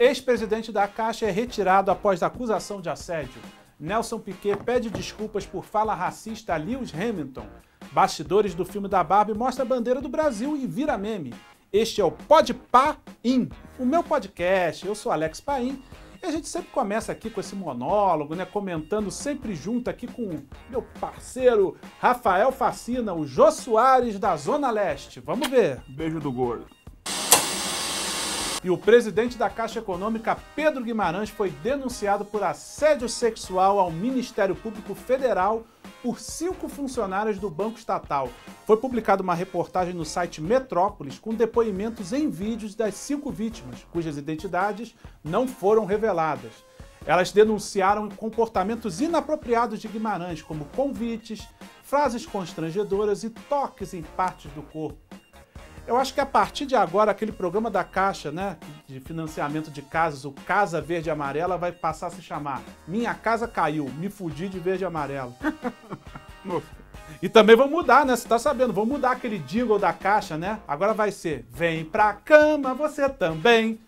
Ex-presidente da Caixa é retirado após acusação de assédio. Nelson Piquet pede desculpas por fala racista a Lewis Hamilton. Bastidores do filme da Barbie mostra a bandeira do Brasil e vira meme. Este é o Pod Paim, o meu podcast. Eu sou Alex Paim e a gente sempre começa aqui com esse monólogo, né? Comentando sempre junto aqui com meu parceiro Rafael Facina, o Jô Soares da Zona Leste. Vamos ver. Beijo do gordo. E o presidente da Caixa Econômica, Pedro Guimarães, foi denunciado por assédio sexual ao Ministério Público Federal por cinco funcionários do Banco Estatal. Foi publicada uma reportagem no site Metrópolis com depoimentos em vídeos das cinco vítimas, cujas identidades não foram reveladas. Elas denunciaram comportamentos inapropriados de Guimarães, como convites, frases constrangedoras e toques em partes do corpo. Eu acho que a partir de agora, aquele programa da Caixa, né, de financiamento de casas, o Casa Verde e Amarela, vai passar a se chamar Minha Casa Caiu, Me Fudi de Verde e Amarelo. e também vão mudar, né? Você tá sabendo, vão mudar aquele jingle da Caixa, né? Agora vai ser Vem pra cama, você também.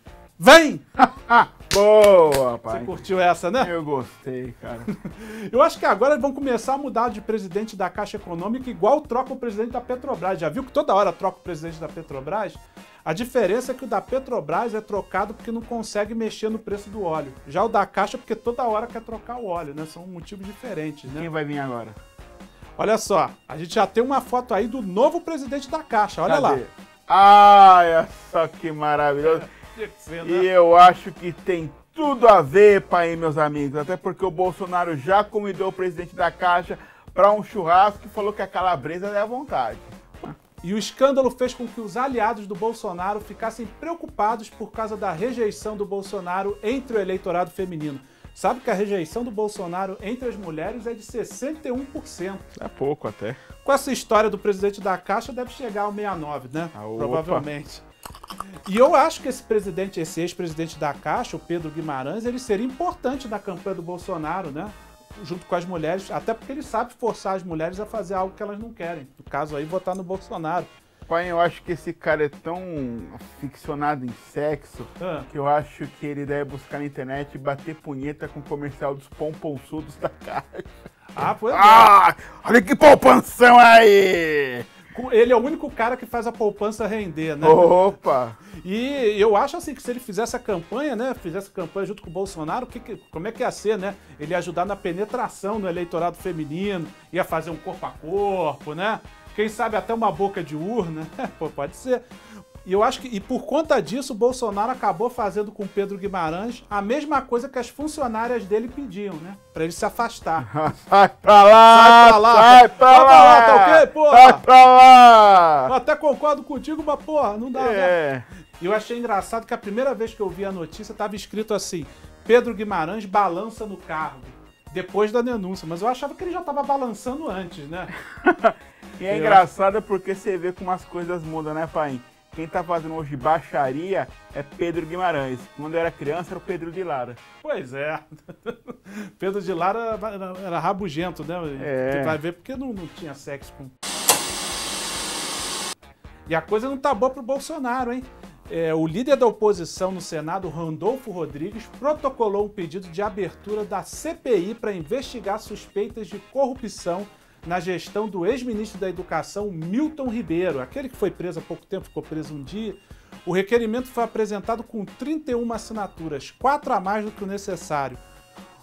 Vem! Boa, pai. Você curtiu essa, né? Eu gostei, cara. Eu acho que agora vão começar a mudar de presidente da Caixa Econômica, igual troca o presidente da Petrobras. Já viu que toda hora troca o presidente da Petrobras? A diferença é que o da Petrobras é trocado porque não consegue mexer no preço do óleo. Já o da Caixa, porque toda hora quer trocar o óleo, né? São motivos diferentes, né? Quem vai vir agora? Olha só, a gente já tem uma foto aí do novo presidente da Caixa, olha Cadê? lá. Ah, olha só que maravilhoso. Né? E eu acho que tem tudo a ver, pai, meus amigos. Até porque o Bolsonaro já convidou o presidente da Caixa para um churrasco e falou que a calabresa é à vontade. E o escândalo fez com que os aliados do Bolsonaro ficassem preocupados por causa da rejeição do Bolsonaro entre o eleitorado feminino. Sabe que a rejeição do Bolsonaro entre as mulheres é de 61%. É pouco até. Com essa história do presidente da Caixa, deve chegar ao 69, né? Ah. Provavelmente. E eu acho que esse presidente, esse ex-presidente da Caixa, o Pedro Guimarães, ele seria importante na campanha do Bolsonaro, né? Junto com as mulheres, até porque ele sabe forçar as mulheres a fazer algo que elas não querem. No caso aí, votar no Bolsonaro. Pai, eu acho que esse cara é tão aficionado em sexo Ah. que eu acho que ele deve buscar na internet e bater punheta com o comercial dos pomponçudos da Caixa. Ah, pois é. Ah, olha que poupanção aí! Ele é o único cara que faz a poupança render, né? Opa! E eu acho assim que se ele fizesse a campanha, né? Fizesse a campanha junto com o Bolsonaro, que, que- como é que ia ser, né? Ele ia ajudar na penetração no eleitorado feminino, ia fazer um corpo a corpo, né? Quem sabe até uma boca de urna, Pô, pode ser. E eu acho que, e por conta disso, o Bolsonaro acabou fazendo com Pedro Guimarães a mesma coisa que as funcionárias dele pediam, né? Pra ele se afastar. Sai pra lá! Sai pra lá. Sai pra lá! lá, tá ok, porra? Sai pra lá! Eu até concordo contigo, mas porra, não dá, né? É. E eu achei engraçado que a primeira vez que eu vi a notícia estava escrito assim: Pedro Guimarães balança no cargo. Depois da denúncia, mas eu achava que ele já estava balançando antes, né? E é Eu engraçado porque você vê como as coisas mudam, né, pai? Quem tá fazendo hoje baixaria é Pedro Guimarães. Quando eu era criança era o Pedro de Lara. Pois é. Pedro de Lara era, era rabugento, né? É. Você vai ver porque não, não tinha sexo com. E a coisa não tá boa pro Bolsonaro, hein? É, o líder da oposição no Senado, Randolfo Rodrigues, protocolou um pedido de abertura da CPI para investigar suspeitas de corrupção na gestão do ex-ministro da Educação, Milton Ribeiro, aquele que foi preso há pouco tempo, ficou preso um dia. O requerimento foi apresentado com 31 assinaturas, quatro a mais do que o necessário.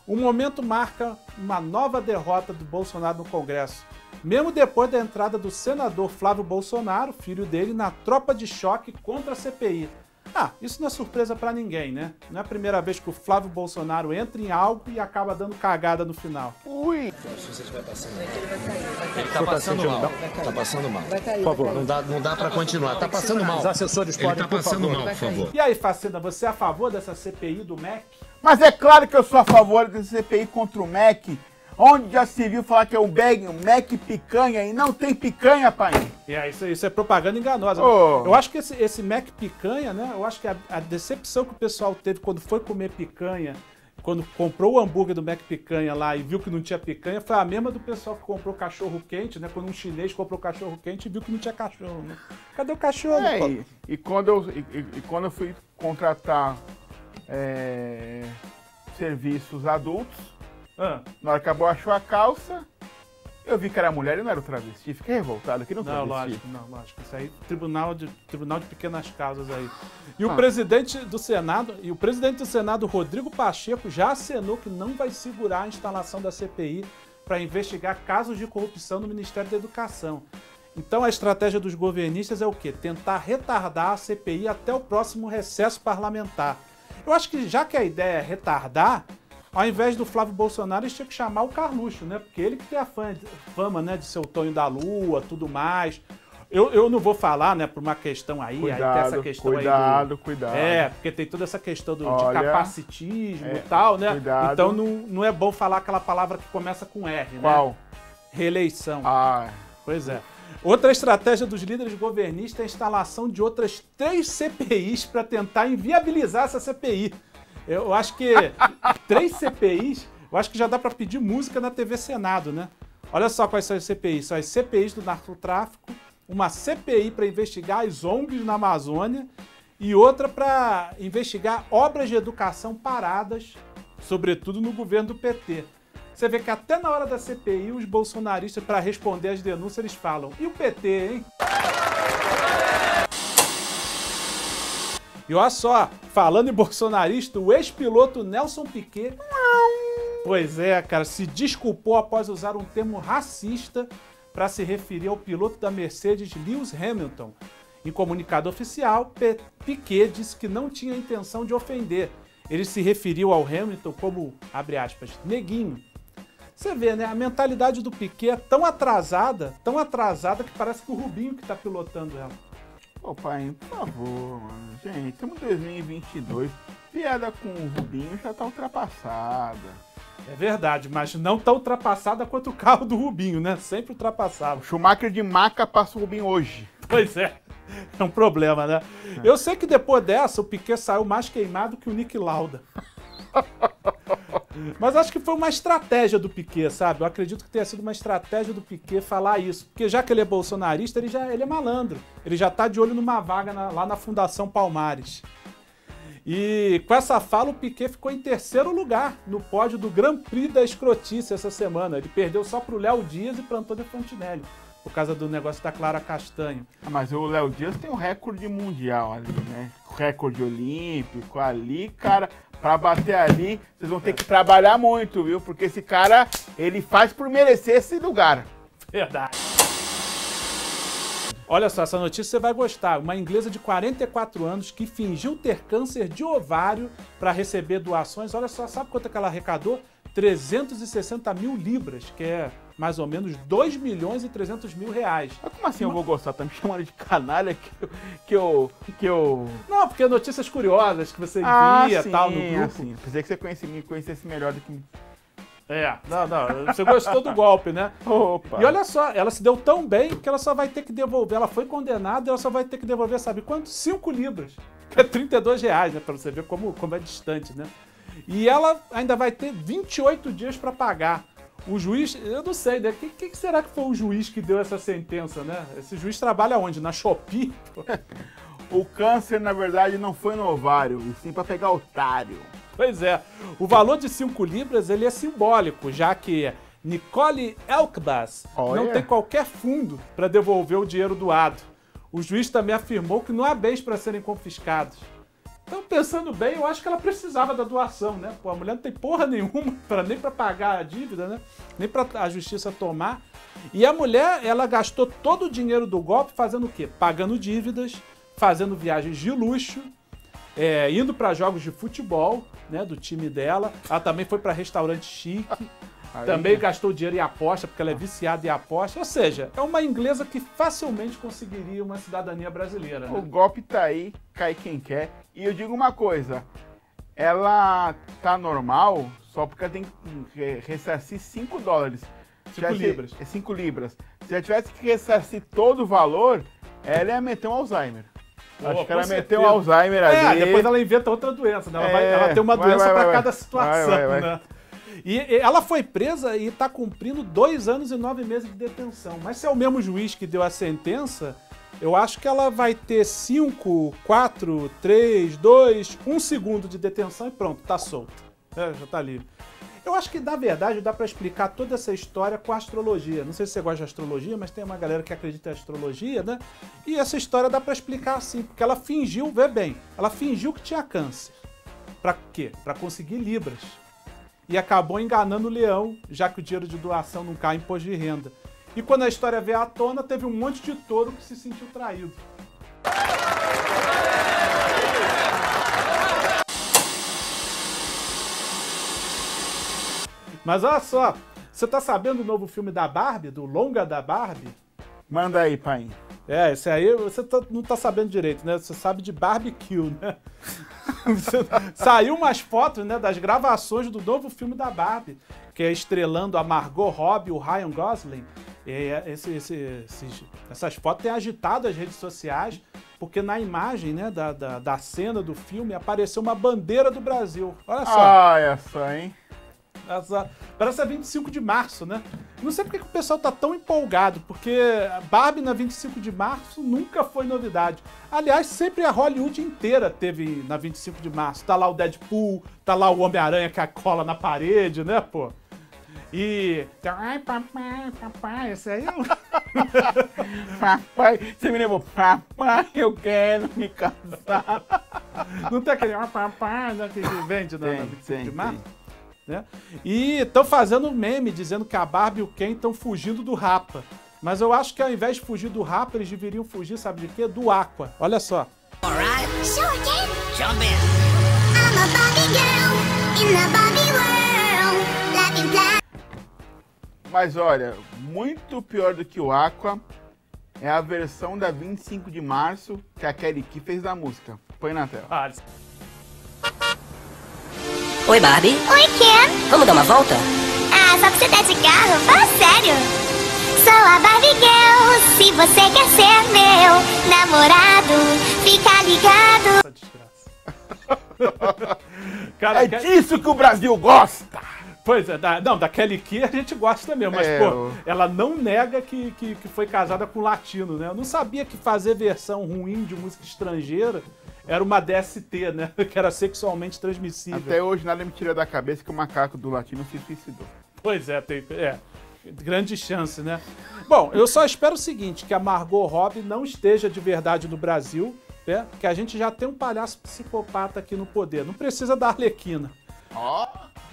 O momento marca uma nova derrota do Bolsonaro no Congresso. Mesmo depois da entrada do senador Flávio Bolsonaro, filho dele, na tropa de choque contra a CPI. Ah, isso não é surpresa pra ninguém, né? Não é a primeira vez que o Flávio Bolsonaro entra em algo e acaba dando cagada no final. Ui! Ele tá passando mal. Tá passando mal. Por favor. Não dá, não dá pra continuar. Tá passando mal. Os assessores Ele podem, tá por passando mal, por favor. E aí, Facenda, você é a favor dessa CPI do MEC? Mas é claro que eu sou a favor desse CPI contra o MEC. Onde já se viu falar que é o bag, o Mac picanha e não tem picanha, pai? Aí, isso, isso é propaganda enganosa. Ô. Eu acho que esse, esse Mac picanha, né? Eu acho que a, a decepção que o pessoal teve quando foi comer picanha, quando comprou o hambúrguer do Mac picanha lá e viu que não tinha picanha, foi a mesma do pessoal que comprou cachorro quente, né? Quando um chinês comprou cachorro quente e viu que não tinha cachorro, né? Cadê o cachorro? É, e, e quando eu, e- e quando eu fui contratar é, serviços adultos. Ah, Na hora que acabou, achou a calça. Eu vi que era mulher e não era o travesti. Fiquei revoltado aqui no não, travesti. lógico, não, lógico. Isso aí, tribunal de, tribunal de pequenas causas aí. E o Ah. presidente do Senado, e o presidente do Senado, Rodrigo Pacheco, já acenou que não vai segurar a instalação da CPI para investigar casos de corrupção no Ministério da Educação. Então a estratégia dos governistas é o quê? Tentar retardar a CPI até o próximo recesso parlamentar. Eu acho que já que a ideia é retardar, ao invés do Flávio Bolsonaro, eles tinham que chamar o Carluxo, né? Porque ele que tem a fama, né, de ser o Tonho da Lua, tudo mais. Eu, eu não vou falar, né, por uma questão aí, aí tem essa Cuidado, questão aí cuidado, do... cuidado. É, porque tem toda essa questão do, de Olha, capacitismo é, e tal, né? cuidado. Então não, não é bom falar aquela palavra que começa com R, né? Qual? Reeleição. Ah, Pois é. Outra estratégia dos líderes governistas é a instalação de outras três CPIs para tentar inviabilizar essa CPI. Eu acho que três CPIs, eu acho que já dá para pedir música na TV Senado, né? Olha só quais são as CPIs. São as CPIs do narcotráfico, uma CPI para investigar as ONGs na Amazônia e outra para investigar obras de educação paradas, sobretudo no governo do PT. Você vê que até na hora da CPI, os bolsonaristas, para responder às denúncias, eles falam: e o PT, hein? E olha só, falando em bolsonarista, o ex-piloto Nelson Piquet. Pois é, cara, se desculpou após usar um termo racista para se referir ao piloto da Mercedes Lewis Hamilton. Em comunicado oficial, Pe- Piquet disse que não tinha intenção de ofender. Ele se referiu ao Hamilton como, abre aspas, neguinho. Você vê, né? A mentalidade do Piquet é tão atrasada, tão atrasada que parece que o Rubinho que tá pilotando ela. Ô, pai, por favor, mano. Gente, estamos em 2022. Piada com o Rubinho já tá ultrapassada. É verdade, mas não tão ultrapassada quanto o carro do Rubinho, né? Sempre ultrapassava. O Schumacher de maca passa o Rubinho hoje. Pois é. É um problema, né? Eu sei que depois dessa o Piquet saiu mais queimado que o Nick Lauda. Mas acho que foi uma estratégia do Piquet, sabe? Eu acredito que tenha sido uma estratégia do Piquet falar isso. Porque já que ele é bolsonarista, ele já ele é malandro. Ele já tá de olho numa vaga na- lá na Fundação Palmares. E com essa fala, o Piquet ficou em terceiro lugar no pódio do Grand Prix da Escrotice essa semana. Ele perdeu só pro Léo Dias e pro Antônio Fontinelli, por causa do negócio da Clara Castanho. Ah, Mas o Léo Dias tem um recorde mundial ali, né? Recorde olímpico ali, cara. Pra bater ali, vocês vão ter que trabalhar muito, viu? Porque esse cara, ele faz por merecer esse lugar. Verdade. Olha só, essa notícia você vai gostar. Uma inglesa de 44 anos que fingiu ter câncer de ovário para receber doações. Olha só, sabe quanto é que ela arrecadou? 360 mil libras, que é mais ou menos 2 milhões e 300 mil reais. Mas como assim eu vou gostar? Tá me chamando de canalha que eu. Que eu, que eu... Não, porque notícias curiosas que você envia tal no grupo. assim. Pensei que você conhecia, me conhecesse melhor do que mim. É, não, não, você gostou do golpe, né? Opa! E olha só, ela se deu tão bem que ela só vai ter que devolver. Ela foi condenada e ela só vai ter que devolver, sabe quanto? 5 libras. Que é 32 reais, né? Pra você ver como, como é distante, né? E ela ainda vai ter 28 dias pra pagar. O juiz, eu não sei, né? Quem, quem será que foi o juiz que deu essa sentença, né? Esse juiz trabalha onde? Na Shopee? O câncer, na verdade, não foi no ovário, e sim pra pegar otário. Pois é. O valor de 5 libras ele é simbólico, já que Nicole Elkbas Olha. não tem qualquer fundo para devolver o dinheiro doado. O juiz também afirmou que não há bens para serem confiscados. Então, pensando bem, eu acho que ela precisava da doação, né? Pô, a mulher não tem porra nenhuma pra, nem para pagar a dívida, né? Nem para a justiça tomar. E a mulher, ela gastou todo o dinheiro do golpe fazendo o quê? Pagando dívidas, fazendo viagens de luxo, é, indo para jogos de futebol, né, do time dela. Ela também foi para restaurante chique. Aí, Também gastou dinheiro em aposta, porque ela é viciada em aposta. Ou seja, é uma inglesa que facilmente conseguiria uma cidadania brasileira. O Né? golpe tá aí, cai quem quer. E eu digo uma coisa, ela tá normal só porque ela tem que re- ressarcir 5 dólares. Cinco Já libras. É 5 libras. Se ela tivesse que ressarcir todo o valor, ela ia meter um Alzheimer. Pô, Acho que ela meteu um certeza. Alzheimer É, ali. depois ela inventa outra doença, né? Ela, vai, É, ela tem uma vai, doença vai, para vai, cada vai. situação, Vai, vai, vai. né? E ela foi presa e está cumprindo dois anos e nove meses de detenção. Mas se é o mesmo juiz que deu a sentença, Eu acho que ela vai ter 5, 4, 3, 2, 1 segundo de detenção e pronto, tá solto. É, já tá livre. Eu acho que, na verdade, dá para explicar toda essa história com a astrologia. Não sei se você gosta de astrologia, mas tem uma galera que acredita em astrologia, né? E essa história dá para explicar assim, porque ela fingiu, vê bem, ela fingiu que tinha câncer. Para quê? Para conseguir libras. E acabou enganando o leão, já que o dinheiro de doação não cai em imposto de renda. E quando a história veio à tona, teve um monte de touro que se sentiu traído. Mas olha só, você tá sabendo do novo filme da Barbie, do longa da Barbie? Manda aí, pai. É, esse aí você tá- não tá sabendo direito, né? Você sabe de barbecue, né? Saiu umas fotos, né, das gravações do novo filme da Barbie, que é estrelando a Margot Robbie e o Ryan Gosling. É, esse- esse- essas fotos têm agitado as redes sociais, porque na imagem, né, da, da, da cena do filme apareceu uma bandeira do Brasil. Olha só. Olha só, hein? Essa- parece a 25 de março, né? Não sei porque que o pessoal tá tão empolgado, porque Barbie na 25 de março nunca foi novidade. Aliás, sempre a Hollywood inteira teve na 25 de março. Tá lá o Deadpool, tá lá o Homem-Aranha que a cola na parede, né, pô? E. Ai, papai, papai, esse aí é um. Papai, você me levou. Papai, eu quero me casar. Não tem aquele. Ah, papai, né, que vende na, na Tem, 25 tem, de março? tem. Né? E estão fazendo meme dizendo que a Barbie e o Ken estão fugindo do Rapa. Mas eu acho que ao invés de fugir do Rapa, eles deveriam fugir, sabe de quê? Do Aqua. Olha só. Alright, Sure can. jump in. I'm a Barbie girl in the Barbie world. Laughing fly. Mas olha, muito pior do que o Aqua é a versão da 25 de março que a Kelly Key fez da música. Põe na tela. Ah, Oi, Barbie. Oi, Ken. Vamos dar uma volta? Ah, só pra você dar de carro? Fala sério. Sou a Barbie Girl. Se você quer ser meu namorado, fica ligado. Cara, É disso que o Brasil gosta! Pois é, da- não, da Kelly Key a gente gosta mesmo, mas, É, pô, o- ela não nega que, que, que foi casada com latino, né? Eu não sabia que fazer versão ruim de música estrangeira era uma DST, né? Que era sexualmente transmissível. Até hoje nada me tira da cabeça que o macaco do latino se suicidou. Pois é, tem. É. Grande chance, né? Bom, eu só espero o seguinte: que a Margot Robbie não esteja de verdade no Brasil, né? Que a gente já tem um palhaço psicopata aqui no poder. Não precisa da Arlequina. Ó!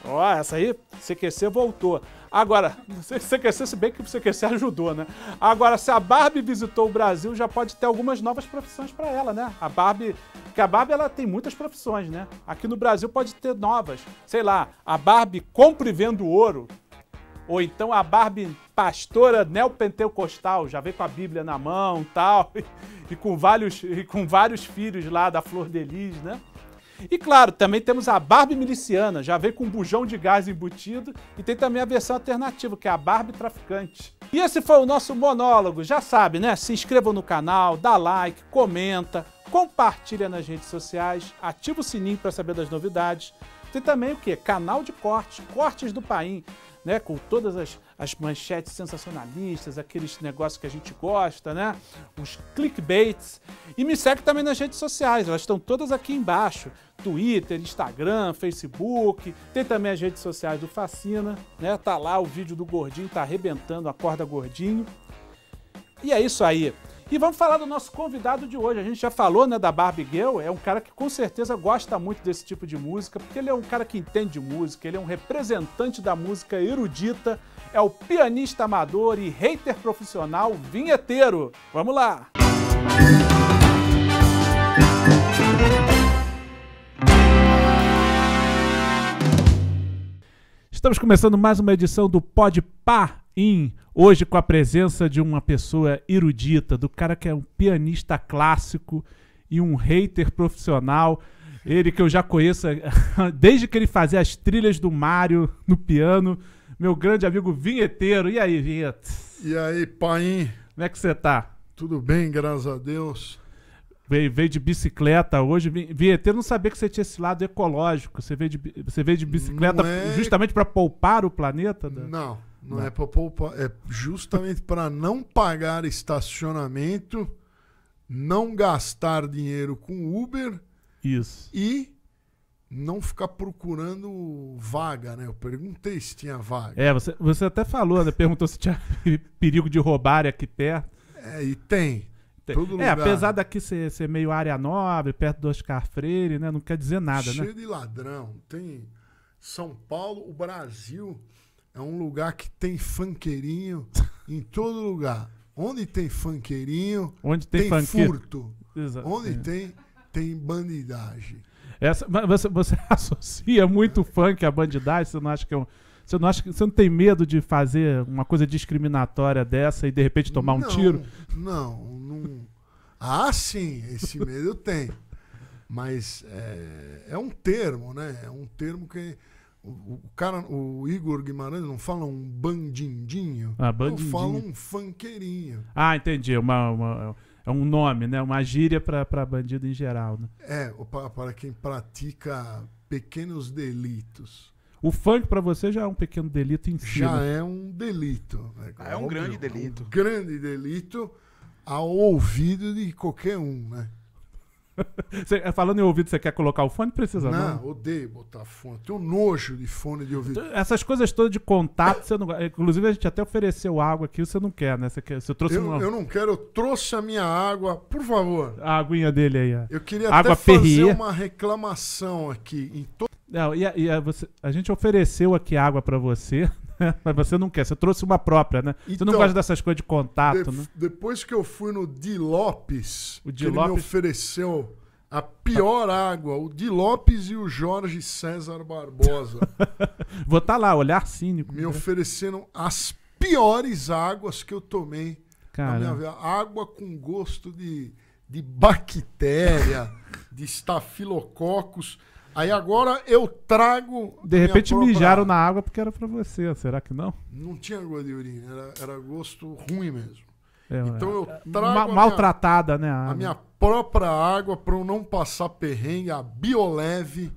Ó, essa aí, CQC voltou. Agora, CQC, se bem que o CQC ajudou, né? Agora, se a Barbie visitou o Brasil, já pode ter algumas novas profissões pra ela, né? A Barbie. Porque a Barbie ela tem muitas profissões, né? Aqui no Brasil pode ter novas. Sei lá, a Barbie compra e vendo ouro. Ou então a Barbie pastora neopentecostal, já veio com a Bíblia na mão tal, e, e com vários, e com vários filhos lá da Flor de Lis, né? E claro, também temos a Barbie miliciana, já veio com um bujão de gás embutido, e tem também a versão alternativa, que é a Barbie traficante. E esse foi o nosso monólogo, já sabe, né? Se inscreva no canal, dá like, comenta, compartilha nas redes sociais, ativa o sininho para saber das novidades. Tem também o quê? Canal de cortes, cortes do Paim, né? Com todas as, as manchetes sensacionalistas, aqueles negócios que a gente gosta, né? Os clickbaits. E me segue também nas redes sociais, elas estão todas aqui embaixo. Twitter, Instagram, Facebook. Tem também as redes sociais do Facina, né? Tá lá o vídeo do Gordinho, tá arrebentando, acorda Gordinho. E é isso aí. E vamos falar do nosso convidado de hoje. A gente já falou, né, da Barbie Girl. É um cara que com certeza gosta muito desse tipo de música, porque ele é um cara que entende de música, ele é um representante da música erudita, é o pianista amador e hater profissional vinheteiro. Vamos lá! Estamos começando mais uma edição do Pod Pá In, hoje com a presença de uma pessoa erudita, do cara que é um pianista clássico e um hater profissional. Ele que eu já conheço desde que ele fazia as trilhas do Mario no piano, meu grande amigo vinheteiro. E aí, Vinheta? E aí, Paim? Como é que você tá? Tudo bem, graças a Deus. Veio, veio de bicicleta hoje. Vi- Vinheteiro não sabia que você tinha esse lado ecológico. Você veio de, você veio de bicicleta Não é- justamente para poupar o planeta? né? Não, não, é para poupar, é justamente para não pagar estacionamento não gastar dinheiro com Uber Isso. e não ficar procurando vaga, né? Eu perguntei se tinha vaga. É, você, você até falou, né? Perguntou se tinha perigo de roubar aqui perto. É, e tem. Tem- Todo é, lugar. apesar daqui ser, ser meio área nobre, perto do Oscar Freire, né? Não quer dizer nada, Cheio né? de ladrão. Tem São Paulo, o Brasil é um lugar que tem funkeirinho em todo lugar. Onde tem funkeirinho, Onde tem, tem, funkeiro. furto. Exato. Onde É. tem, tem bandidagem. Essa, você, você associa muito funk à bandidagem? Você não acha que é um. Você não acha que você não tem medo de fazer uma coisa discriminatória dessa e de repente tomar um Não, tiro? Não, não. Ah, sim, esse medo eu tenho. Mas é, é um termo, né? É um termo que. O, o cara, o Igor Guimarães não fala um bandindinho. Ah, Eu bandindinho. falo um funkeirinho. Ah, entendi. Uma, uma- é um nome, né? Uma gíria pra bandido em geral, né? É, para quem pratica pequenos delitos. O funk pra você já é um pequeno delito em si. Já né? é um delito. né? Ah, é um grande delito. Um grande delito ao ouvido de qualquer um, né? Você- falando em ouvido, você quer colocar o fone? Precisa não. Não, odeio botar fone. Tenho nojo de fone de ouvido. Essas coisas todas de contato, você não gosta. Inclusive, a gente até ofereceu água aqui, você não quer, né? Você, quer, você trouxe Eu, uma eu não quero, eu trouxe a minha água, por favor. a aguinha dele aí. ó. Eu queria Água até fazer Perrier. uma reclamação aqui. Em to... Não, e a, e a você- a gente ofereceu aqui água pra você, né? mas você não quer. Você trouxe uma própria, né? você não Então, gosta dessas coisas de contato, de- né? Depois que eu fui no Di Lopes, O Di que ele me Lopes- ofereceu a pior água, o Di Lopes e o Jorge César Barbosa, Vou estar lá, olhar cínico. me né? ofereceram as piores águas que eu tomei na minha Cara, vida. Água com gosto de, de bactéria, de estafilococos. Aí agora eu trago. de repente própria mijaram na água porque era pra você. Será que não? Não tinha água de urina, era, era gosto ruim mesmo. É, Então eu trago ma- a minha- maltratada, né? A, A minha própria água para eu não passar perrengue, a Bioleve,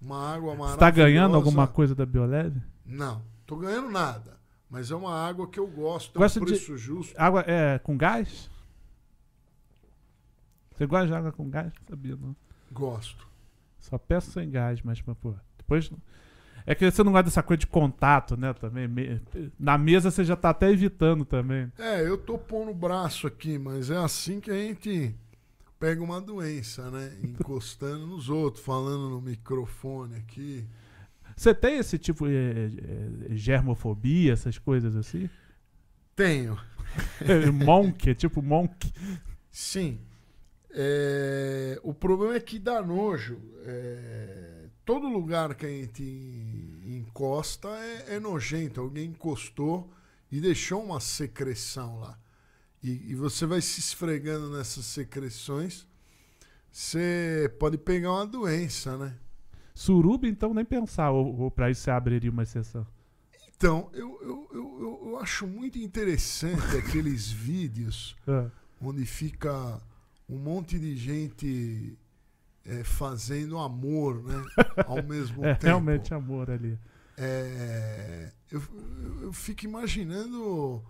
uma água maravilhosa. Você tá ganhando alguma coisa da Bioleve? Não, tô ganhando nada. Mas é uma água que eu gosto, é um de- preço justo. Água é com gás? Você gosta de água com gás? Sabia, não. Gosto. Só peço sem gás, mas, mas, pô, depois. É que você não gosta dessa coisa de contato, né? Também. Na mesa você já tá até evitando também. É, eu tô pondo o braço aqui, mas é assim que a gente pega uma doença, né? Encostando nos outros, falando no microfone aqui. Você tem esse tipo de é, é, germofobia, essas coisas assim? Tenho. monk, é tipo monk. Sim. É, o problema é que dá nojo. É, todo lugar que a gente encosta é, é nojento. Alguém encostou e deixou uma secreção lá. E, e você vai se esfregando nessas secreções, você pode pegar uma doença, né? Suruba, então, nem pensar. Ou, ou pra isso você abriria uma exceção. Então, eu, eu, eu, eu- eu acho muito interessante aqueles vídeos Ah, onde fica um monte de gente é, fazendo amor, né? Ao mesmo é tempo. realmente amor ali. É, eu, eu- fico imaginando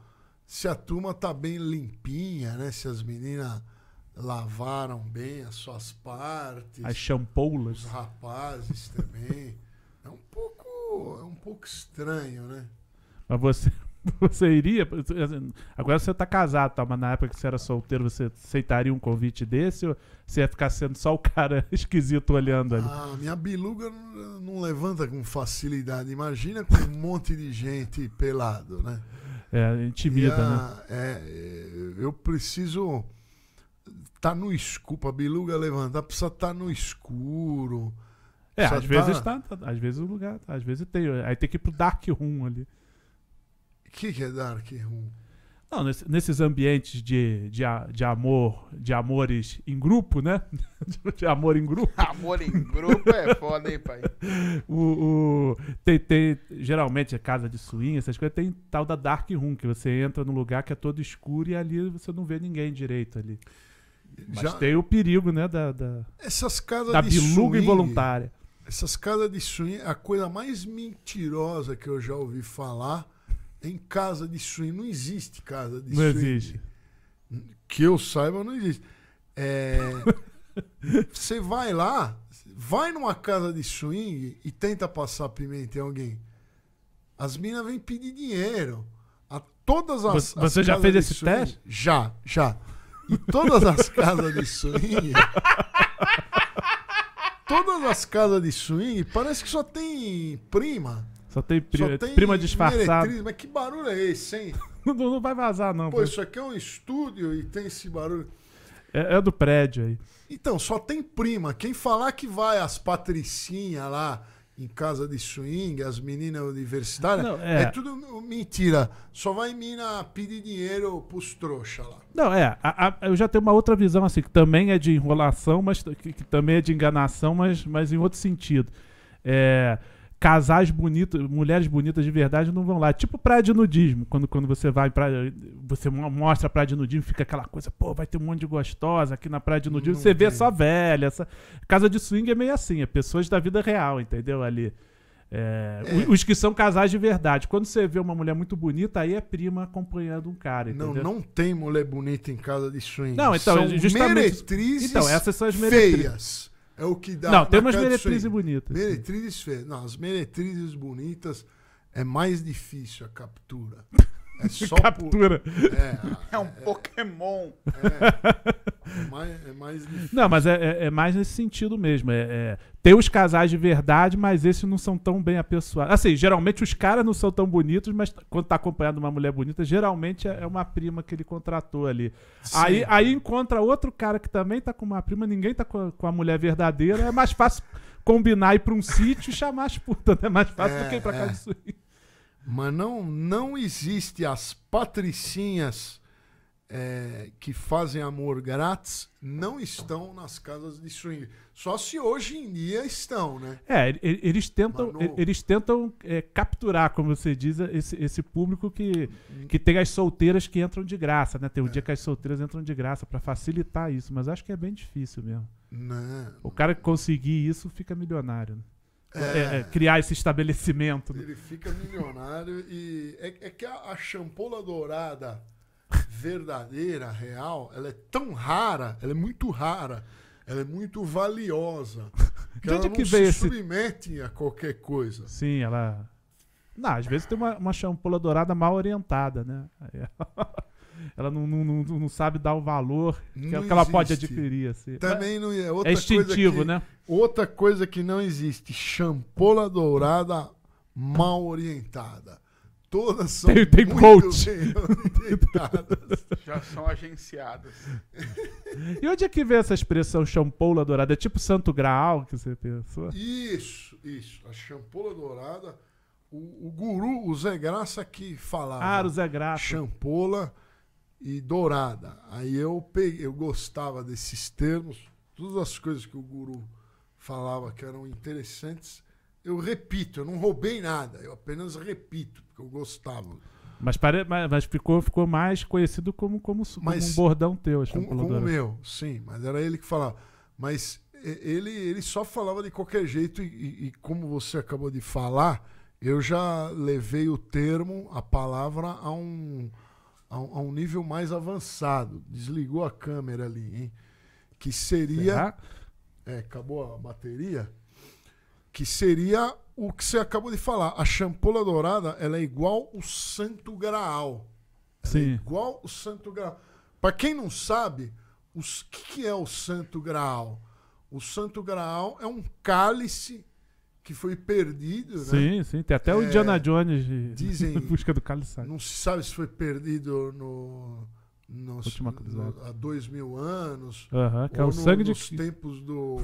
se a turma tá bem limpinha, né? Se as meninas lavaram bem as suas partes, As os champoulas. rapazes também. É um pouco, é um pouco estranho, né? Mas você, você iria. Agora você tá casado, tá? Mas na época que você era solteiro, você aceitaria um convite desse? Ou você ia ficar sendo só o cara esquisito olhando ali? Ah, minha biluga não levanta com facilidade. Imagina com um monte de gente pelado, né? É, intimida, né? a- é, eu preciso estar no escuro. Pra biluga levantar, precisa estar no escuro. É, às tá- vezes tá, tá- às vezes o lugar, tá, às vezes tem. Aí tem que ir pro Dark Room ali. O que, que é Dark Room? Não, nesse- nesses ambientes de, de, de amor, de amores em grupo, né? De amor em grupo. Amor em grupo é foda, hein, pai? O, o- tem, tem, geralmente, a casa de swing, essas coisas, tem tal da Dark Room, que você entra num lugar que é todo escuro e ali você não vê ninguém direito ali. Mas Já- tem o perigo, né, da, da, Essas casas da de biluga swing, involuntária. Essas casas de swing, a coisa mais mentirosa que eu já ouvi falar em casa de swing. Não existe casa de Não swing. existe. Que eu saiba, não existe. É, Você vai lá, vai numa casa de swing e tenta passar pimenta em alguém. As minas vêm pedir dinheiro. A todas as. Você- as já fez esse swing- teste? Já, já. E todas as casas de swing. todas as casas de swing parece que só tem prima. Só tem, Só prima, tem prima disfarçada. Mas que barulho é esse, hein? Não, não vai vazar, não. Pô, pô. isso aqui é um estúdio e tem esse barulho. É, é do prédio aí. Então, só tem prima. Quem falar que vai as patricinhas lá em casa de swing, as meninas universitárias, Não, é. é. tudo mentira. Só vai mina pedir dinheiro pros trouxa lá. Não, é. a- a- eu já tenho uma outra visão, assim, que também é de enrolação, mas que, que também é de enganação, mas, mas em outro sentido. É, casais bonitos, mulheres bonitas de verdade não vão lá. Tipo praia de nudismo. Quando, quando você vai pra. Você mo- mostra a praia de nudismo, fica aquela coisa, pô, vai ter um monte de gostosa aqui na praia de nudismo. Não você vê só velha. Essa... Casa de swing é meio assim, é pessoas da vida real, entendeu? Ali. É, É. Os que são casais de verdade. Quando você vê uma mulher muito bonita, aí é prima acompanhando um cara, Não, entendeu? não tem mulher bonita em casa de swing. Não, então, São justamente- meretrizes Então, essas são as meretrizes. feias. É o que dá Não, tem umas meretrizes bonitas. Meretrizes feias. Não, as meretrizes bonitas é mais difícil a captura. É só Captura. Por, é, É um Pokémon. é mais, é mais difícil. Não, mas é, é- é mais nesse sentido mesmo. É, é, tem os casais de verdade, mas esses não são tão bem apessoados. Assim, geralmente os caras não são tão bonitos, mas quando tá acompanhado de uma mulher bonita, geralmente é é uma prima que ele contratou ali. Aí, Sim. aí encontra outro cara que também tá com uma prima, ninguém tá com a, com a mulher verdadeira, é mais fácil combinar ir pra um sítio e chamar as putas, né? É mais fácil do É, que ir pra é. casa de swing. Mas não, não existe as patricinhas é, que fazem amor grátis, não estão nas casas de swing. Só se hoje em dia estão, né? É, eles tentam, Manu. eles tentam é, capturar, como você diz, esse, esse público que, que tem as solteiras que entram de graça, né? Tem o dia que as solteiras entram de graça pra facilitar isso, mas acho que é bem difícil mesmo. Não. O cara que conseguir isso fica milionário. né? É. É, criar esse estabelecimento. Ele fica milionário e é, é que a, a champola dourada verdadeira, real, ela é tão rara, ela é muito rara, ela é muito valiosa. Que ela não que se esse- submete a qualquer coisa. Sim, ela. Não, às vezes tem uma, uma champola dourada mal orientada, né? Aí ela- Ela não, não, não, não sabe dar o valor que, que ela pode adquirir. Assim. Também não é outra é instintivo, coisa que, né? Outra coisa que não existe, champola dourada mal orientada. Todas são Tem- tem muito coach. bem orientadas. Já são agenciadas. E onde é que vem essa expressão champola dourada? É tipo Santo Graal que você pensou? Isso, isso. A champola dourada, o, o guru, o Zé Graça que falava. Ah, o Zé Graça. Champola e dourada. Aí eu peguei, eu gostava desses termos, todas as coisas que o guru falava que eram interessantes. Eu repito, eu não roubei nada, eu apenas repito, porque eu gostava. Mas, pare... mas, mas ficou, ficou mais conhecido como, como, como Mas um bordão teu, a Com, champola com o meu, sim, mas era ele que falava. Mas ele, ele só falava de qualquer jeito, e, e- e como você acabou de falar, eu já levei o termo, a palavra, a um, a um, a um nível mais avançado. Desligou a câmera ali, hein? Que seria. É, acabou a bateria. Que seria o que você acabou de falar. A champola dourada ela é igual o Santo Graal. Ela é Sim. igual o Santo Graal. Para quem não sabe, o que, que é o Santo Graal? O Santo Graal é um cálice que foi perdido, né? Sim, sim. Tem até o É, Indiana Jones de dizem- em busca do cálice. Não se sabe se foi perdido no, nos- Última no- há dois mil anos. Aham, que é ou o no- sangue de. nos tempos do,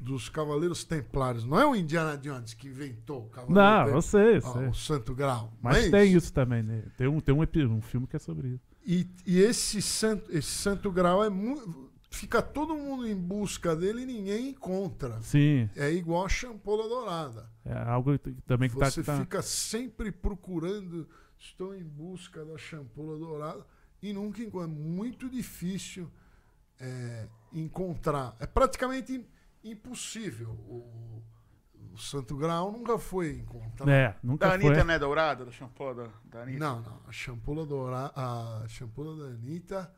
dos Cavaleiros Templários. Não é o Indiana Jones que inventou o Cavaleiro Não, Templário. eu Ah, sei. o Santo Grau. não Mas é tem isso também, né? Tem um, tem um, um filme que é sobre isso. E, e esse, santo, esse Santo Grau é muito. Fica todo mundo em busca dele e ninguém encontra. Sim, É igual a champola dourada. é algo que- também que tá. Você que tá- fica sempre procurando. Estou em busca da champola dourada e nunca encontra. É muito difícil é, encontrar. É praticamente im- impossível. O, o Santo Grau nunca foi encontrado. É, nunca Da foi. Anitta não é dourada? Da shampoo da, da Anitta? Não, não. A champola dourada, a champola da Anitta,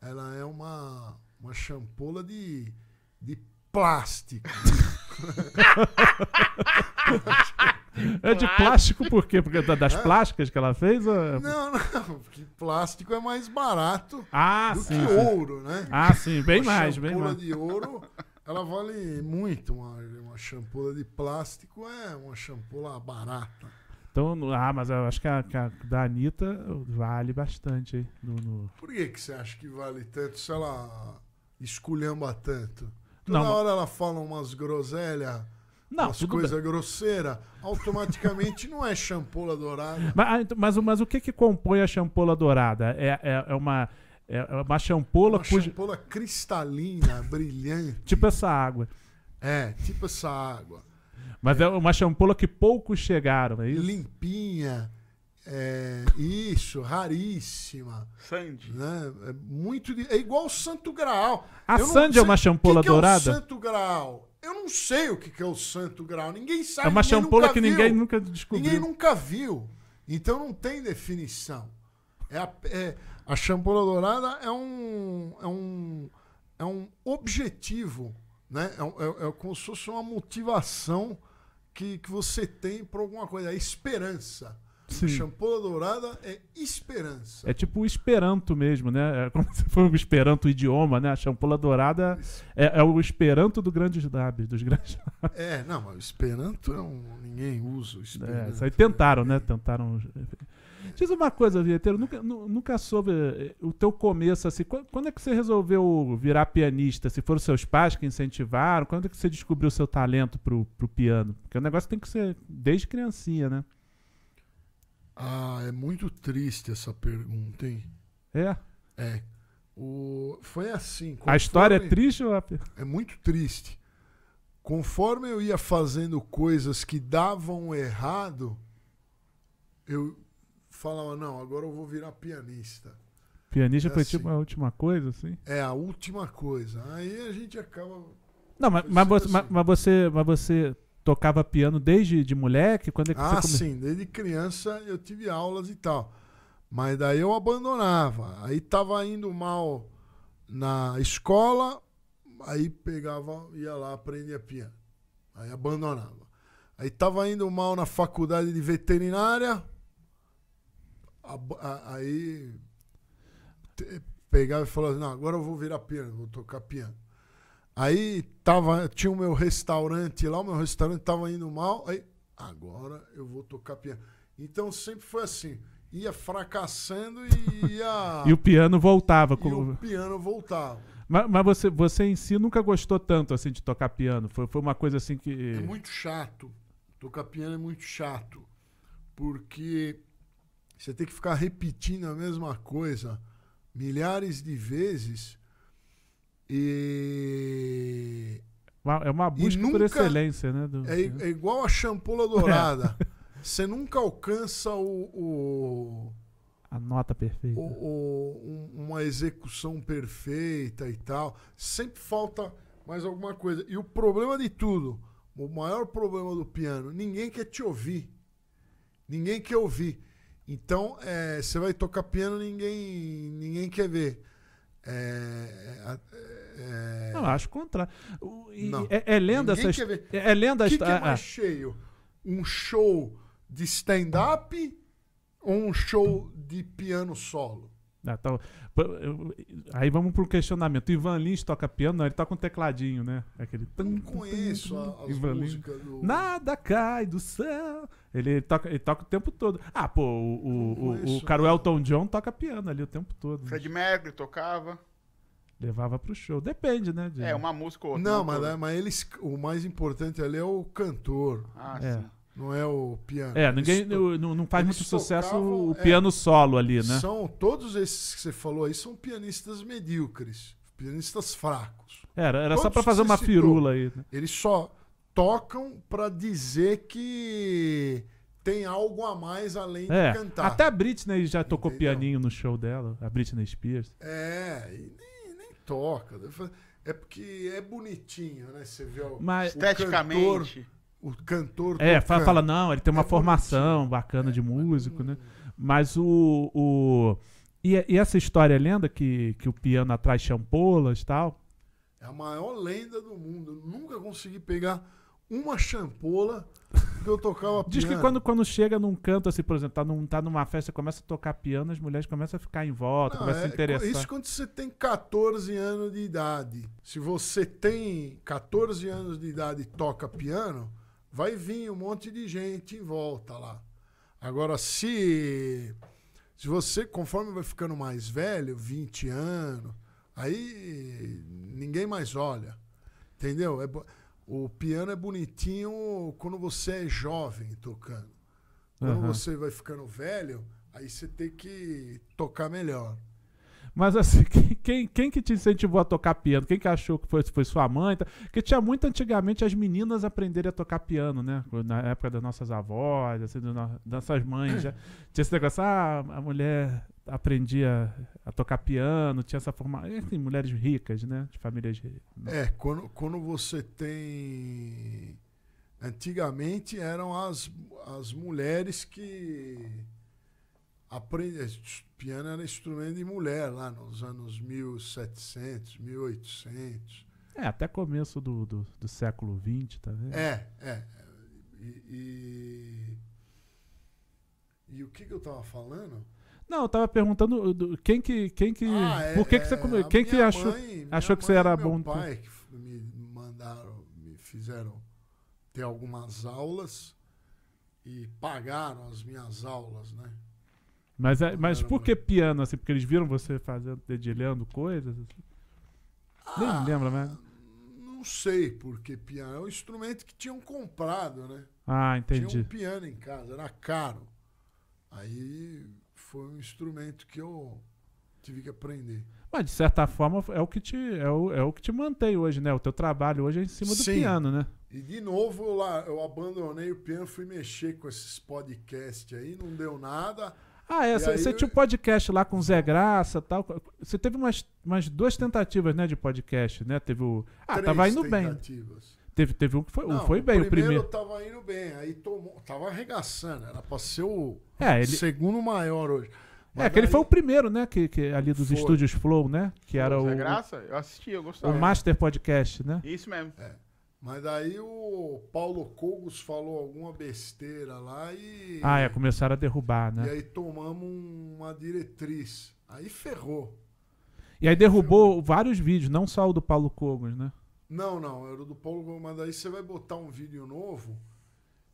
ela é uma uma champola de, de plástico. É de plástico por quê? Porque da- das plásticas que ela fez? ou- Não, não, porque plástico é mais barato Ah, do sim. que sim. ouro, né? Ah, sim, bem uma mais, bem mais. de ouro, ela vale muito. Uma, uma champola de plástico é uma champola barata. Então, ah, mas eu acho que a, que a da Anitta vale bastante. No, no- Por que, que você acha que vale tanto se ela esculhamba tanto? Toda Não, hora ela fala umas groselhas, Não, umas coisas grosseiras, automaticamente não é champola dourada. Mas, ah, então- mas, o- mas o que que compõe a champola dourada? É, é, é uma, é uma champola Uma cuja... champola cristalina, brilhante. Tipo essa água. É, tipo essa água. Mas é uma champola que poucos chegaram, é isso? Limpinha. É, isso, raríssima. Sandy. Né? É, muito é igual o Santo Graal. A Eu não Sandy é sei- uma champola o que que dourada? É o Santo Graal. Eu não sei o que que é o Santo Graal. Ninguém sabe. É uma champola nunca que viu. ninguém nunca descobriu. Ninguém nunca viu. Então não tem definição. É a, é- a champola dourada é um, é um, é um objetivo, né? É, é- é como se fosse uma motivação que, que você tem para alguma coisa. É esperança. Sim. Champola dourada é esperança. É tipo o Esperanto mesmo, né? É como se fosse o Esperanto o idioma, né? A champola dourada é, é o Esperanto do grandes lábios, dos grandes É, não, mas o Esperanto é um, ninguém usa o É, Esperanto. isso aí tentaram, né? Tentaram. Diz uma coisa, Vieteiro, nunca, nu- nunca soube eh, o teu começo, assim, quan- quando é que você resolveu virar pianista? Se foram seus pais que incentivaram, quando é que você descobriu o seu talento pro, pro piano? Porque o negócio tem que ser desde criancinha, né? Ah, é muito triste essa pergunta, hein? É. É. O, foi assim. A história é conforme- triste ou a... É muito triste. Conforme eu ia fazendo coisas que davam errado, eu falava, não, agora eu vou virar pianista. pianista É foi assim. tipo a última coisa, assim? É a última coisa. Aí a gente acaba. Não, mas, mas, você, mas, assim. mas você, mas você tocava piano desde de moleque? Quando é que Ah, come- sim, desde criança eu tive aulas e tal. Mas daí eu abandonava. Aí tava indo mal na escola, aí pegava, ia lá, aprendia piano. Aí abandonava. Aí tava indo mal na faculdade de veterinária, aí pegava e falava não, agora eu vou virar piano, vou tocar piano. Aí tava, tinha o meu restaurante lá, o meu restaurante tava indo mal, aí agora eu vou tocar piano. Então sempre foi assim, ia fracassando e ia E o piano voltava. e com- o piano voltava. Mas, mas você, você em si nunca gostou tanto assim de tocar piano? Foi, foi uma coisa assim que. É muito chato. Tocar piano é muito chato. Porque você tem que ficar repetindo a mesma coisa milhares de vezes. E É uma busca por nunca- excelência, né? do- é, é igual a champola dourada. Você nunca alcança o, o- A nota perfeita. o- o- um- uma execução perfeita e tal. Sempre falta mais alguma coisa. E o problema de tudo, o maior problema do piano, ninguém quer te ouvir. Ninguém quer ouvir. Então, é, você vai tocar piano, ninguém, ninguém quer ver. É, é, é, Não, acho o contrário. E-. É, é lenda Ninguém essa quer his- ver. É, é lenda O que, que é ah, mais cheio? Um show de stand-up ou um show de piano solo? ah, tá. Eu- Aí vamos pro questionamento. Ivan Lins toca piano, não, ele toca um tecladinho, né? Aquele. Eu não conheço a- as Ivan Lins. músicas do. Nada cai do céu. Ele, ele toca, ele toca o tempo todo. Ah, pô, o, o, o, o. Elton John toca piano ali o tempo todo. né? Fred Mercury tocava. Levava pro show. Depende, né? de- É, uma música ou outra. Não, mas, é- mas eles, o mais importante ali é o cantor, Ah, É. sim. não é o piano. É, ninguém Eles não, não faz eles muito sucesso tocavam, o é, piano solo ali, né? São todos esses que você falou aí são pianistas medíocres, pianistas fracos. Era, era só pra fazer uma firula aí. né? Eles só tocam pra dizer que tem algo a mais além É, de cantar. até a Britney já tocou Entendeu? pianinho no show dela, a Britney Spears. É, e toca. É porque é bonitinho, né? Você vê o, Mas- o cantor, Esteticamente. o cantor É, fa- tocando. fala, não, ele tem uma É formação bonitinho. bacana de É, mas músico, né? Mas o. o... E, e essa história é lenda que, que o piano atrai champolas e tal? É a maior lenda do mundo. Eu nunca consegui pegar uma champola que eu tocava Diz piano. que quando, quando chega num canto, assim, por exemplo, tá, num, tá numa festa, começa a tocar piano, as mulheres começam a ficar em volta, Não, começam a é, se interessar. Isso quando você tem 14 anos de idade. Se você tem 14 anos de idade e toca piano, vai vir um monte de gente em volta lá. Agora, se, se você, conforme vai ficando mais velho, 20 anos, aí ninguém mais olha. Entendeu? É o piano é bonitinho quando você é jovem tocando. Quando Aham. você vai ficando velho, aí você tem que tocar melhor. Mas assim, quem, quem, que te incentivou a tocar piano? Quem que achou que foi, foi sua mãe? Tá? Porque tinha muito antigamente as meninas aprenderem a tocar piano, né? Na época das nossas avós, assim, das nossas mães. Já. Tinha esse negócio, ah, a mulher aprendia a tocar piano, tinha essa formação. Enfim, mulheres ricas, né? De famílias ricas. É, quando, quando você tem. Antigamente eram as, as mulheres que aprendem. Piano era instrumento de mulher lá nos anos 1700, 1800. É, até começo do, do, do século XX, tá vendo? É, é. E, e, e o que, que eu tava falando? Não, eu tava perguntando do- quem que. Quem que Ah, é, por que, que você. é, come- a Quem que achou, mãe- achou que você era meu bom? pai que me mandaram, me fizeram ter algumas aulas e pagaram as minhas aulas, né? Mas, é- mas por que piano, assim? Porque eles viram você fazendo, dedilhando coisas? assim? Nem Ah, lembra, né? Não sei, porque piano é um instrumento que tinham comprado, né? Ah, Tinha entendi. um piano em casa, era caro. Aí foi um instrumento que eu tive que aprender. Mas de certa forma é o que te, é o, é o que te mantém hoje, né? O teu trabalho hoje é em cima do Sim. piano, né? E de novo eu, lá, eu abandonei o piano, fui mexer com esses podcasts aí, não deu nada. Ah, é. Você eu- tinha um podcast lá com o Zé Graça e tal. Você teve umas, umas duas tentativas, né, de podcast, né? Teve o. Ah, Três tava indo bem. tentativas. Teve, teve um que foi, Não, foi bem, o primeiro. tava indo bem, aí tomou, tava arregaçando, era pra ser o É, ele, segundo maior hoje. é, que ele foi o primeiro, né? Que, que, ali dos Foi. estúdios Flow, né? Que era o, Zé Graça? Eu assisti, eu o gostava. Master Podcast, né? Isso mesmo. Mas daí o Paulo Cogos falou alguma besteira lá e. Ah, é, começaram a derrubar, E né? aí tomamos uma diretriz. Aí ferrou. E aí derrubou vários vídeos, não só o do Paulo Cogos, né? Não, não, era o do Paulo mas daí você vai botar um vídeo novo,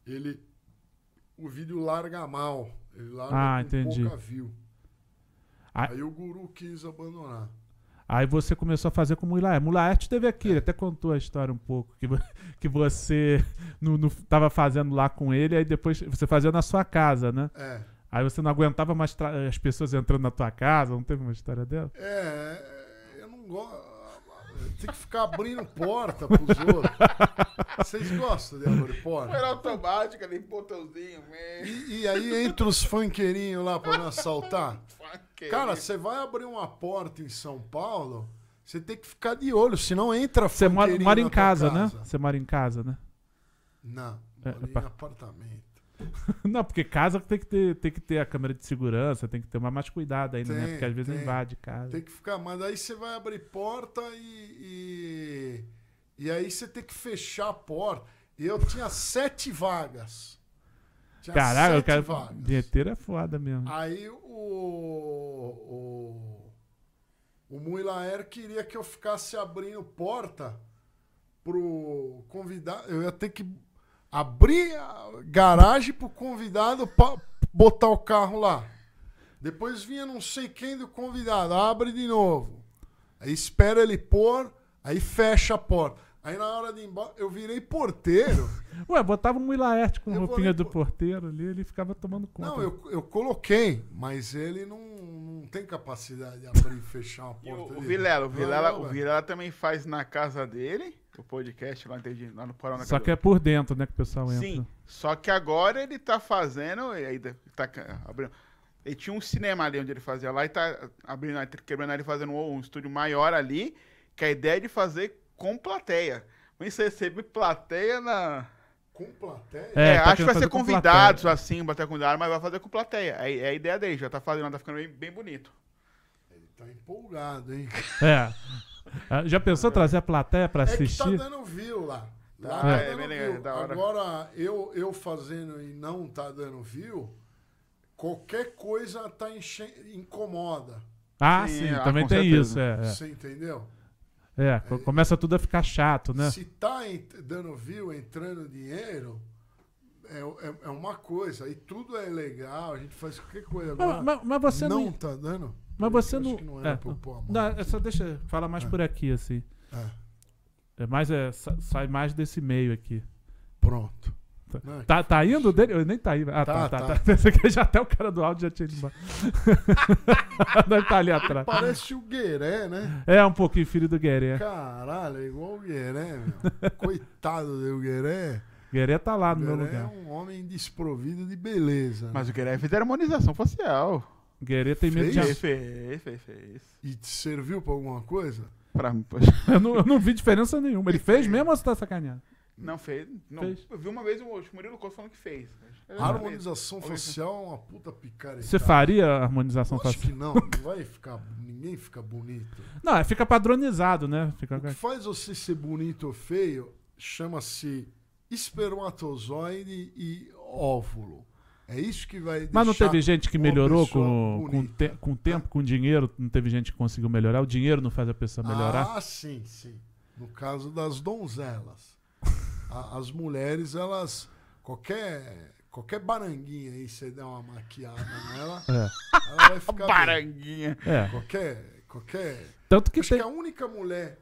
ele. O vídeo larga mal. Ele larga Ah, entendi. pouca view. Ah. Aí o guru quis abandonar. Aí você começou a fazer com o Mulaert. Mulaert esteve aqui, ele até contou a história um pouco, que, que você no, no- tava fazendo lá com ele, aí depois você fazia na sua casa, né? É. Aí você não aguentava mais as pessoas entrando na tua casa, não teve uma história dela? É, eu não gosto. Tem que ficar abrindo porta pros outros. Vocês gostam de abrir porta? Era automática, ali, botãozinho. E, e aí entra os funkeirinhos lá pra me assaltar? Cara, você vai abrir uma porta em São Paulo, você tem que ficar de olho, senão entra Você mora, mora em tua casa, né? casa. Você mora em casa, né? Não, É, moro em pá. apartamento. não, porque casa tem que, ter, tem que ter a câmera de segurança, tem que tomar mais cuidado ainda, né? Tem, Porque às vezes tem. invade casa. Tem que ficar, mas aí você vai abrir porta e, e. E aí você tem que fechar a porta. E eu tinha sete vagas. Tinha Caraca, o sete cara. vagas. Vinheteiro é foda mesmo. Aí o. O, o Muilaer queria que eu ficasse abrindo porta pro convidado. Eu ia ter que abrir a garagem pro convidado pra botar o carro lá. Depois vinha não sei quem do convidado, abre de novo. Aí espera ele pôr, aí fecha a porta. Aí na hora de ir embora, eu virei porteiro. Ué, botava um Ilaerte com Eu roupinha nem do porteiro ali, ele ficava tomando conta. Não, eu, eu coloquei, mas ele não, não tem capacidade de abrir e fechar uma E porta. o, o dele. Vilela, o Vilela, vai, o. Vilela também faz na casa dele, o podcast lá, entendi, lá no Porão Só que é por dentro, né, que o pessoal entra. Sim, só que agora ele tá fazendo, e aí tá abrindo. Ele tinha um cinema ali onde ele fazia lá e tá abrindo, quebrando ali, fazendo um, um estúdio maior ali, que a ideia é de fazer com plateia. Mas você recebe plateia na. Com plateia? É, É, tá acho que vai ser convidados, plateia. assim, bater convidado, mas vai fazer com plateia. É, é a ideia dele, já tá fazendo, tá ficando bem, bem bonito. Tá empolgado, hein? É. Ah, Já pensou trazer a plateia pra É que tá assistir? dando view lá. Lá Tá, tá é, dando legal, view. da hora. Agora, eu, eu fazendo e não tá dando view, qualquer coisa tá enche... incomoda. Ah, Sim, sim, ah, também tem certeza. isso. É, Você entendeu? é. É, co- começa tudo a ficar chato, né? Se tá dando view, entrando dinheiro, é, é, é uma coisa. E tudo é legal, a gente faz qualquer coisa. Agora, Mas, mas- mas você não não. tá dando? Mas você acho não. que não é, pôr a mão. não, é só deixa falar mais por aqui, assim. É, É mais, é, sa- sai mais desse meio aqui. pronto. Não, Tá, tá indo dele? Eu nem tá indo. Ah, tá, Tá, tá. tá. tá. Já até o cara do áudio já tinha ido embora. Deve tá ali atrás. Parece o Gueré, né? É um pouquinho filho do Gueré. Caralho, é igual o Gueré, meu. Coitado do Gueré. Gueré tá lá no meu Gueré é lugar. um homem desprovido de beleza. né? Mas o Guerreiro fez harmonização facial. Gueré tem medo de. Fez? Fez, fez, fez, fez. E te serviu pra alguma coisa? Pra. Eu não, eu não vi diferença nenhuma. Ele fez mesmo ou você tá sacaneando? Não fez. Não. Fez. Eu vi uma vez o Murilo Costa falando que fez. A harmonização facial é uma puta picareta. Você faria a harmonização Acho facial? que não, não vai ficar. Ninguém fica bonito. Não, é, fica padronizado, né? Fica... O que faz você ser bonito ou feio chama-se espermatozoide e óvulo. É isso que vai Mas não teve gente que melhorou com, com, te- com tempo, com dinheiro? Não teve gente que conseguiu melhorar? O dinheiro não faz a pessoa melhorar? Ah, sim, sim. No caso das donzelas. A- as mulheres, elas. Qualquer. Qualquer baranguinha aí, você der uma maquiada nela, É. ela vai ficar. bem. Baranguinha. É. Qualquer. Qualquer. Tanto que Acho tem. que a única mulher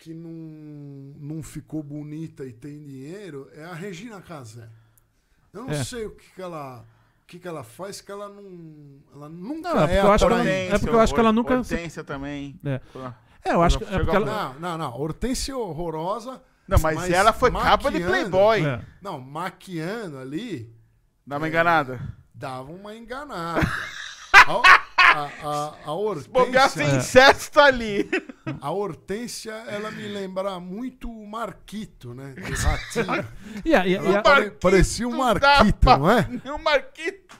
que não, não ficou bonita e tem dinheiro é a Regina Casé. Eu não É. sei o que, que ela. Que, que ela faz que ela não. Ela nunca Não, é porque é eu acho que ela- é porque eu acho que ela nunca- Hortência também. É. É, eu acho que. É porque ela... Não, não, não. Hortência horrorosa. Não, mas, ela foi capa de Playboy. É. Não, maquiando ali, Dá uma enganada. dava uma enganada. a, a, a, a Bobear Hortência, sem incesto ali. a Hortência, ela me lembra muito o Marquito, né? Do ratinho. E a, e a- e a- Ela pare- parecia um Marquito Marquito, da não é? Um Marquito.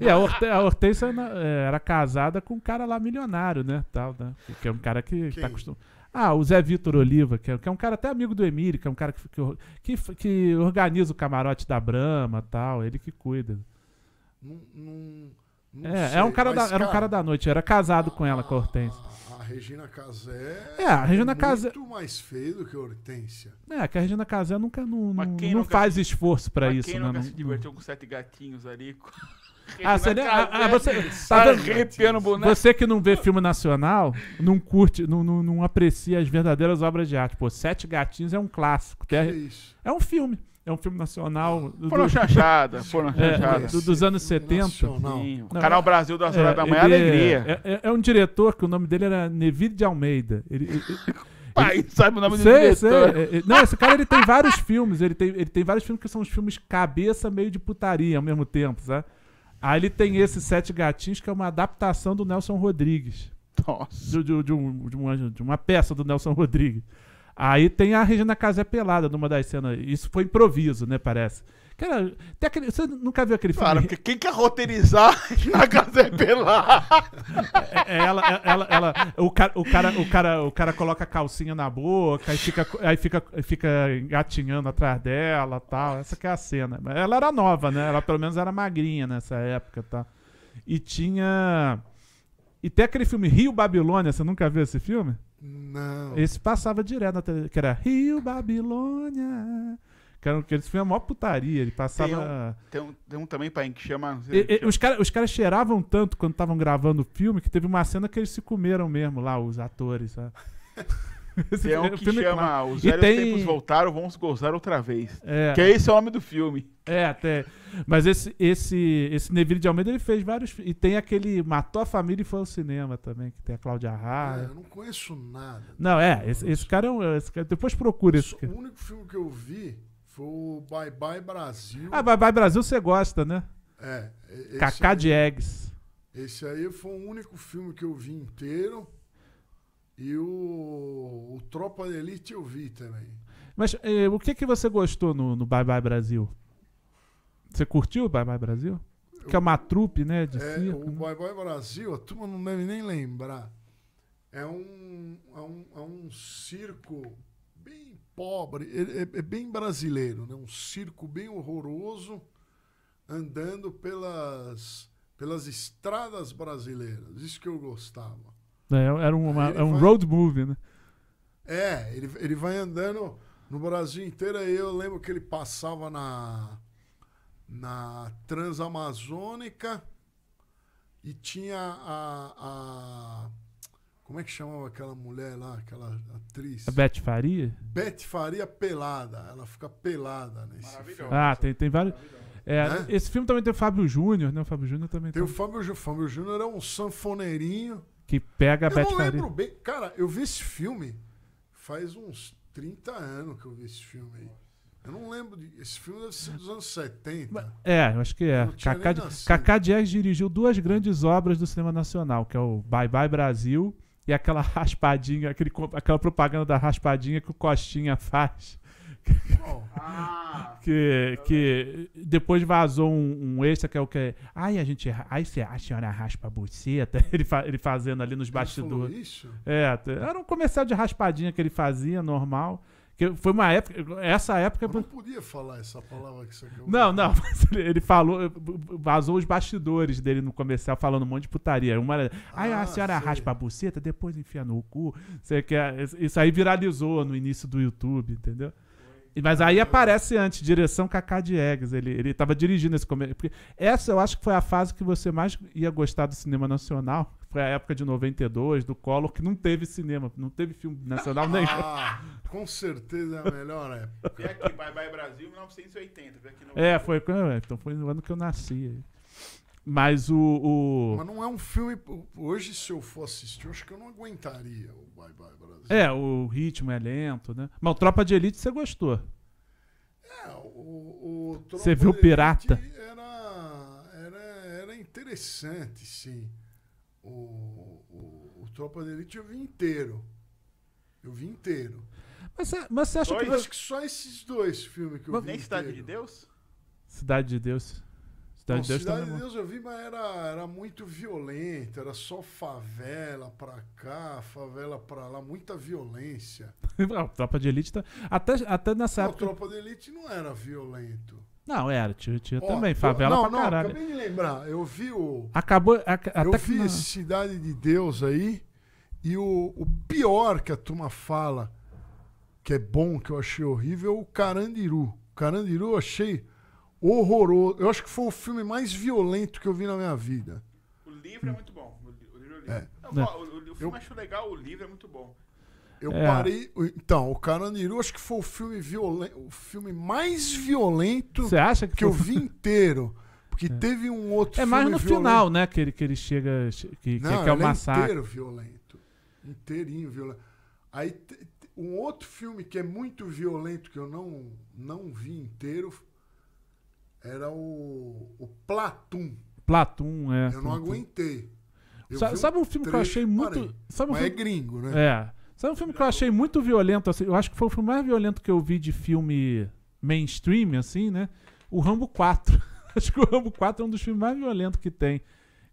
e a Horte- a Hortência é, era casada com um cara lá milionário, né? Tal, né? Que é um cara que Quem? tá acostumado. Ah, o Zé Vitor Oliva, que é, que é um cara até amigo do Emílio, que é um cara que, que, que, organiza o camarote da Brahma tal, ele que cuida. Não, não, não É, sei, é um cara da, mas, era um cara da noite, era casado com ela, com a Hortência. A, Regina Casé É, a Regina Casé- muito mais feio do que a Hortência. É, que a Regina Casé nunca não, não, nunca faz esforço pra isso, quem né? nunca Não- se divertiu com sete gatinhos ali? Ah, você, ah, ah, você Tá arrepiando boneco. Você que não vê filme nacional, não curte, não, não, não aprecia as verdadeiras obras de arte. Pô, Sete Gatinhos é um clássico. Que é isso? é um filme. É um filme nacional do- Foram do- foram é, chanchada. do- dos anos Filme 70. nacional. Sim, o Não, Canal é- Brasil das É, horas da manhã, ele alegria. É, é- é um diretor que o nome dele era Neville de Almeida. Ele, ele- Pai, sabe o nome do sei, sei. diretor? É, é, Não, esse cara ele tem vários filmes. Ele tem, ele tem vários filmes que são os filmes cabeça meio de putaria ao mesmo tempo, sabe? Aí ele tem esse Sete Gatinhos, que é uma adaptação do Nelson Rodrigues. Nossa. de, de- de um- de uma, de uma peça do Nelson Rodrigues. Aí tem a Regina Casé pelada numa das cenas. Isso foi improviso, né? Parece. Cara, tem aquele, você nunca viu aquele filme? Claro, porque quem quer roteirizar na casa é pelar? É, ela, é- ela, ela, o, cara, o, cara, o, cara, o cara coloca a calcinha na boca, aí fica, aí fica, fica engatinhando atrás dela tal. Essa que é a cena. Ela era nova, né? Ela pelo menos era magrinha nessa época tá? E tinha. E tem aquele filme Rio Babilônia, você nunca viu esse filme? Não. Esse passava direto na televisão, que era Rio Babilônia. Que era, que esse filme é mó putaria, ele passava. Tem um, tem um também, pai, que chama. E- e- os caras os caras cheiravam tanto quando estavam gravando o filme que teve uma cena que eles se comeram mesmo lá, os atores. Sabe? Esse Tem um que filme chama clássico. Os Velhos tem- Tempos Voltaram, Vamos Gozar Outra Vez. É, Que esse é o nome do filme. é, até. Mas esse, esse, esse Neville de Almeida ele fez vários. E tem aquele Matou a Família e foi ao cinema também, que tem a Cláudia É, Raia. eu não conheço nada. Não, é, esse, esse cara é um. esse cara- depois procura esse. O único filme que eu vi foi o Bye Bye Brasil. Ah, Bye Bye Brasil você gosta, né? é, esse Cacá aí- de Eggs. Esse aí foi o único filme que eu vi inteiro. E o, o Tropa de Elite eu vi também. Mas eh, o que que você gostou no, no Bye Bye Brasil? Você curtiu o Bye Bye Brasil? Que é uma trupe, né, de É, circo. o né? Bye Bye Brasil, a turma não deve nem lembrar. É um, é um, é um circo bem pobre, é, é- é bem brasileiro, né? Um circo bem horroroso, andando pelas, pelas estradas brasileiras. Isso que eu gostava. É, era um, uma- é um vai- road movie, né? É, ele, ele vai andando no Brasil inteiro. Aí eu lembro que ele passava na, na Transamazônica e tinha a, a. Como é que chamava aquela mulher lá, aquela atriz? A Beth Faria? Beth Faria pelada. Ela fica pelada nesse filme. Ah, tem, tem vários. É, Né? Esse filme também tem o Fábio Júnior, né? O Fábio Júnior também Tem tem. o Fábio, Ju- Fábio Júnior, é um sanfoneirinho. Que pega a Eu Beth não Faria. lembro bem. Cara, eu vi esse filme faz uns 30 anos que eu vi esse filme aí. Eu não lembro. De, esse filme deve ser dos anos 70. É, eu acho que é. Eu não Cacá, nascido. Cacá Diegues dirigiu duas grandes obras do cinema nacional, que é o Bye Bye Brasil e aquela raspadinha, aquele, aquela propaganda da raspadinha que o Costinha faz. Ah, Que, que depois vazou um, um extra que é o que. Ai, a gente. Ai, a senhora raspa a buceta. Ele, fa- ele fazendo ali nos bastidores. isso? É, era um comercial de raspadinha que ele fazia, normal. Que foi uma época. Essa época. Eu não podia falar essa palavra que você acabou Não, não, mas ele, falou, vazou os bastidores dele no comercial falando um monte de putaria. Uma era, ai, a Ah, senhora sei. raspa a buceta, depois enfia no cu. Você quer, isso aí viralizou no início do YouTube, entendeu? E- Mas aí aparece antes, direção Cacá Diegues. Ele, ele tava dirigindo esse comercial. Porque essa eu acho que foi a fase que você mais ia gostar do cinema nacional. Foi a época de 92, do Collor, que não teve cinema, não teve filme nacional nenhum. Ah, com certeza é a melhor época. vem aqui, Bye Bye Brasil, 1980. Vem aqui no... É, foi, é, então foi no ano que eu nasci. Mas o. o- Mas não é um filme. Hoje, se eu for assistir, eu acho que eu não aguentaria o Bye Bye Brasil. É, o ritmo é lento, né? Mas o Tropa de Elite você gostou. É, o, o Tropa Você viu de Pirata? Elite Era, era, era interessante, sim. O, o, o Tropa de Elite eu vi inteiro. Eu vi inteiro. Mas você, mas você acha Dois? que. Eu acho que só esses dois filmes que eu vi Nem Cidade de inteiro. Deus? Cidade de Deus. Cidade Não, de Deus Cidade de é bom. Deus eu vi, mas era, era muito violento, era só favela pra cá, favela pra lá, muita violência. Não, Tropa de Elite tá. Até, até nessa Não, época. Tropa de Elite não era violento. Não, era, tinha, tinha Ó, também. eu- Favela não, pra não, caralho. acabei de lembrar, eu vi o... Acabou. a- até eu que vi esse Cidade de Deus aí, e o, o pior que a turma fala, que é bom, que eu achei horrível, é o Carandiru. O Carandiru eu achei horroroso. Eu acho que foi o filme mais violento que eu vi na minha vida. O livro é muito bom. O, li- o livro, o É. Não, o, o- o filme Eu- eu acho legal, o livro é muito bom. Eu É. parei. Então, o Carandiru acho que foi o filme violento, o filme mais violento Você acha que, que eu foi- vi inteiro. Porque teve um outro É filme mais no violento. final, né? Que ele, que ele chega. Que, que, Não, que é o massacre. inteiro violento. Inteirinho violento. Aí um outro filme que é muito violento que eu não, não vi inteiro era o, o Platum. Platum, é. Eu não aguentei. Eu Sa- vi sabe um filme que eu achei muito. parei. Sabe um Mas é filme- gringo, né? É. Sabe um filme que eu achei muito violento? Assim, eu acho que foi o filme mais violento que eu vi de filme mainstream, assim, né? O Rambo 4. acho que o Rambo 4 é um dos filmes mais violentos que tem.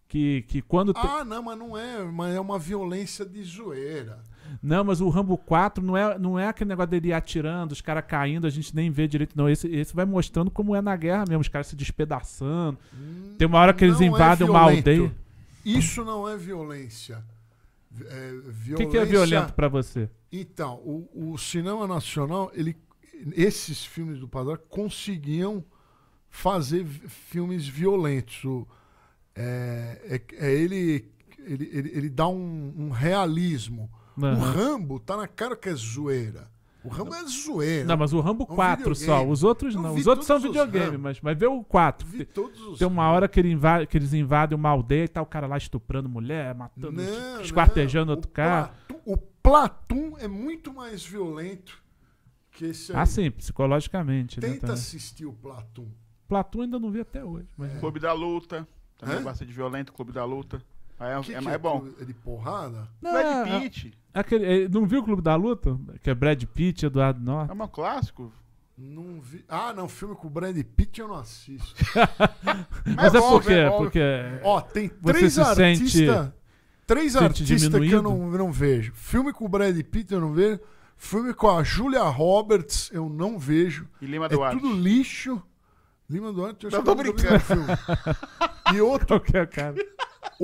Que, que quando. tem- Ah, não, mas não é. Mas é uma violência de zoeira. Não, mas o Rambo 4 não é, não é aquele negócio dele ir atirando, os caras caindo, a gente nem vê direito. Não, esse, esse vai mostrando como é na guerra mesmo, os caras se despedaçando. Tem uma hora que eles Não é invadem uma violento. aldeia. Isso não é violência. É, O que, que é violento pra você? Então, o, o cinema nacional, ele, esses filmes do Padrão conseguiam fazer filmes violentos. O- é, é- é ele, ele, ele, ele dá um, um realismo. O Aham. Rambo tá na cara que é zoeira. O Rambo é zoeira. Não, mas o Rambo É um 4 só. Os outros não. Os outros são videogame, Rambo. mas, mas vê o 4. Vi todos os Tem uma hora que, ele invade, que eles invadem uma aldeia e tá o cara lá estuprando mulher, matando, Não, esquartejando não. outro O cara. Platum- o Platum é muito mais violento que esse aí. Ah, sim, psicologicamente. né, Tenta também. assistir o Platum. Platum ainda não vi até hoje. Mas... Clube da Luta. Também Hã? gosta de violento, Clube da Luta. Aí é, Que é que mais bom. É de porrada? Não, Brad é- Pitt. é aquele, é, não viu o Clube da Luta? Que é Brad Pitt, Eduardo É Norton. um clássico. Não vi. Ah, não, filme com o Brad Pitt eu não assisto. Mas é bom, porque, é porque Ó, tem três se artistas. sente- três artistas que eu não, não vejo. Filme com o Brad Pitt eu não vejo. Filme com a Julia Roberts eu não vejo. E Lima É Duarte. tudo lixo. Lima Duarte, eu acho Não, que tô no filme. E outro, Qualquer cara.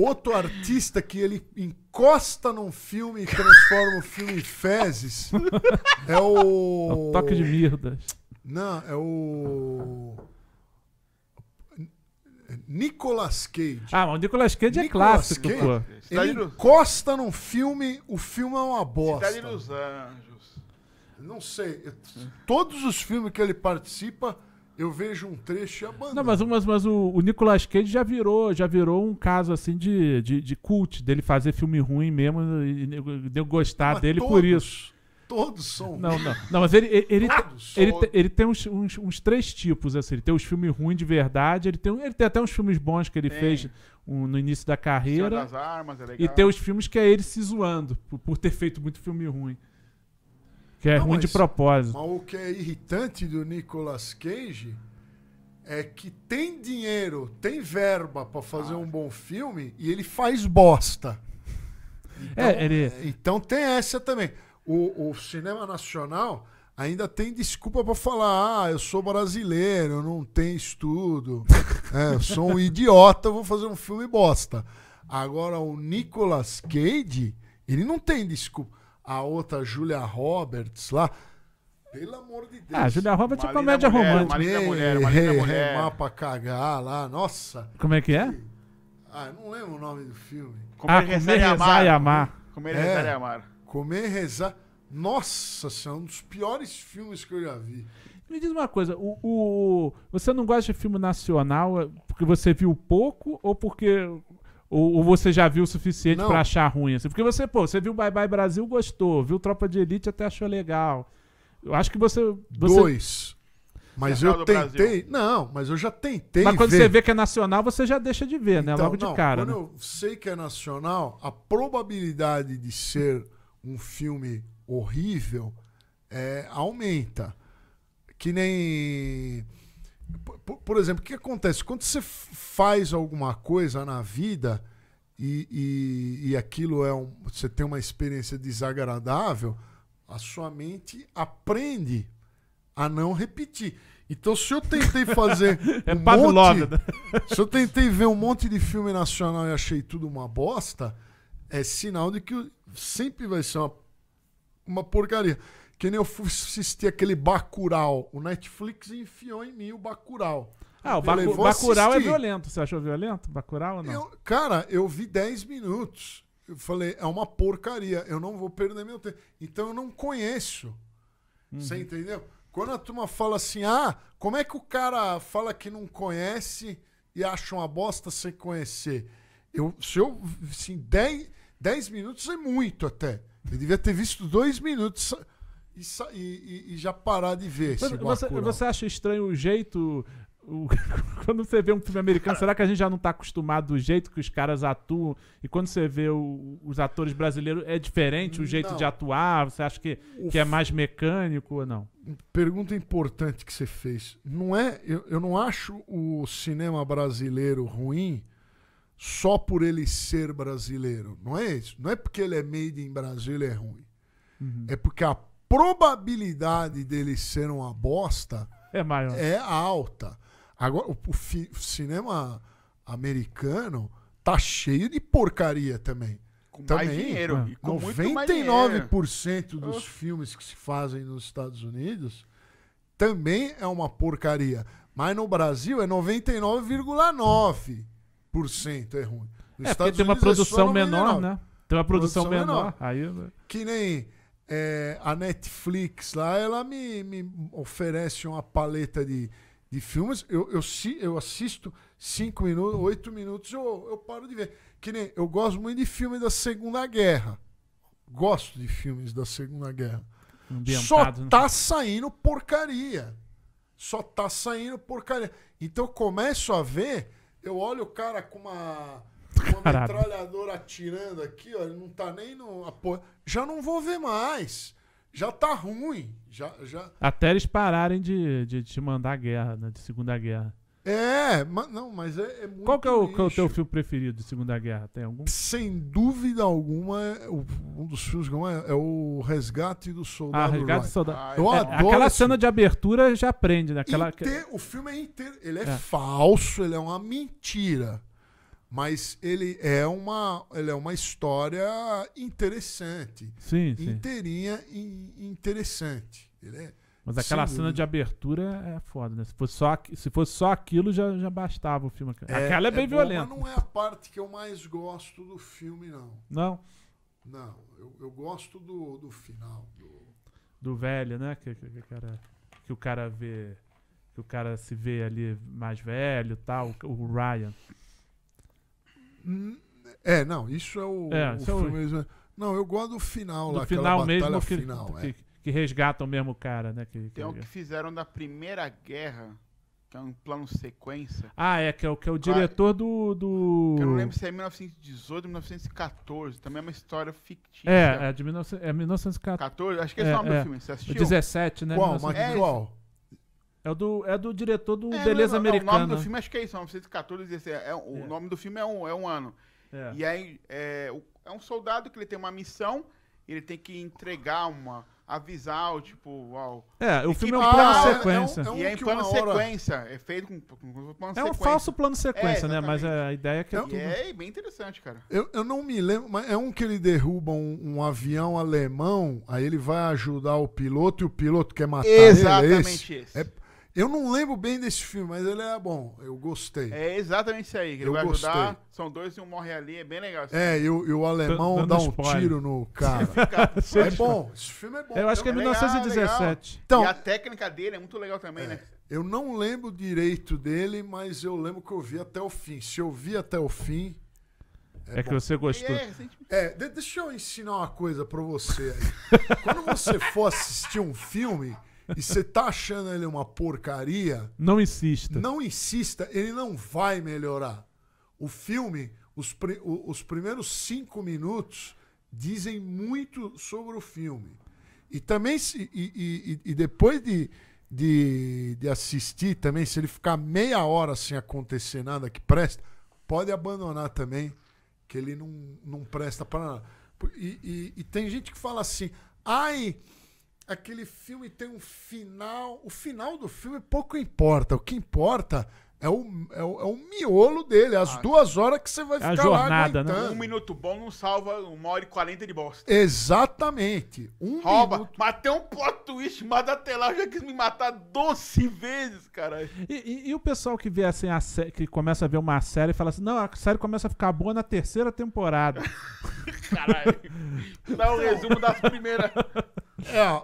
Outro artista que ele encosta num filme e transforma o filme em fezes é o. Toque de mirdas. Não, é o. Nicolas Cage. Ah, mas o Nicolas Cage é Nicolas clássico, Cage. pô. Cidade Ele encosta num filme, o filme é uma bosta. Cidade dos Anjos. Não sei. Todos os filmes que ele participa, eu vejo um trecho e abandono. Não, mas, o- mas, mas o, o Nicolas Cage já virou, já virou um caso assim de, de, de cult, dele fazer filme ruim mesmo e nego- nego gostar Mas dele por todos- isso. Todos são. Não, não. Não, mas ele, ele, ele, ele, ele tem uns, uns, uns três tipos, assim. Ele tem os filmes ruins de verdade, ele tem, ele tem até uns filmes bons que ele Tem. fez um, no início da Senhor carreira. das Armas, é legal. E tem os filmes que é ele se zoando por, por ter feito muito filme ruim. Que é Não, ruim de mas- propósito. Mas o que é irritante do Nicolas Cage é que tem dinheiro, tem verba pra fazer um bom filme e ele faz bosta. Então, É, ele- então tem essa também. O, o cinema nacional ainda tem desculpa pra falar: ah, eu sou brasileiro, eu não tenho estudo, é, eu sou um idiota, vou fazer um filme bosta. Agora, o Nicolas Cage, ele não tem desculpa. A outra, Julia Roberts lá, pelo amor de Deus. Ah, Julia Roberts é comédia mulher, romântica. uma linda Re- mulher, uma linda re- mulher. Remar pra cagar lá, nossa. Como é que é? Ah, eu não lembro o nome do filme. Comer, Ah, rezar comer, e rezar amar. e amar. Comer, É. rezar e amar. Comer, rezar. Nossa senhora, um dos piores filmes que eu já vi. Me diz uma coisa, o, o- você não gosta de filme nacional é, porque você viu pouco ou porque ou, ou você já viu o suficiente pra achar ruim? Assim? Porque você, pô, você viu Bye Bye Brasil, gostou, viu Tropa de Elite, até achou legal. Eu acho que você, você Dois. Mas Central eu tentei. Não, mas eu já tentei. mas quando ver. você vê que é nacional, você já deixa de ver, né? Então, Logo de não, cara, Quando né? eu sei que é nacional, a probabilidade de ser um filme horrível é, aumenta. Que nem. Por, por exemplo, o que acontece? Quando você faz alguma coisa na vida e, e, e aquilo é um. Você tem uma experiência desagradável, a sua mente aprende a não repetir. Então, se eu tentei fazer. É um Pavlov, monte, se eu tentei ver um monte de filme nacional e achei tudo uma bosta, é sinal de que sempre vai ser uma, uma porcaria. Que nem eu fui assistir aquele Bacurau. O Netflix enfiou em mim o Bacurau. Ah, o Bacu, Bacurau é assistir. violento. Você achou violento? Bacurau ou não? Eu- cara, eu vi 10 minutos. Eu falei, é uma porcaria. Eu não vou perder meu tempo. Então eu não conheço. Você entendeu? Quando a turma fala assim, ah, como é que o cara fala que não conhece e acha uma bosta sem conhecer? Eu, se eu, assim, 10, 10 minutos é muito até. Eu devia ter visto dois minutos e, e- e- já parar de ver esse Você, você, acha estranho o jeito. quando você vê um filme americano, será que a gente já não tá acostumado do jeito que os caras atuam? E quando você vê o- os atores brasileiros, é diferente o jeito Não. de atuar? Você acha que, que é mais mecânico ou não? Pergunta importante que você fez. Não é, eu, eu não acho o cinema brasileiro ruim só por ele ser brasileiro. Não é isso. Não é porque ele é made in Brasil ele é ruim. É porque a probabilidade dele ser uma bosta É maior. é alta. Agora, o, o fi- o cinema americano tá cheio de porcaria também. Com Também, mais dinheiro. ah, E com muito mais dinheiro. 99% dos filmes que se fazem nos Estados Unidos também é uma porcaria. Mas no Brasil é 99,9% é ruim. Nos É, porque Estados tem uma Unidos é só produção menor, 99. né? Tem uma produção, Produção menor. menor. Aí? Que nem é, a Netflix lá, ela me, me oferece uma paleta de, de filmes. Eu, eu, eu assisto 5 minutos, 8 minutos, eu, eu paro de ver. Que nem eu gosto muito de filmes da Segunda Guerra. Gosto de filmes da Segunda Guerra. Só tá saindo porcaria. Só tá saindo porcaria. Então eu começo a ver, eu olho o cara com uma, uma Caralho. metralhadora atirando aqui, ó, ele não tá nem no apoio. Já não vou ver mais. Já tá ruim. Já, já... Até eles pararem de, de te mandar guerra, né? De Segunda Guerra. É, mas, não, mas é, é muito Qual que é, o, qual é o teu filme preferido de Segunda Guerra? Tem algum? Sem dúvida alguma, é um dos filmes que é, é o Resgate do Ah, Soldado Resgate do Ryan. Soldado. Ah, Eu É, adoro aquela cena de abertura já aprende, né? Aquela, Inte- O filme é inteiro. Ele é, É. falso, ele é uma mentira. Mas ele é uma, ele é uma história interessante. Sim, sim. Inteirinha e interessante. Ele é, Mas aquela cena dúvida. de abertura é foda, né? Se fosse só, se fosse só aquilo, já, já bastava o filme. aquela é bem bom, violenta. Mas não é a parte que eu mais gosto do filme, não. Não, Não, eu, eu gosto do, do final. do- do velho, né? Que, que, que o cara, que o cara vê. Que o cara se vê ali mais velho e tal. O Ryan. É, não, isso é o, É, o isso é o- filme. Não, eu gosto do final lá, Do aquela final batalha mesmo que, final. é. que, que resgatam mesmo o cara, né? Que, que- Tem um que fizeram da Primeira Guerra, que é um plano sequência. Ah, é, que é o, que é o diretor do. do... Que eu não lembro se é 1918 ou 1914. Também é uma história fictícia. É, é de 19, é 1914. 14? Acho que esse é o nome É, do é. filme. Você assistiu? 17, né? Qual? 19 Mas É, qual? É, do, é do diretor do É, Beleza não, não, Americana. O nome do filme acho que é isso, 1914. 16. É, o É. nome do filme é um, é um ano. É. E aí é, é um soldado que ele tem uma missão, ele tem que entregar uma. avisar o tipo. Ao, É, o filme é um plano Ah, é- sequência. é um- e é em plano sequência. É feito com, com, com plano É um sequência. falso plano sequência, É, né? Mas exatamente. a ideia é que é, É um- tudo. É bem interessante, cara. Eu, eu não me lembro, mas é um que ele derruba um, um avião alemão, aí ele vai ajudar o piloto e o piloto quer matar ele. é esse? Exatamente esse. É- eu não lembro bem desse filme, mas ele é bom. Eu gostei. É exatamente isso aí. Que ele Eu vai gostei. ajudar. São dois e um morre ali. É bem legal. É, e o, e o alemão dá um spoiler. tiro no cara. É bom, esse filme é bom. Eu acho que é É legal, 1917. Então, e a técnica dele é muito legal também, né? eu não lembro direito dele, mas eu lembro que eu vi até o fim. Se eu vi até o fim. É, que bom. você gostou. é, É, de- deixa eu ensinar uma coisa pra você aí. Quando você for assistir um filme e você tá achando ele uma porcaria, Não insista. não insista, ele não vai melhorar. O filme, os, pri- os primeiros cinco minutos dizem muito sobre o filme. E também, se, e, e- e- e depois de, de, de assistir também, se ele ficar meia hora sem acontecer nada que presta, pode abandonar também, que ele não, não presta para nada. E, e- e tem gente que fala assim, ai, aquele filme tem um final. O final do filme pouco importa. O que importa é o, é o, é o miolo dele, as duas horas que você vai É a ficar lá jornada, né? aguentando. Um minuto bom não salva uma hora e quarenta de bosta. Exatamente. Um Rouba. minuto. Mas tem um plot twist, mas até lá eu já quis me matar 12 vezes, cara. E, e- e o pessoal que vê assim, a sé- que começa a ver uma série e fala assim: não, a série começa a ficar boa na terceira temporada. Caralho. Dá um resumo das primeiras. É, é,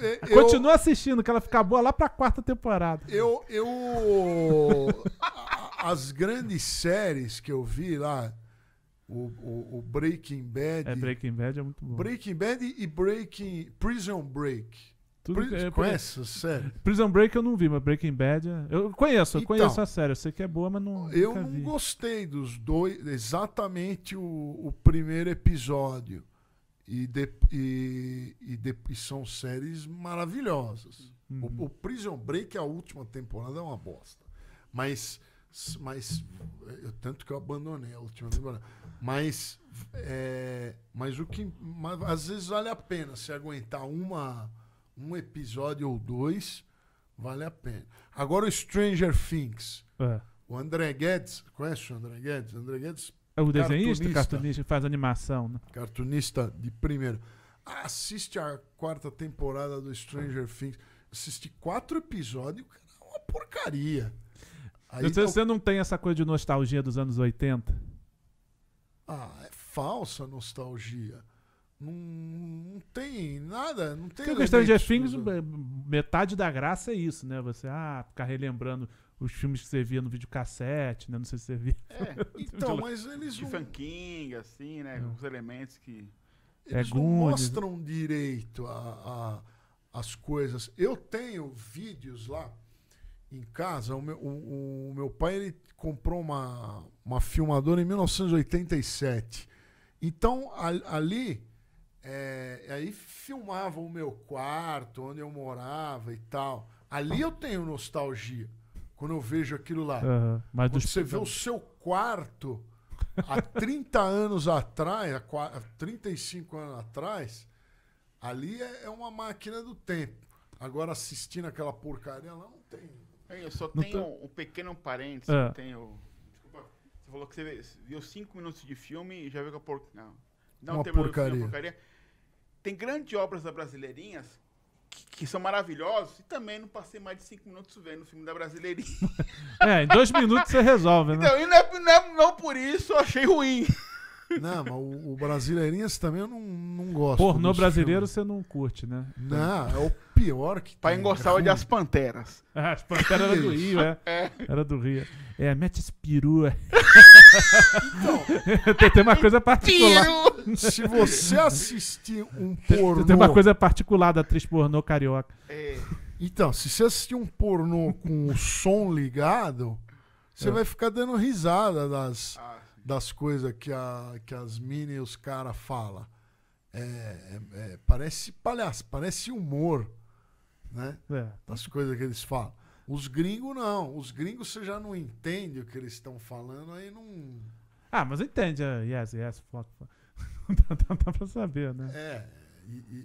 eu, Continua assistindo, que ela fica boa lá pra quarta temporada. Eu. eu as grandes séries que eu vi lá, o, o- o Breaking Bad. É, Breaking Bad é muito bom. Breaking Bad e Breaking. Prison Break. Tudo Pri- é- Conhece essa série? Prison Break eu não vi, mas Breaking Bad. é- Eu conheço, eu Então, conheço a série. Eu sei que é boa, mas não. Eu não vi. gostei dos dois, exatamente o, o primeiro episódio. E, de- e- e de- e são séries maravilhosas. Uhum. O, o Prison Break, a última temporada, é uma bosta. Mas, mas eu, tanto que eu abandonei a última temporada. Mas, é, mas o que. mas às vezes vale a pena se aguentar uma, um episódio ou dois, vale a pena. Agora o Stranger Things. É. O André Guedes, conhece o André Guedes? O André Guedes, o desenhista, Cartunista. cartunista, que faz animação, né? cartunista de primeiro. Assiste a quarta temporada do Stranger Things. Assisti quatro episódios, cara, é uma porcaria. Aí você, tá- você não tem essa coisa de nostalgia dos anos 80? Ah, é falsa nostalgia. Não, não tem nada, não tem Porque o Stranger Things, é, metade da graça é isso, né? Você ah, ficar relembrando os filmes que você via no videocassete, né? Não sei se você via. É, Então, mas eles não, Stephen King, assim, né? Os elementos que. eles É não Goonies. mostram direito a, a- as coisas. Eu tenho vídeos lá em casa. O meu, o- o meu pai ele comprou uma, uma filmadora em 1987. Então, a- ali, é, aí filmava o meu quarto, onde eu morava e tal. Ali eu tenho nostalgia. Quando eu vejo aquilo lá. Aham. Mas Quando você vê o seu quarto há 30 anos atrás, há qua- há 35 anos atrás, ali é, é uma máquina do tempo. Agora assistindo aquela porcaria lá não tem. Eu só Não tenho tô- um pequeno parênteses. Ah. Tenho. Desculpa. Você falou que você viu cinco minutos de filme e já viu que a por... Não. Não Uma filme, porcaria. uma porcaria. Tem grandes obras da Brasileirinhas que, que são maravilhosos e também não passei mais de cinco minutos vendo o filme da Brasileirinha. É, em dois minutos você resolve, né? Então, e não, é, não, é- não por isso eu achei ruim. Não, mas o, o Brasileirinhas também eu não, não gosto. Pornô brasileiro filmes. você não curte, né? Não, é o pior que Pra tem. engrossar é de As Panteras. Ah, as panteras era do Rio, é. Era do Rio. É, mete esse peru. é. tem, tem uma coisa particular. Se você assistir um Tem, pornô. tem uma coisa particular da atriz pornô carioca. É, Então, se você assistir um pornô com o som ligado, você É. vai ficar dando risada das, ah, das coisas que, a, que as mini e os caras falam. É, é- é- parece palhaço, parece humor, né? É. Das coisas que eles falam. Os gringos não. Os gringos você já não entende o que eles estão falando, aí não. Ah, mas entende. é, Yes, yes, fuck, dá, dá, dá pra saber, né? É.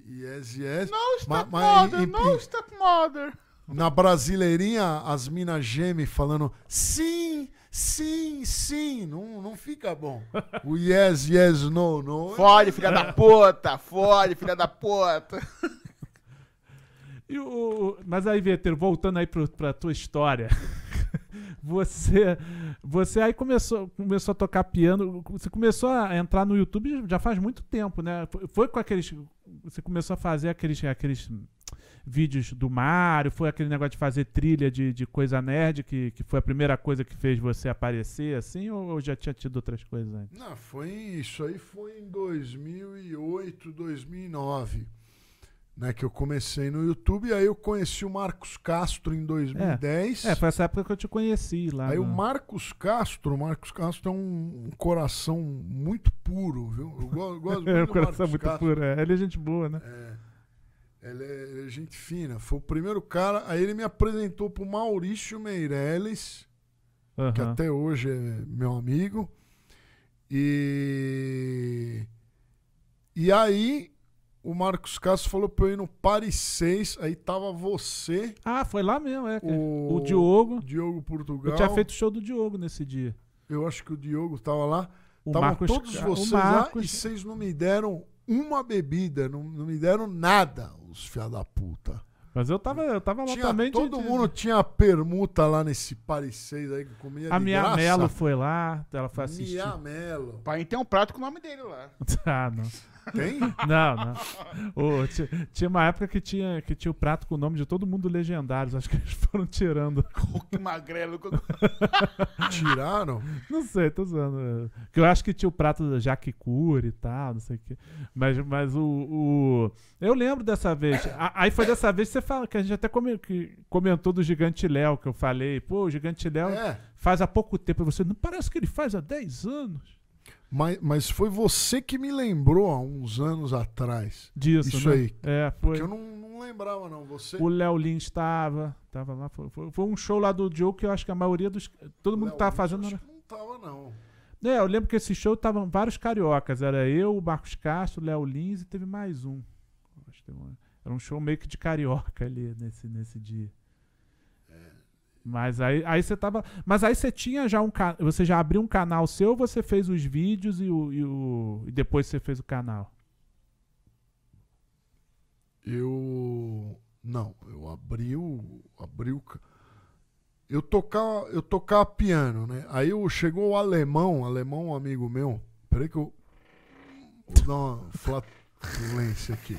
Yes, yes. No stepmother, em- no em- stepmother. Na brasileirinha, as minas gêmeas falando sim, sim, sim. Não, não fica bom. O yes, yes, no, no. Fode, filha da puta! Fode, filha da puta! E o, mas aí, Vieteiro, voltando aí pro, pra tua história. Você, você aí começou, começou a tocar piano. Você começou a entrar no YouTube já faz muito tempo, né? Foi, foi com aqueles. Você começou a fazer aqueles, aqueles vídeos do Mario, foi aquele negócio de fazer trilha de, de coisa nerd, que, que foi a primeira coisa que fez você aparecer, assim, ou, ou já tinha tido outras coisas antes? Não, foi isso aí foi em 2008, 2009. Né, que eu comecei no YouTube, e aí eu conheci o Marcos Castro em 2010. É, foi essa época que eu te conheci lá. Aí o no- Marcos Castro, o Marcos Castro é um, um coração muito puro, viu? Eu go- gosto muito É, o do coração Marcos muito Castro. puro. É, ele é gente boa, né? Ele é, ele é gente fina. Foi o primeiro cara. Aí ele me apresentou pro Maurício Meirelles, que Aham. até hoje é meu amigo. E. E aí o Marcos Castro falou pra eu ir no Paris 6. Aí tava você, Ah, foi lá mesmo, é. o, O Diogo. Diogo Portugal. Eu tinha feito show do Diogo nesse dia. Eu acho que o Diogo tava lá. O Estavam todos vocês Marcos, lá e vocês não me deram uma bebida, não, não me deram nada, os filha da puta. Mas eu tava, eu tava lá Tinha, também. todo de- mundo tinha a permuta lá nesse Paris 6 aí que comia A de minha graça. Melo foi lá, ela foi assistir. Mia Melo. Pai, tem um prato com o nome dele lá. ah, não. Tem? Não, não. Ti- tinha uma época que tinha, que tinha o prato com o nome de todo mundo legendários. Acho que eles foram tirando. que magrelo. Tiraram? Não sei, tô usando. Que eu acho que tinha o prato da Jaque Cure e tal, não sei o quê. Mas, mas o, o- Eu lembro dessa vez. A- Aí foi dessa vez que você fala, que a gente até come- que comentou do Gigante Léo, que eu falei. Pô, o Gigante Léo É. faz há pouco tempo. Você, não parece que ele faz há 10 anos Mas, mas foi você que me lembrou há uns anos atrás. disso, Isso né? aí. É, foi. Porque eu não, não lembrava, não. Você. O Léo Lins estava. Tava lá. Foi, foi- foi um show lá do Diogo que eu acho que a maioria dos. Todo mundo que tava fazendo. Acho que não tava, não. É, eu lembro que esse show estavam vários cariocas. Era eu, o Marcos Castro, o Léo Lins e teve mais um. Acho que teve um- Era um show meio que de carioca ali nesse, nesse dia. Mas aí, aí você tava. Mas aí você tinha já um. Você já abriu um canal seu você fez os vídeos e, o, e, o, e depois você fez o canal? Eu. Não, eu abri o. Abri o. Eu tocava, eu tocava piano, né? Aí eu, chegou o alemão, alemão um amigo meu. Peraí que eu. Vou dar uma flatulência aqui.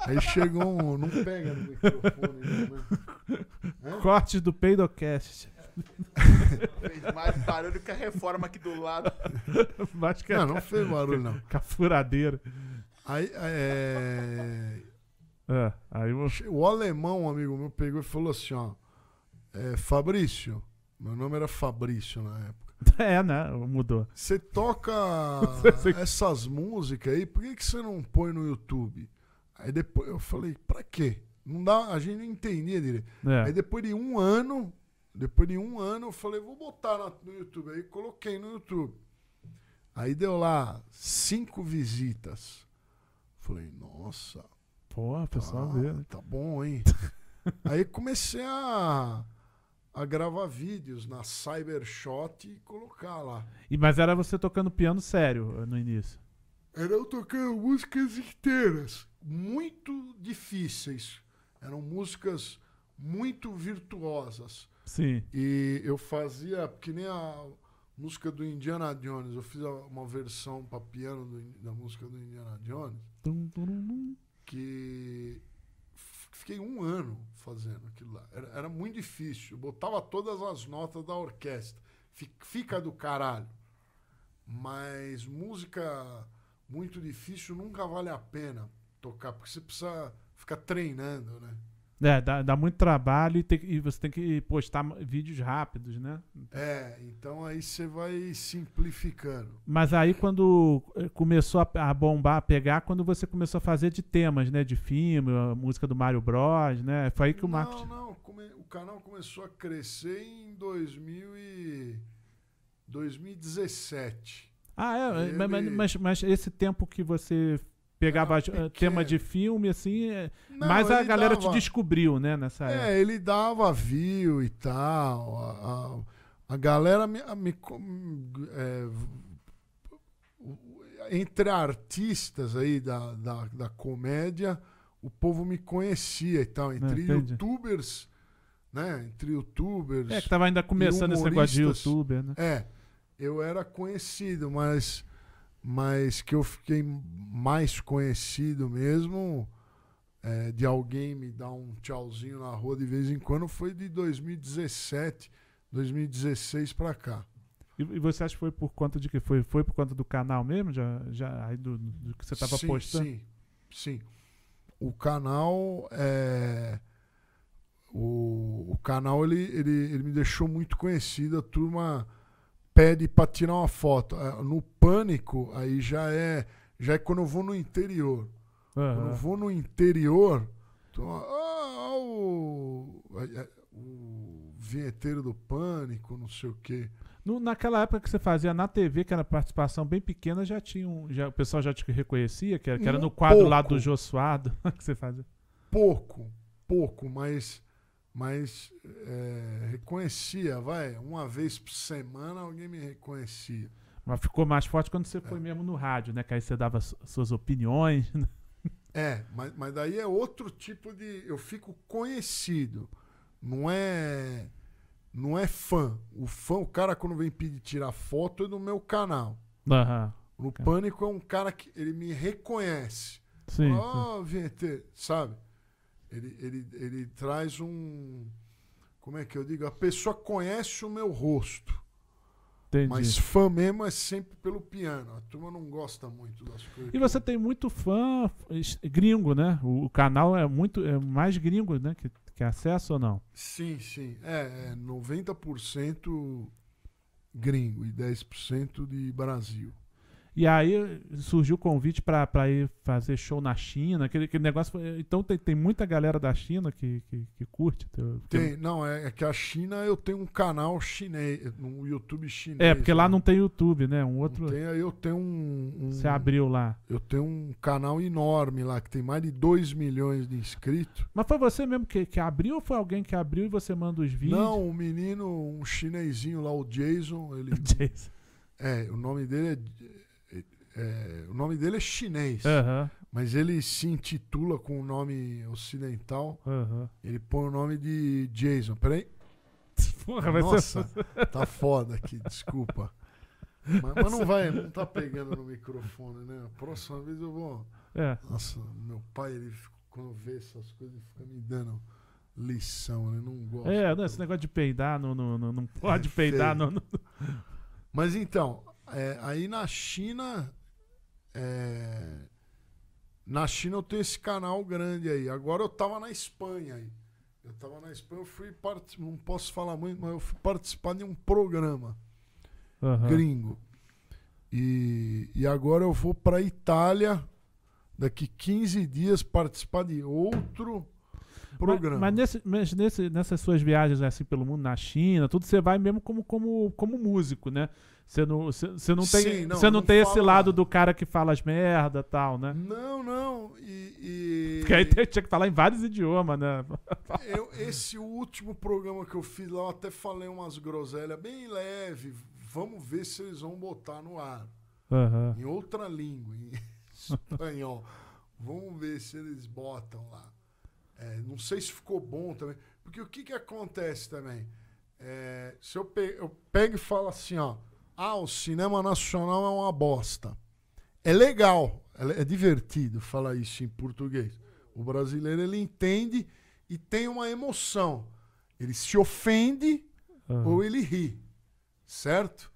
Aí chegou um. Não pega no microfone, não, né? Cortes do Peidocast. Fez mais barulho que a reforma aqui do lado. Acho que é Não, não fez barulho, não. com a furadeira. Aí, é, É, aí eu- o alemão, um amigo meu, pegou e falou assim: ó. É, Fabrício, meu nome era Fabrício na época. É, né? Mudou. Você toca essas músicas aí, por que, que você não põe no YouTube? Aí depois eu falei, pra quê? Não dá, a gente não entendia direito. É. Aí depois de um ano, depois de um ano, eu falei, vou botar no YouTube. Aí coloquei no YouTube. Aí deu lá cinco visitas. Falei, nossa, Pô, o pessoal ah, vê. né? tá bom, hein? Aí comecei a, a gravar vídeos na Cybershot e colocar lá. E, mas era você tocando piano sério eh, no início. Era eu tocando músicas inteiras, muito difíceis. Eram músicas muito virtuosas. Sim. E eu fazia, que nem a música do Indiana Jones, eu fiz uma versão para piano do- da música do Indiana Jones, Tum, turum, tum. que fiquei um ano fazendo aquilo lá. Era, era muito difícil. Eu botava todas as notas da orquestra. Fi- Fica do caralho. Mas música muito difícil nunca vale a pena tocar, porque você precisa ficar treinando, né? É, dá, dá muito trabalho e, tem e você tem que postar vídeos rápidos, né? É, então aí você vai simplificando. Mas aí quando eh, começou a, a bombar, a pegar, quando você começou a fazer de temas, né? De filme, a música do Mario Bros, né? Foi aí que o não, marketing... não, come- o canal começou a crescer em 2000 e 2017. Ah, é, Ele- mas, mas, mas esse tempo que você pegava eh, tema de filme, assim, é, Não, mas a galera te dava- descobriu, né? Nessa época. É, ele dava view e tal. A, a, a galera me. me é, entre artistas aí da, da, da comédia, o povo me conhecia e tal. Entre entendi. youtubers, né? Entre youtubers. É, que tava ainda começando esse negócio de youtuber, né? É, eu era conhecido, mas, mas que eu fiquei mais conhecido mesmo é, de alguém me dar um tchauzinho na rua de vez em quando foi de 2017, 2016 pra cá. E, e você acha que foi por conta de que foi? Foi por conta do canal mesmo? Já, já aí do, do que você tava sim, postando? Sim, sim. O canal é. O, o canal ele, ele, ele me deixou muito conhecido. A turma pede pra tirar uma foto. Ah, No pânico, aí já é. Já é quando eu vou no interior. Quando eu vou no interior, tô, ah, o, é, o vinheteiro do pânico, não sei o quê. No- naquela época que você fazia na TV, que era participação bem pequena, já tinha um, já, o pessoal já te reconhecia, que era, que era no quadro lá pouco. do Jô Suado que você fazia. pouco, pouco, mas, mas é, reconhecia, vai, uma vez por semana alguém me reconhecia. Mas ficou mais forte quando você foi mesmo no rádio, né? Que aí você dava su- suas opiniões. né? É, mas, mas daí é outro tipo de. Eu fico conhecido. Não é. Não é fã. O fã, o cara quando vem pedir tirar foto é do meu canal. Aham. No. Pânico é um cara que ele me reconhece. Sim. sim. Ó, VT, sabe? Ele, ele, ele traz um. Como é que eu digo? A pessoa conhece o meu rosto. Entendi. Mas fã mesmo é sempre pelo piano. A turma não gosta muito das coisas. E você tem muito fã gringo, né? O, o canal é muito é mais gringo, né? Que, que acesso ou não? Sim, sim. É, é 90% gringo e 10% de Brasil. E aí surgiu o convite pra ir fazer show na China, aquele, aquele negócio. foi- Então tem, tem muita galera da China que, que, que curte. Tem, não, é, é que a China eu tenho um canal chinês, no YouTube chinês. É, porque lá né? não tem YouTube, né? Um outro. tem, aí eu tenho um, um- Você abriu lá. Eu tenho um canal enorme lá, que tem mais de 2 milhões de inscritos. Mas foi você mesmo que, que abriu ou foi alguém que abriu e você manda os vídeos? Não, um menino, um chinesinho lá, o Jason, ele. Jason. é, o nome dele é. É, o nome dele é chinês, Aham, mas ele se intitula com o nome ocidental. aham. Ele põe o nome de Jason. Peraí. Porra, Nossa, ser. tá foda aqui, desculpa. Mas, mas não vai, não tá pegando no microfone, né? A próxima vez eu vou. É. Nossa, meu pai, ele quando vê essas coisas, ele fica me dando lição, né? Não gosta. É, não, esse negócio de peidar, não, não, não, não pode É peidar. Não, não- Mas então, é, aí na China. É, na China eu tenho esse canal grande aí. Agora eu tava na Espanha aí. Eu tava na Espanha, eu fui participar. Não posso falar muito, mas eu fui participar de um programa Aham. gringo. E, e agora eu vou pra Itália daqui 15 dias participar de outro programa. Mas, nesse, mas nesse, nessas suas viagens assim pelo mundo, na China, tudo, você vai mesmo como, como, como músico, né? Você não, você, você não tem, Sim, não, você não, não tem esse lado nada. do cara que fala as merda e tal, né? Não, não. E, e- Porque aí tinha que falar em vários idiomas, né? eu- esse último programa que eu fiz lá, eu até falei umas groselhas bem leve. Vamos ver se eles vão botar no ar. Aham. Em outra língua, em espanhol. Vamos ver se eles botam lá. É, não sei se ficou bom também. Porque o que, que acontece também? É, se eu, pe eu pego e falo assim, ó. Ah, o cinema nacional é uma bosta. É legal, é, é divertido falar isso em português. O brasileiro ele entende e tem uma emoção. Ele se ofende aham. ou ele ri, certo?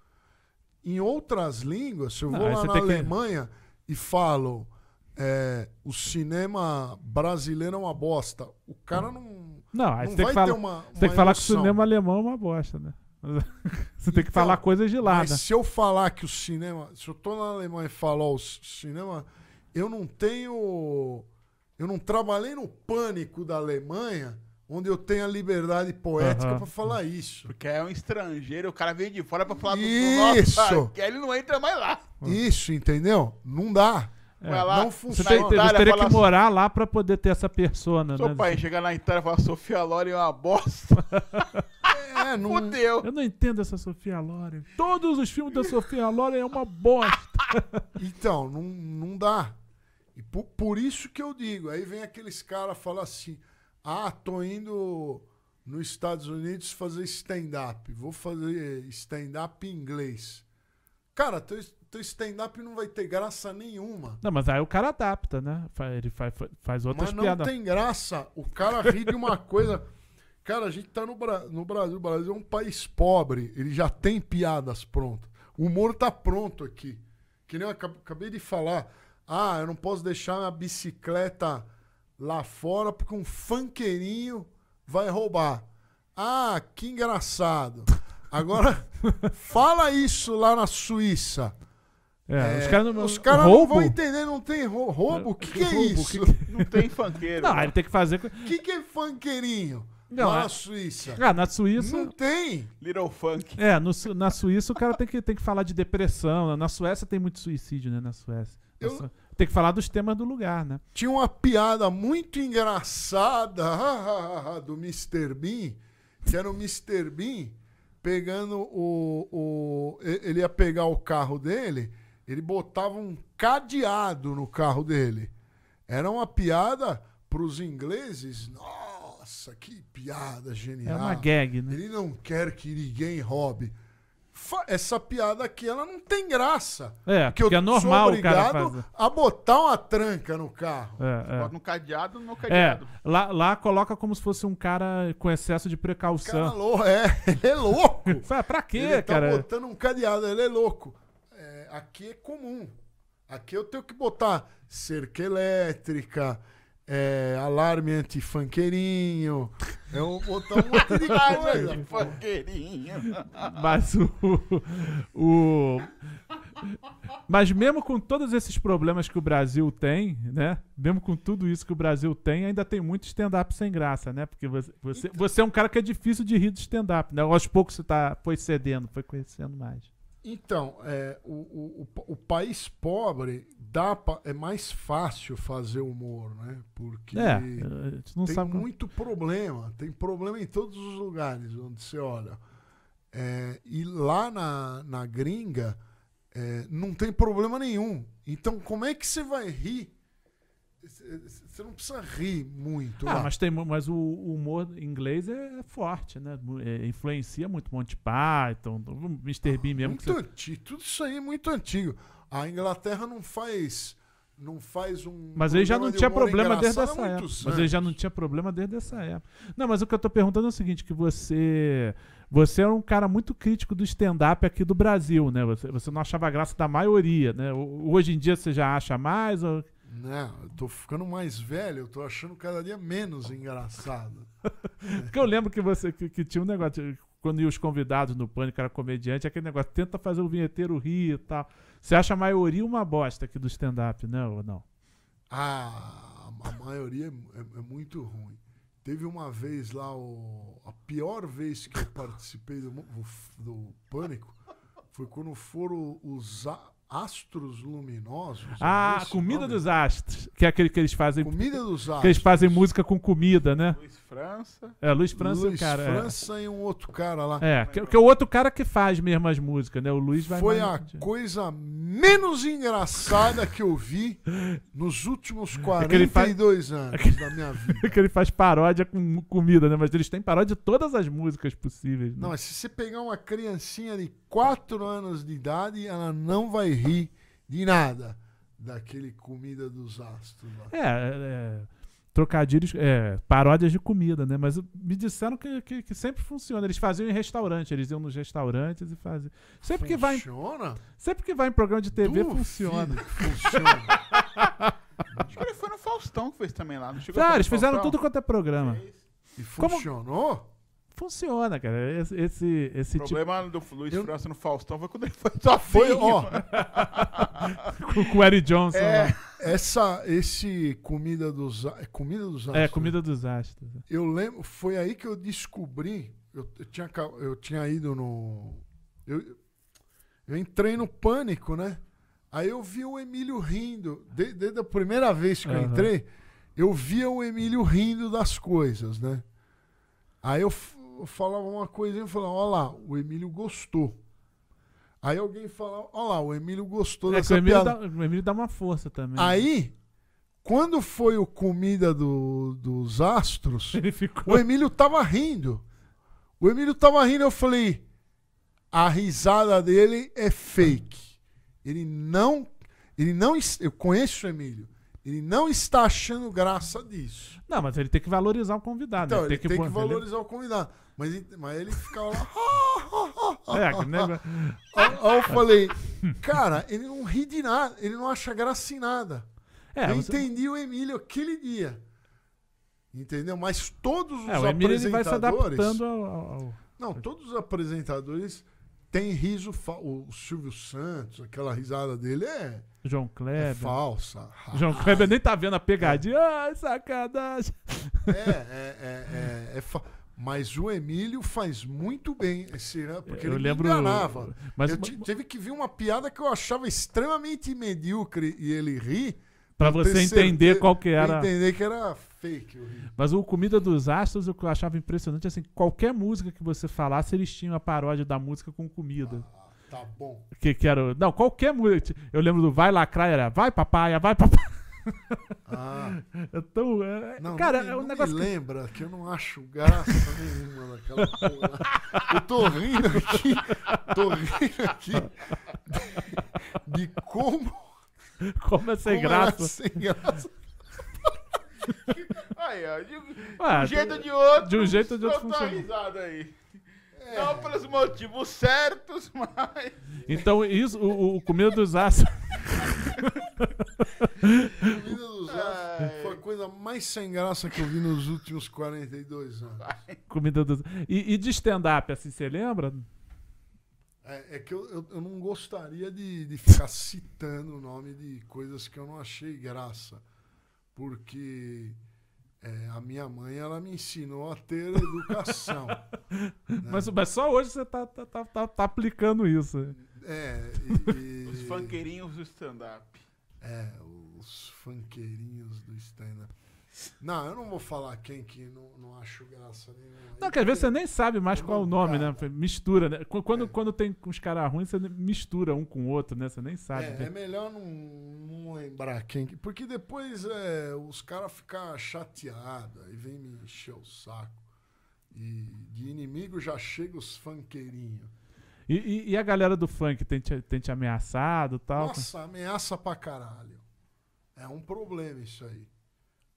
Em outras línguas, se eu vou lá na tem que- Alemanha e falo é, o cinema brasileiro é uma bosta, o cara não, Não, aí não você tem que falar, uma, você tem uma que falar que o cinema alemão é uma bosta, né? Você tem que Então, falar coisas de lá, Mas né? se eu falar que o cinema, se eu tô na Alemanha e falar o cinema, eu não tenho, eu não trabalhei no pânico da Alemanha, onde eu tenho a liberdade poética Aham. para falar isso. Porque é um estrangeiro, o cara veio de fora pra falar do, do Isso. nosso. Que ele não entra mais lá. Isso, entendeu? Não dá. Vai lá, não Você, funciona. tem, na você teria que morar lá pra poder ter essa persona, Seu né? pai chegar na Itália e falar Sofia Loren é uma bosta. É, não, Fudeu. Eu não entendo essa Sofia Loren. Todos os filmes da Sofia Loren é uma bosta. Então, não, não dá. E por, por isso que eu digo. Aí vem aqueles caras falar assim: ah, tô indo nos Estados Unidos fazer stand-up. Vou fazer stand-up em inglês. Cara, teu, teu stand-up não vai ter graça nenhuma. Não, mas aí o cara adapta, né? Ele faz, faz outras Mas não piadas. tem graça. O cara ri de uma coisa. Cara, a gente tá no, Bra- no Brasil. O Brasil é um país pobre. Ele já tem piadas prontas. O humor tá pronto aqui. Que nem eu acab- acabei de falar. Ah, eu não posso deixar minha bicicleta lá fora porque um funkeirinho vai roubar. Ah, que engraçado. Agora, fala isso lá na Suíça. É, os É, caras não, os caras não roubo? vão entender, não tem rou- roubo. O que, que é Roubo, isso? que- Não tem funkeiro. Não, né? ele tem que fazer. O que, que é funkeirinho? Não, lá é- na Suíça. Ah, na Suíça. Não tem. Little Funk. É, no na Suíça o cara tem que, tem que falar de depressão. Na Suécia tem muito suicídio, né? Na Suécia. Na Eu- Su- Tem que falar dos temas do lugar, né? Tinha uma piada muito engraçada do Mr. Bean, que era o Mr. Bean pegando o, o. Ele ia pegar o carro dele, ele botava um cadeado no carro dele. Era uma piada pros ingleses. Nossa, que piada É genial. uma gag, né? Ele não quer que ninguém roube. Fa- Essa piada aqui, ela não tem graça. É, Porque eu porque é normal sou o cara fazer. a botar uma tranca no carro. É, Bota no cadeado, no é. É, cadeado. lá, lá coloca como se fosse um cara com excesso de Cara precaução. lou- é, ele é louco. Fala, pra quê, ele tá cara? botando um cadeado, ele é louco. É, aqui é comum. Aqui eu tenho que botar cerca elétrica, é, alarme antifanqueirinho. Eu vou botar um monte de coisa. Mas o, o. Mas mesmo com todos esses problemas que o Brasil tem, né? Mesmo com tudo isso que o Brasil tem, ainda tem muito stand-up sem graça, né? Porque você, você, você é um cara que é difícil de rir do stand-up, né? Aos poucos você tá, foi cedendo, foi conhecendo mais. Então, é, o, o, o, país pobre dá pra- é mais fácil fazer humor, né? Porque É, tem sabe. como- muito problema. Tem problema em todos os lugares onde você olha. É, e lá na, na gringa é, não tem problema nenhum. Então, como é que você vai rir? Você não precisa rir muito. Ah, lá. mas, tem, mas o, o humor inglês é forte, né? É, influencia muito Monty Python, Mr. Bean mesmo. muito você- antigo. Tudo isso aí é muito antigo. A Inglaterra não faz. Não faz um. Mas ele já não tinha problema desde essa época. muitos Mas ele já anos. não tinha problema desde essa época. Não, mas o que eu tô perguntando é o seguinte, que você você é um cara muito crítico do stand-up aqui do Brasil, né? Você, você não achava graça da maioria, né? Hoje em dia você já acha mais? Ou... Não, eu tô ficando mais velho, eu tô achando cada dia menos engraçado. Porque eu lembro que você que, que tinha um negócio, quando ia os convidados no Pânico, era comediante, aquele negócio, tenta fazer o vinheteiro rir e tal. Você acha a maioria uma bosta aqui do stand-up, né? Ou não? Ah, a maioria é, é- é muito ruim. Teve uma vez lá, o, a pior vez que eu participei do, do, do Pânico foi quando foram os a- astros luminosos. Ah, é Comida nome? dos Astros, que é aquele que eles fazem, Comida dos astros. que eles fazem música com comida, né? Luiz França. É, Luiz França, Luiz cara. é. França e um outro cara lá. É, que, que é o outro cara que faz mesmo as músicas, né? O Luiz vai Foi mais- a coisa menos engraçada que eu vi nos últimos É que ele faz- 42 anos da minha vida. que ele faz paródia com comida, né? Mas eles têm paródia de todas as músicas possíveis. né? Não, mas se você pegar uma criancinha de 4 anos de idade, ela não vai rir de nada daquele comida dos astros lá. É, é, é, trocadilhos, é, paródias de comida, né? Mas me disseram que, que, que sempre funciona. Eles faziam em restaurante, eles iam nos restaurantes e faziam. Sempre que vai, em- Funciona? sempre que vai em programa de TV Duvido funciona. que funciona. Acho que ele foi no Faustão que fez também lá. Não chegou Ah, ser eles fizeram Faustão? tudo quanto é programa. E Como- funcionou? Funciona, cara. Esse, esse, esse O tipo problema do Luiz Eu- França no Faustão foi quando ele foi sozinho. Foi, ó, com, com o Eric Johnson. É. lá. essa, esse comida dos, a- é comida dos astros. É, comida dos astros. Eu lembro, foi aí que eu descobri. Eu, eu tinha, eu tinha ido no. Eu, eu entrei no pânico, né? Aí eu vi o Emílio rindo. de- Desde a primeira vez que eu Aham. entrei, eu via o Emílio rindo das coisas, né? Aí eu, eu falava uma coisinha e falava, olha lá, o Emílio gostou. Aí alguém falava, olha lá, o Emílio gostou É que dessa o Emílio, piada. dá, o Emílio dá uma força também. Aí, quando foi o comida do- dos astros, Ele o Emílio tava rindo. O Emílio tava rindo, eu falei, a risada dele é fake. Ele não, ele não, eu conheço o Emílio. Ele não está achando graça disso. Não, mas ele tem que valorizar o convidado. Então, né? ele tem que, pôr- ele- valorizar o convidado. Mas, ele- mas ele ficava lá. É, negócio- Aí eu falei, cara, ele não ri de nada, ele não acha graça em nada. é, eu você- entendi o Emílio aquele dia. Entendeu? Mas todos os é, o Emílio ele vai se apresentadores. adaptando ao. ao- Não, todos os apresentadores têm riso. fa- O Silvio Santos, aquela risada dele é, João é Kleber. falsa. João Kleber nem tá vendo a pegadinha. Ai, sacanagem. É, é, é, é, é fa- Mas o Emílio faz muito bem esse. Porque Eu ele lembro- me enganava. mas- Eu teve que vir uma piada que eu achava extremamente medíocre e ele ri. Pra você entender certeza- qual que era. entender que era fake. Mas o Comida dos Astros, o que eu achava impressionante, assim, qualquer música que você falasse, eles tinham a paródia da música com comida. Ah, tá bom. Que, que era. Não, qualquer música. Eu lembro do Vai Lacrar, era Vai Papaya, Vai Papaya. Ah, Então, é- não, cara, não, é um não negócio. me que- lembra que eu não acho graça nenhuma naquela porra. Eu tô rindo aqui, tô rindo aqui de, de como, Como é sem como era graça. sem graça. Aí, ó. De, um jeito ou de outro. de um jeito ou de outro a funciona. risada aí. Não pelos motivos certos, mas. Então, isso, o, o Comida dos Astros. Comida dos Ai. foi a coisa mais sem graça que eu vi nos últimos 42 anos. comida dos... E, e de stand-up, assim, você lembra? É, é que eu, eu, eu não gostaria de, de ficar citando o nome de coisas que eu não achei graça. Porque é, a minha mãe ela me ensinou a ter educação. né? Mas, mas só hoje você tá, tá, tá, tá- tá aplicando isso. É, e, e- Os funkeirinhos do stand-up. É, os funkeirinhos do stand-up. Não, eu não vou falar quem que não, não acho graça nenhuma. Não, que às vezes você nem sabe mais qual é o nome, né? Cara. Mistura, né? Qu- Quando, É. quando tem uns caras ruins, você mistura um com o outro, né? Você nem sabe. É, é melhor não, não lembrar quem. que- Porque depois é, os caras ficam chateados, aí vem me encher o saco. E de inimigo já chega os funkeirinhos. E, e- e a galera do funk tem te, tem te ameaçado e tal? Nossa, ameaça pra caralho. É um problema isso aí.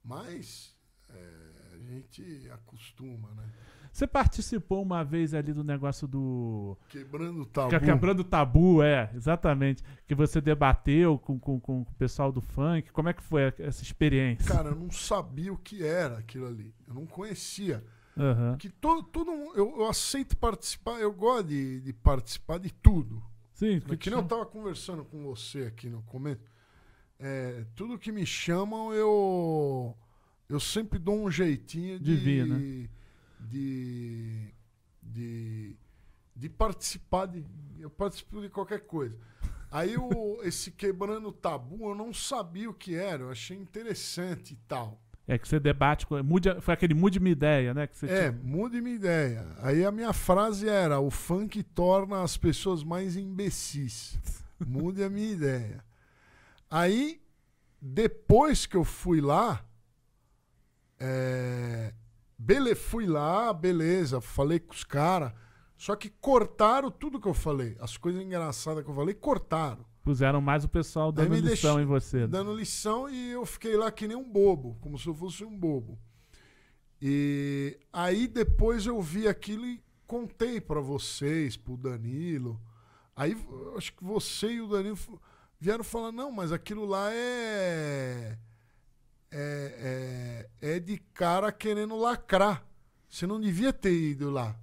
Mas é, a gente acostuma, né? Você participou uma vez ali do negócio do. Quebrando o tabu. Que- Quebrando o tabu, é, exatamente. Que você debateu com, com, com o pessoal do funk. Como é que foi essa experiência? Cara, eu não sabia o que era aquilo ali. Eu não conhecia. Aham. Que todo, todo mundo, eu, eu aceito participar, eu gosto de, de participar de tudo. Sim, Que, que nem eu tava conversando com você aqui no começo. É, tudo que me chamam, eu, eu sempre dou um jeitinho De de. vir, né? de, de, de participar de. Eu participo de qualquer coisa. Aí o, esse quebrando tabu, eu não sabia o que era, eu achei interessante e tal. É que você debate com. Mude, foi aquele mude minha ideia, né? Que você É, tinha- mude minha ideia. Aí a minha frase era: o funk torna as pessoas mais imbecis. Mude a minha ideia. Aí, depois que eu fui lá, é, bele, fui lá, beleza, falei com os caras. Só que cortaram tudo que eu falei. As coisas engraçadas que eu falei, cortaram. puseram mais o pessoal dando lição deixou- em você. Dando lição e eu fiquei lá que nem um bobo, como se eu fosse um bobo. E aí depois eu vi aquilo e contei pra vocês, pro Danilo. Aí eu acho que você e o Danilo vieram falar: não, mas aquilo lá é. É, é, é de cara querendo lacrar. Você não devia ter ido lá.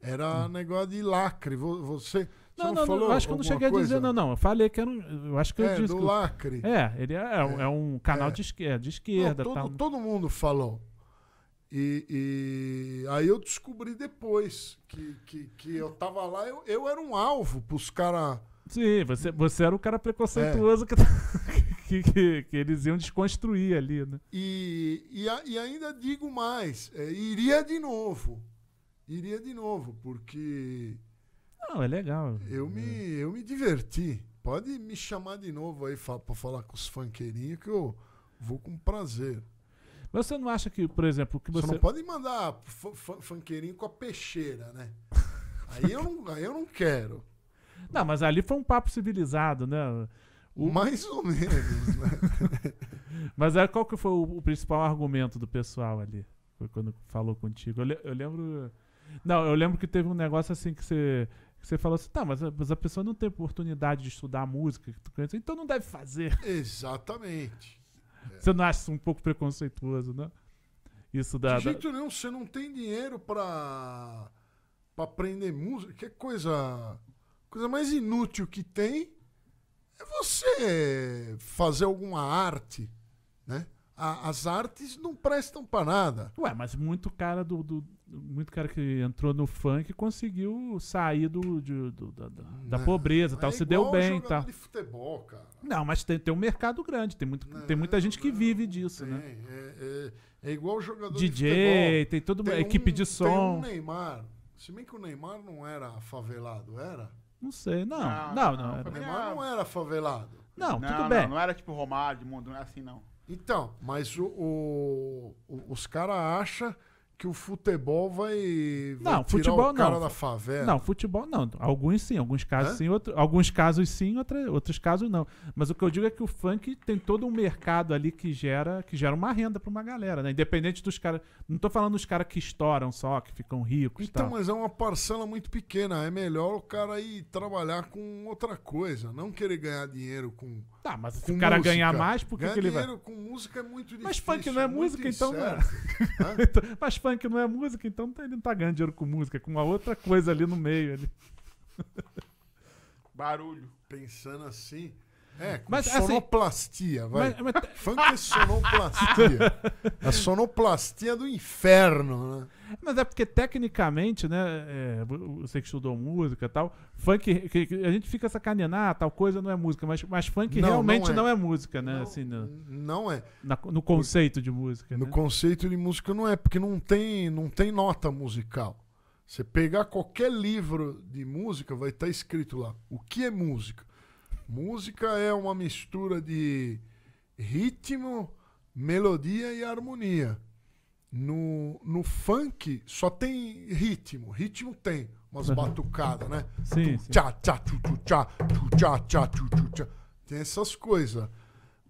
Era negócio de lacre. Vo- Você, Hum. Não, não, não, falou eu acho que eu não cheguei a dizer, coisa? não, não. Eu falei que era um. Eu acho que eu É, disse. do que- lacre. É, ele é, é um- é um canal É. de esquerda, de Não, esquerda todo, tal. todo mundo falou. E, e aí eu descobri depois que, que, que eu tava lá, eu, eu era um alvo pros caras. Sim, você, você era o cara preconceituoso que, que, que, que eles iam desconstruir ali, né? E, e, a- e ainda digo mais, é, iria de novo. Iria de novo, porque Não, é legal. eu me, eu me diverti. Pode me chamar de novo aí pra falar com os funkeirinhos que eu vou com prazer. Mas você não acha que, por exemplo, que Você você. não pode mandar fu- fu- funkeirinho com a peixeira, né? Aí eu não, aí eu não quero. Não, mas ali foi um papo civilizado, né? O- Mais ou menos, né? Mas é, qual que foi o, o principal argumento do pessoal ali? Foi quando falou contigo. Eu, eu lembro. Não, eu lembro que teve um negócio assim que você. Que você falou assim, tá, mas a, mas a pessoa não tem oportunidade de estudar música, que tu conhece, então não deve fazer. Exatamente. Você não acha isso um pouco preconceituoso, né? Isso da. De jeito nenhum, você não tem dinheiro pra, pra aprender música. Que coisa, coisa mais inútil que tem é você fazer alguma arte, né? A- as artes não prestam pra nada. Ué, mas muito cara do, do- Muito cara que entrou no funk conseguiu sair do, de- do- da, da- Não, pobreza tal, é se deu bem tal. de futebol, cara. Não, mas tem, tem um mercado grande, tem, muito, tem muita gente que Não, vive não disso, tem. né? É, é- é igual jogador de DJ, tem toda uma Tem equipe um- de Tem som. um Neymar. Se bem que o Neymar não era favelado, era? Não sei, não. Não, Não, não. não, era- Neymar não era favelado. não, não, tudo não, bem. Não, era tipo Romário de mundo, não é assim não. Então, mas o- o- os caras acham que o futebol vai, vai Não, futebol o cara não. da favela. Não, futebol não. Alguns sim, alguns casos Hã? sim, outro, alguns casos sim, outra, outros casos não. Mas o que eu digo é que o funk tem todo um mercado ali que gera, que gera uma renda pra uma galera, né? Independente dos caras. Não tô falando dos caras que estouram só, que ficam ricos Então, mas é uma parcela muito pequena. É melhor o cara ir trabalhar com outra coisa, não querer ganhar dinheiro com. Tá, mas se o cara música. ganhar mais, por que, Ganhar que ele vai. dinheiro com música é muito difícil. Mas funk não é muito música, então não é. incerto. Hã? Mas funk não é música, então ele não tá ganhando dinheiro com música, é com uma outra coisa ali no meio. Ali. Barulho. Pensando assim. É, com Mas, assim, sonoplastia, vai. Mas, mas- Funk é sonoplastia. a sonoplastia do inferno, né? Mas é porque tecnicamente, né? é, você que estudou música e tal, funk, que- que a gente fica sacaneando, ah, tal coisa não é música, mas, mas funk Não, realmente não não é. é, música, né? Não, assim, no, não é. na- no conceito de música. No né? conceito de música não é, porque não tem, não tem nota musical. Você pegar qualquer livro de música, vai estar escrito lá. O que é música? Música é uma mistura de ritmo, melodia e harmonia. No, no funk só tem ritmo. Ritmo tem umas Uhum. batucadas, né? Sim. Tchá, tchá, tu, tu, tchá, tu, tchá, tchá, tu, tu, tchá. Tem essas coisas.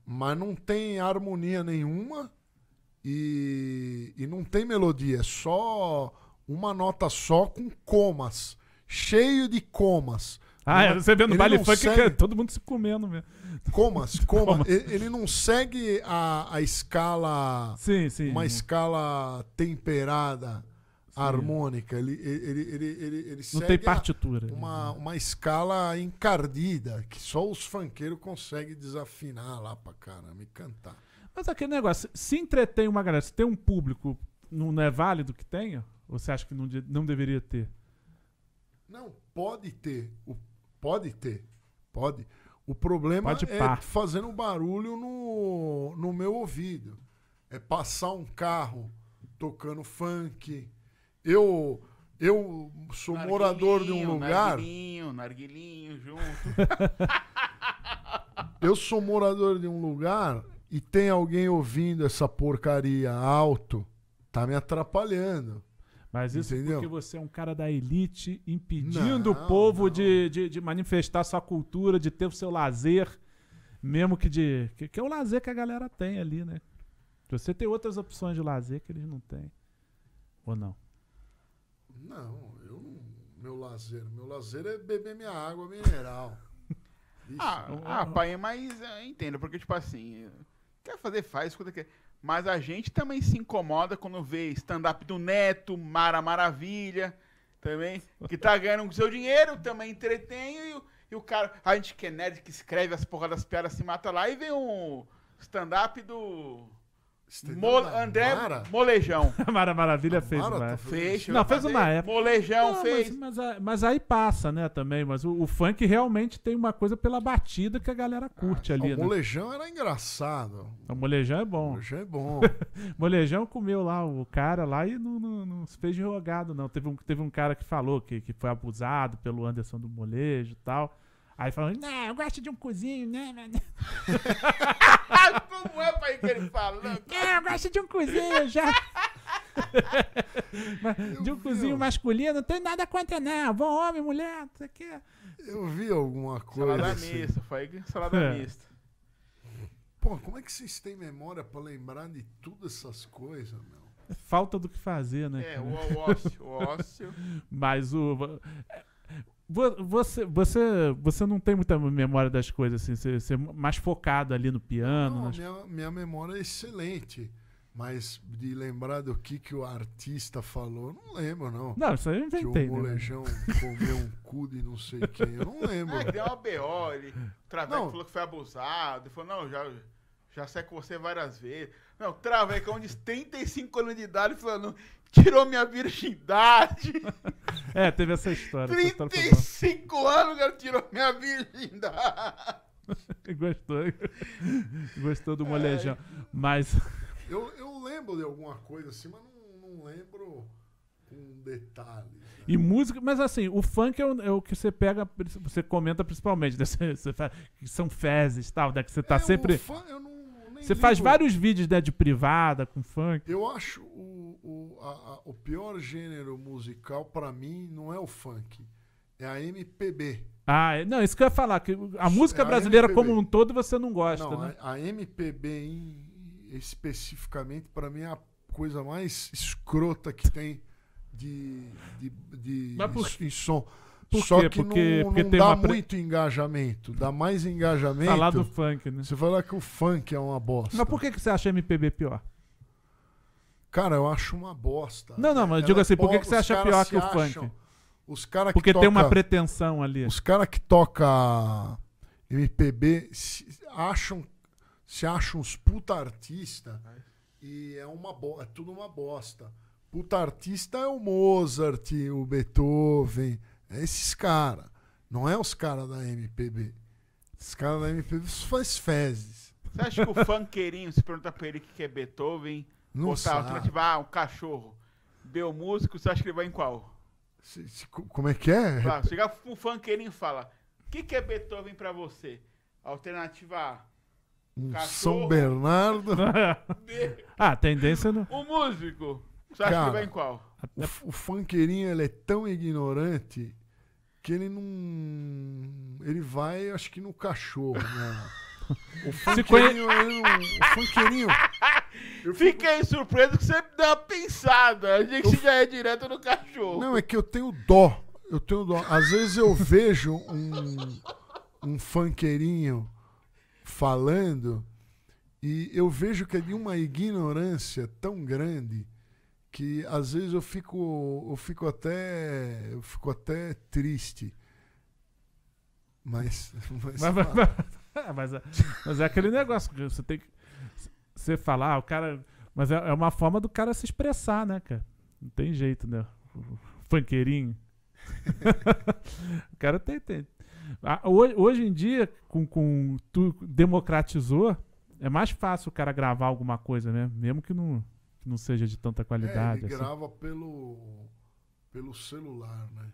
Mas não tem harmonia nenhuma e, e não tem melodia. É só uma nota só com comas. Cheio de comas. Ah, você vê no ele baile funk segue- que todo mundo se comendo mesmo. Comas, comas. Comas. Ele, ele não segue a, a escala. Sim, sim. Uma escala temperada, harmônica. Ele, ele, ele, ele, ele não segue tem partitura. uma, uma escala encardida que só os funkeiros conseguem desafinar lá pra caramba e cantar. Mas aquele negócio, se entretém uma galera, se tem um público, não, é válido que tenha? Ou você acha que não, não deveria ter? Não, pode ter. O, pode ter. Pode. O problema Pode é fazendo barulho no, no meu ouvido. É passar um carro tocando funk. Eu, eu sou morador de um Narguilinho, lugar. Narguilinho, narguilinho junto. Eu sou morador de um lugar e tem alguém ouvindo essa porcaria alto, tá me atrapalhando. Mas isso Entendeu? porque você é um cara da elite impedindo Não, o povo não. de, de, de manifestar sua cultura, de ter o seu lazer, mesmo que de. Que, que é o lazer que a galera tem ali, né? Você tem outras opções de lazer que eles não têm. Ou não? Não, eu não. Meu lazer. Meu lazer é beber minha água mineral. Isso. Ah, ah, pai, mas eu entendo, porque, tipo assim, quer fazer, faz, escuta que. Mas a gente também se incomoda quando vê stand-up do Neto, Mara Maravilha, também, que tá ganhando o seu dinheiro, também entretém, e, o- e o cara, a gente que é nerd, que escreve as porra das piadas, se mata lá, e vem um stand-up do? Mo- André Mara? Molejão. A Mara Maravilha fez Mara uma Fez? Não, fez uma época. Molejão Não, fez. Mas, mas, mas aí passa, né, também. Mas o, o funk realmente tem uma coisa pela batida que a galera curte ali, O né? molejão era engraçado. O molejão é O bom. molejão é bom. O molejão comeu lá o cara lá e não, não, não se fez de rogado, não. Teve um, teve um cara que falou que, que foi abusado pelo Anderson do molejo e tal. Aí falou, não, eu gosto de um cozinho, né? né, né. Como é pai que ele fala? Não, Não, eu gosto de um cozinho já. Mas de um cozinho masculino, não tem nada contra, não. Bom homem, mulher, não sei o quê. Eu vi alguma coisa. Salada assim. mista, foi salada É. mista. Pô, como é que vocês têm memória pra lembrar de todas essas coisas, meu? Falta do que fazer, né? É, cara? o, o ócio, o ócio. Mas o. vo- Você, você, você não tem muita memória das coisas, assim. Você, você é mais focado ali no piano. Não, nas- minha, minha memória é excelente. Mas de lembrar do que, que o artista falou, não lembro, não. Não, isso aí eu que inventei, o né? molejão comeu um cu de não sei quem. Eu não lembro. É, que deu uma BO, ele, o Traveco Não. falou que foi abusado, ele falou, não, já, já saí com você várias vezes. Não, o Travecão de 35 anos de idade falando, tirou minha virgindade. É, teve essa história. Essa história. 35 anos, cara, tirou minha virgindade. Gostou. Gostou do molejão. Mas. Eu, eu lembro de alguma coisa assim, mas não, não lembro com detalhes. né? E música, mas assim, o funk é o, é o que você pega, você comenta principalmente, né? Você, você fala que são fezes e tal, né? Que você tá É, sempre. fã, eu não, Você faz vários vídeos né, de privada com funk. Eu acho o, o, a- a- o pior gênero musical pra mim não é o funk, é a MPB. Ah, é- não, isso que eu ia falar, que a música É a brasileira MPB. como um todo você não gosta, não, né? a, a MPB em- especificamente pra mim é a coisa mais escrota que tem de, de, de Mas por- em som. Por Só quê? que Porque- não, porque não tem dá pre- muito engajamento. Dá mais engajamento. Falar do funk, né? Você fala que o funk é uma bosta. Mas por que, que você acha MPB pior? Cara, eu acho uma bosta. Não, não, mas Ela digo é assim, por que que você acha pior que o acham- funk? Os caras que Porque tem uma toca- pretensão ali. Os caras que toca MPB se acham, se acham uns puta artista e é uma é tudo uma bosta. Puta artista é o Mozart, o Beethoven, é esses caras. Não é os caras da MPB. Esses caras da MPB faz fezes. Você acha que o funkeirinho, se perguntar pra ele o que que é Beethoven, Não ou tá sabe. alternativa, ah, um cachorro, deu músico, você acha que ele vai em qual? Se- se- co- como é que é? Claro, Ah, chegar pro funkeirinho e fala, o que, que é Beethoven pra você? Alternativa A, Um cachorro. São Bernardo. B, ah, a tendência não. o músico. Você acha que Cara, ele vai em qual? O, o funkeirinho ele é tão ignorante que ele não. Ele vai, acho que no cachorro, né? O funkeirinho, ele não- o funkeirinho. eu fico- Fiquei surpreso que você dá uma pensada. A gente já é direto no cachorro. Não, é que eu tenho dó. Eu tenho dó. Às vezes eu vejo um, um funkeirinho falando e eu vejo que é de uma ignorância tão grande que às vezes eu fico eu fico até eu fico até triste. Mas, mas, Mas, mas- mas- é, mas é- aquele negócio que você tem que. você falar, ah, o cara. Mas é, é uma forma do cara se expressar, né, cara? Não tem jeito, né? Funkeirinho. o cara tem. tem. Hoje, hoje em dia, com, com tu democratizou, é mais fácil o cara gravar alguma coisa, né? Mesmo que não, que não seja de tanta É, qualidade. ele assim. grava pelo, pelo celular, né?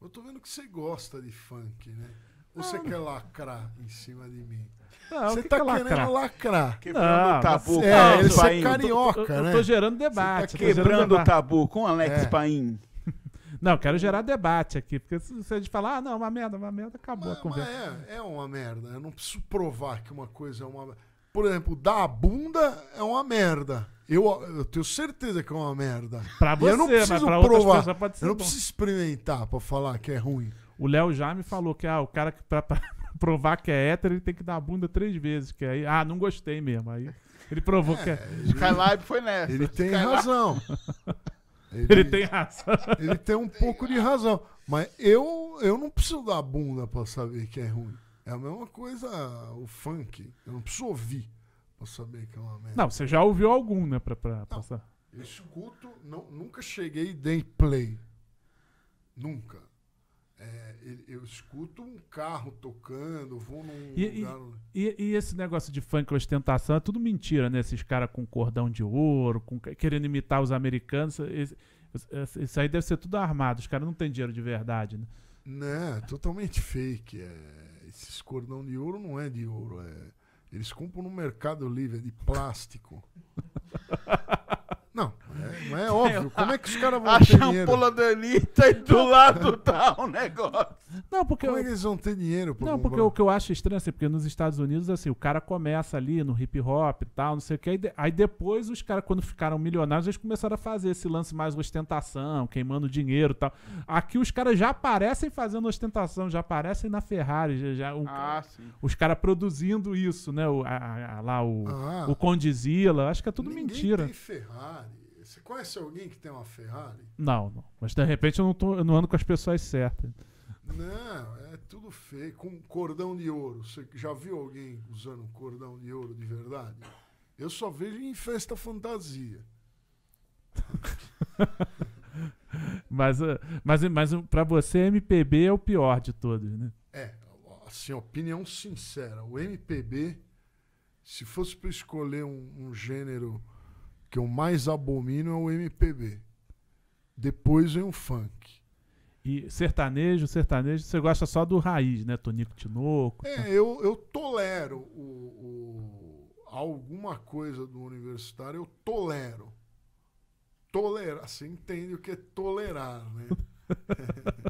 Eu tô vendo que você gosta de funk, né? Ou você quer lacrar em cima de mim? Não, você que tá que é querendo lacrar? lacrar. Quebrando Não, o tabu é, Alex ele é Paim. carioca. Eu, eu né? tô gerando Tá debate. eu tô gerando quebrando o tabu com Alex É. Paim. Não, eu quero gerar debate aqui. Porque se você de falar, ah, não, uma merda, uma merda, acabou Mas, a conversa. mas é, é uma merda. Eu não preciso provar que uma coisa é uma merda. Por exemplo, dar a bunda é uma merda. Eu, eu tenho certeza que é uma merda. Pra E eu não você, mas preciso pra outras provar. pessoas pode ser Eu não bom. preciso experimentar pra falar que é ruim. O Léo já me falou que ah, o cara que pra, pra provar que é hétero, ele tem que dar a bunda três vezes. Que aí, ah, não gostei mesmo. Aí ele provou que é. Skylab foi nessa. Ele tem Skylab- razão. Ele tem razão. ele tem um pouco de razão. Mas eu, eu não preciso dar a bunda pra saber que é ruim. É a mesma coisa o funk. Eu não preciso ouvir pra saber que é uma merda. Não, você já ouviu algum, né? Pra, pra passar. Eu escuto, não, nunca cheguei e dei play. Nunca. É, eu escuto um carro tocando, vou num E, lugar. e- e esse negócio de funk ostentação é tudo mentira, né? Esses caras com cordão de ouro, com, querendo imitar os americanos. Isso aí deve ser tudo armado. Os caras não têm dinheiro de verdade, né? Não, é totalmente fake. É, esses cordão de ouro não é de ouro. É, eles compram no Mercado Livre, de plástico. Não, não é óbvio. Como é que os caras vão A ter dinheiro? champola da Anitta e do lado tá um negócio. Não, porque. Como é que eles vão ter dinheiro pra Não, porque comprar? o que eu acho estranho, assim, porque nos Estados Unidos, assim, o cara começa ali no hip hop e tal, não sei o que, aí, de- aí depois os caras, quando ficaram milionários, eles começaram a fazer esse lance mais ostentação, queimando dinheiro e tal. Aqui os caras já aparecem fazendo ostentação, já aparecem na Ferrari, já, já- um- Ah, sim. os caras produzindo isso, né? O, a- a- a- lá o, Ah. o Condizila, acho que é tudo mentira. tem Ferrari. Conhece alguém que tem uma Ferrari? Não, não. Mas de repente eu não, tô, eu não ando com as pessoas certas. Não, é tudo feio. Com cordão de ouro. Você já viu alguém usando cordão de ouro de verdade? Eu só vejo em festa fantasia. Mas, uh, mas, mas uh, pra você, MPB é o pior de todos, né? É, assim, opinião sincera. O MPB, se fosse para escolher um, um gênero que eu mais abomino, é o MPB. Depois vem o funk. E sertanejo, sertanejo, você gosta só do raiz, né? Tonico Tinoco. É, eu, eu tolero o, o- alguma coisa do universitário, eu tolero. Tolerar, você entende o que é tolerar, né?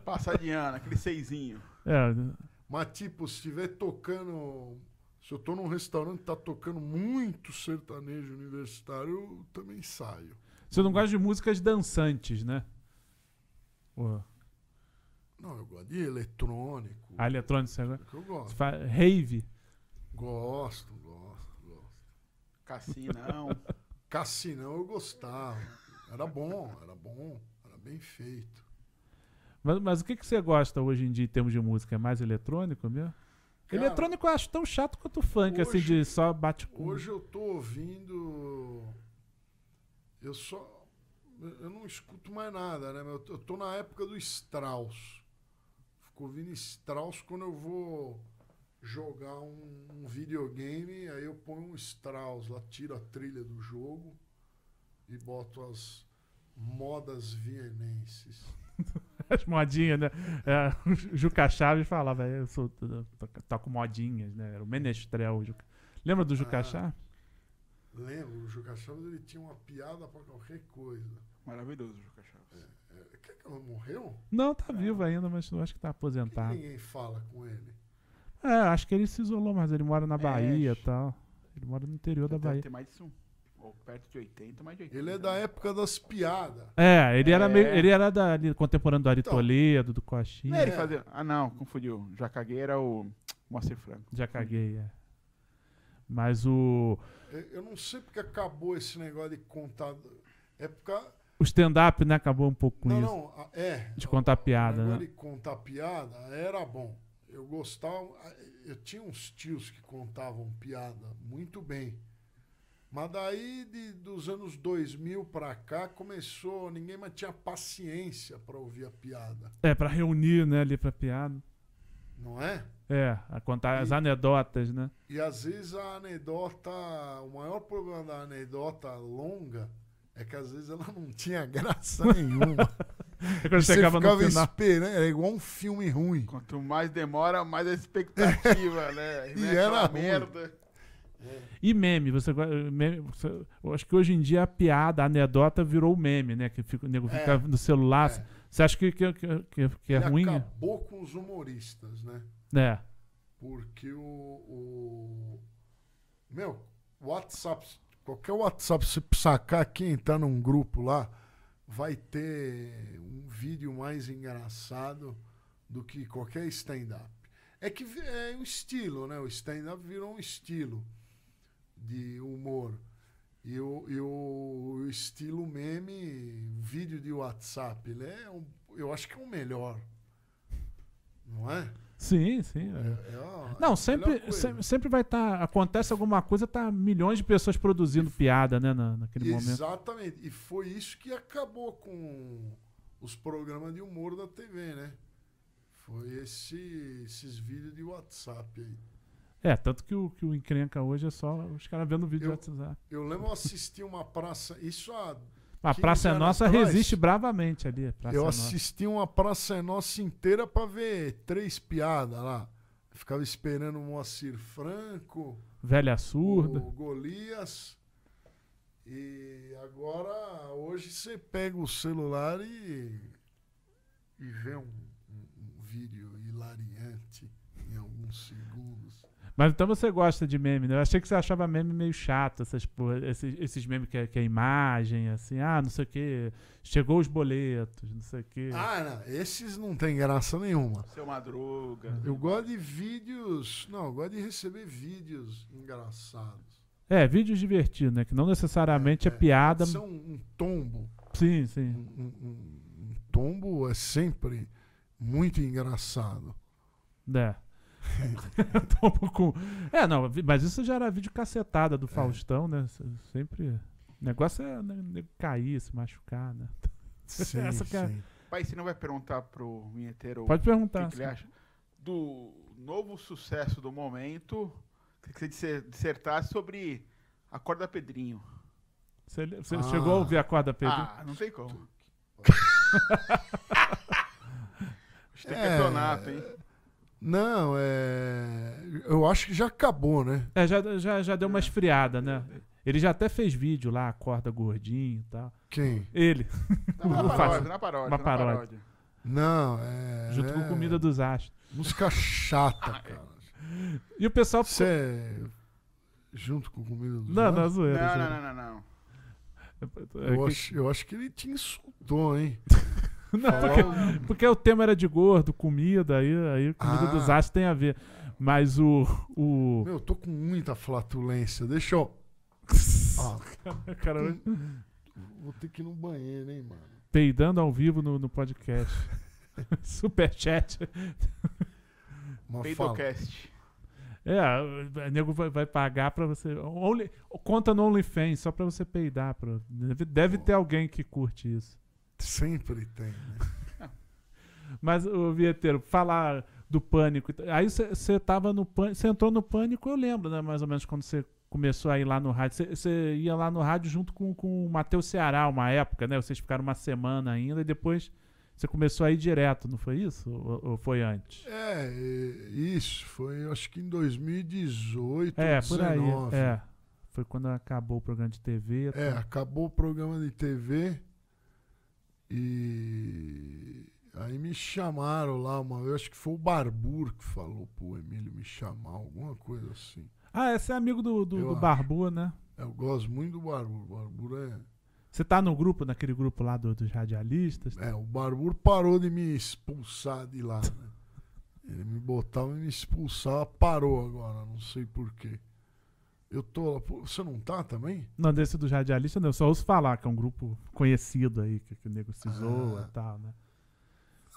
Passa de ano, aquele seisinho. É, Mas, tipo, se estiver tocando. Se eu tô num restaurante e tá tocando muito sertanejo universitário, eu também saio. você não gosta de músicas dançantes, né? Pô, Não, eu gosto de eletrônico. a eletrônica, você é gosta? que eu Você gosto. faz rave. Gosto, gosto, gosto. Cassinão. Cassinão eu gostava. Era bom, era bom, era bem feito. Mas, mas o que, que você gosta hoje em dia em termos de música? É mais eletrônico mesmo? Cara, eletrônico eu acho tão chato quanto o funk, assim, hoje- de só bate com. Hoje eu tô ouvindo. Eu só. Eu não escuto mais nada, né? Eu tô- eu tô na época do Strauss. Fico ouvindo Strauss quando eu vou jogar um, um videogame, aí eu ponho um Strauss lá, tiro a trilha do jogo e boto as modas vienenses. As modinhas, né? É, o Juca Chaves falava, eu sou, to- toco modinhas, né? Era o Menestrel. o Juca. Lembra do Juca Ah. Chaves? Lembro, o Juca Chaves ele tinha uma piada pra qualquer coisa. Maravilhoso, Juca Chaves. É, quer que ela morreu? Não, tá vivo ainda, mas eu acho que tá Por que aposentado. ninguém fala com ele? É, acho que ele se isolou, mas ele mora na Bahia e tal. Ele mora no interior da Bahia. ter mais de um. Perto de 80, mais de 80. Ele é da época das piadas. É, ele era, É. meio, ele era da, ali, contemporâneo do Ari Então. Toledo, do Não Coxinha. é ele É. fazia. Ah, não, confundiu. Já caguei era o Moacir Franco. Já caguei, é. Mas o, Eu eu não sei porque acabou esse negócio de contar. É porque. o stand-up, né, acabou um pouco com não, isso. não. É. De contar o- piada, O né? negócio de contar piada era bom. Eu gostava. Eu tinha uns tios que contavam piada muito bem. Mas daí, de, dos anos 2000 pra cá, começou. Ninguém mais tinha paciência pra ouvir a piada. É, pra reunir, né, ali pra piada. Não é? É, a contar as anedotas, né? E às vezes a anedota. O maior problema da anedota longa é que às vezes ela não tinha graça nenhuma. É quando Você chegava no ficava final. esperando. Era igual um filme ruim. Quanto mais demora, mais a expectativa, né? E Mete era uma merda. E meme, você, go- meme, você- eu acho que hoje em dia a piada, a anedota virou meme, né? Que fica, o nego fica É, no celular. é. Você acha que, que, que, que- é Ele ruim? acabou com os humoristas, né? É. Porque o, o. Meu, WhatsApp. Qualquer WhatsApp, se sacar quem tá num grupo lá, vai ter um vídeo mais engraçado do que qualquer stand-up. É que é um estilo, né? O stand-up virou um estilo de humor. E o, e o estilo meme, vídeo de WhatsApp, ele é um, eu acho que é o melhor. Não é? Sim, sim. é. É a- Não, a sempre, sempre, sempre vai estar. acontece alguma coisa, tá milhões de pessoas produzindo piada, né? na- naquele momento. Exatamente. E foi isso que acabou com os programas de humor da TV, né? Foi esse, esses vídeos de WhatsApp aí. É, tanto que o, que o encrenca hoje é só os caras vendo vídeo Eu- do WhatsApp. Eu lembro eu assisti uma praça. Isso há. A 15 Praça é Nossa atrás, resiste bravamente ali. a Praça Eu é Nossa. assisti uma Praça é Nossa inteira pra ver três piadas lá. Ficava esperando o Moacir Franco, Velha surda. o Golias. E agora, hoje você pega o celular e, e vê um, um- um vídeo hilariante em alguns segundos. Mas então você gosta de meme, né? Eu achei que você achava meme meio chato, essas, porra, esses, esses memes que é, que é imagem, assim, ah, não sei o que, chegou os boletos, não sei o que. Ah, não, esses não tem graça nenhuma. Seu Madruga. Eu gosto de vídeos. Não, eu gosto de receber vídeos engraçados. É, vídeos divertidos, né? Que não necessariamente é, É, piada. Pode ser um, tombo. Sim, sim. um- um- um tombo é sempre muito engraçado. É. Pouco- É, não, mas isso já era vídeo cacetada do Faustão, né? Se- Sempre. O negócio é né, nego cair, se machucar, né? Sim, Essa que é- sim. Pai, você não vai perguntar pro vinheteiro Pode o que, perguntar. que ele acha? Do novo sucesso do momento, que você disse- dissertasse sobre a corda Pedrinho. Você, você Ah. chegou a ouvir a corda Pedro? Ah, não tem como. Acho que tem É. campeonato, hein? Não, é. Eu acho que já acabou, né? É, já, já, já deu uma esfriada, né? Ele já até fez vídeo lá, acorda gordinho e tal. Quem? Ele, Na Não paródia, faço. na paródia. Uma na paródia. Não, é. junto com é comida dos astros. Música chata, cara. E o pessoal. Você é. Junto com comida dos Não, não, outros? zoeira. Não, não, não, não, não. É Eu acho, eu acho que ele te insultou, hein? Não, porque, porque o tema era de gordo, comida, aí, aí comida Ah. dos astros tem a ver. Mas o. o Meu, eu tô com muita flatulência. Deixa eu. Ah, cara, vou ter que ir no banheiro, hein, mano. peidando ao vivo no, no podcast. Superchat. Peidocast. É, o nego vai, vai pagar pra você. Only, conta no OnlyFans, só pra você peidar. Pra, deve deve ter alguém que curte isso. Sempre tem, né? Mas, o Vieteiro, falar do pânico. Aí você tava no pânico. Você entrou no pânico, eu lembro, né? Mais ou menos quando você começou a ir lá no rádio. Você ia lá no rádio junto com, com o Matheus Ceará, uma época, né? Vocês ficaram uma semana ainda e depois você começou a ir direto, não foi isso? Ou, ou foi antes? É, isso. Foi, acho que em 2018, É, por aí. 19. É. Foi quando acabou o programa de TV. É, tá? acabou o programa de TV e aí me chamaram lá uma vez, acho que foi o Barbur que falou pro Emílio me chamar, alguma coisa assim. Ah, esse é amigo do, do, do acho. Barbu, né? Eu gosto muito do Barbur. O Barbur é. Você tá no grupo, naquele grupo lá do- dos radialistas? É, o Barbur parou de me expulsar de lá, né? Ele me botava e me expulsava, parou agora, não sei porquê. Eu tô lá. pô, Você não tá também? Não, desse dos radialistas, não. Eu só ouço falar que é um grupo conhecido aí, que, que o nego se zoa Ah. e tal, né?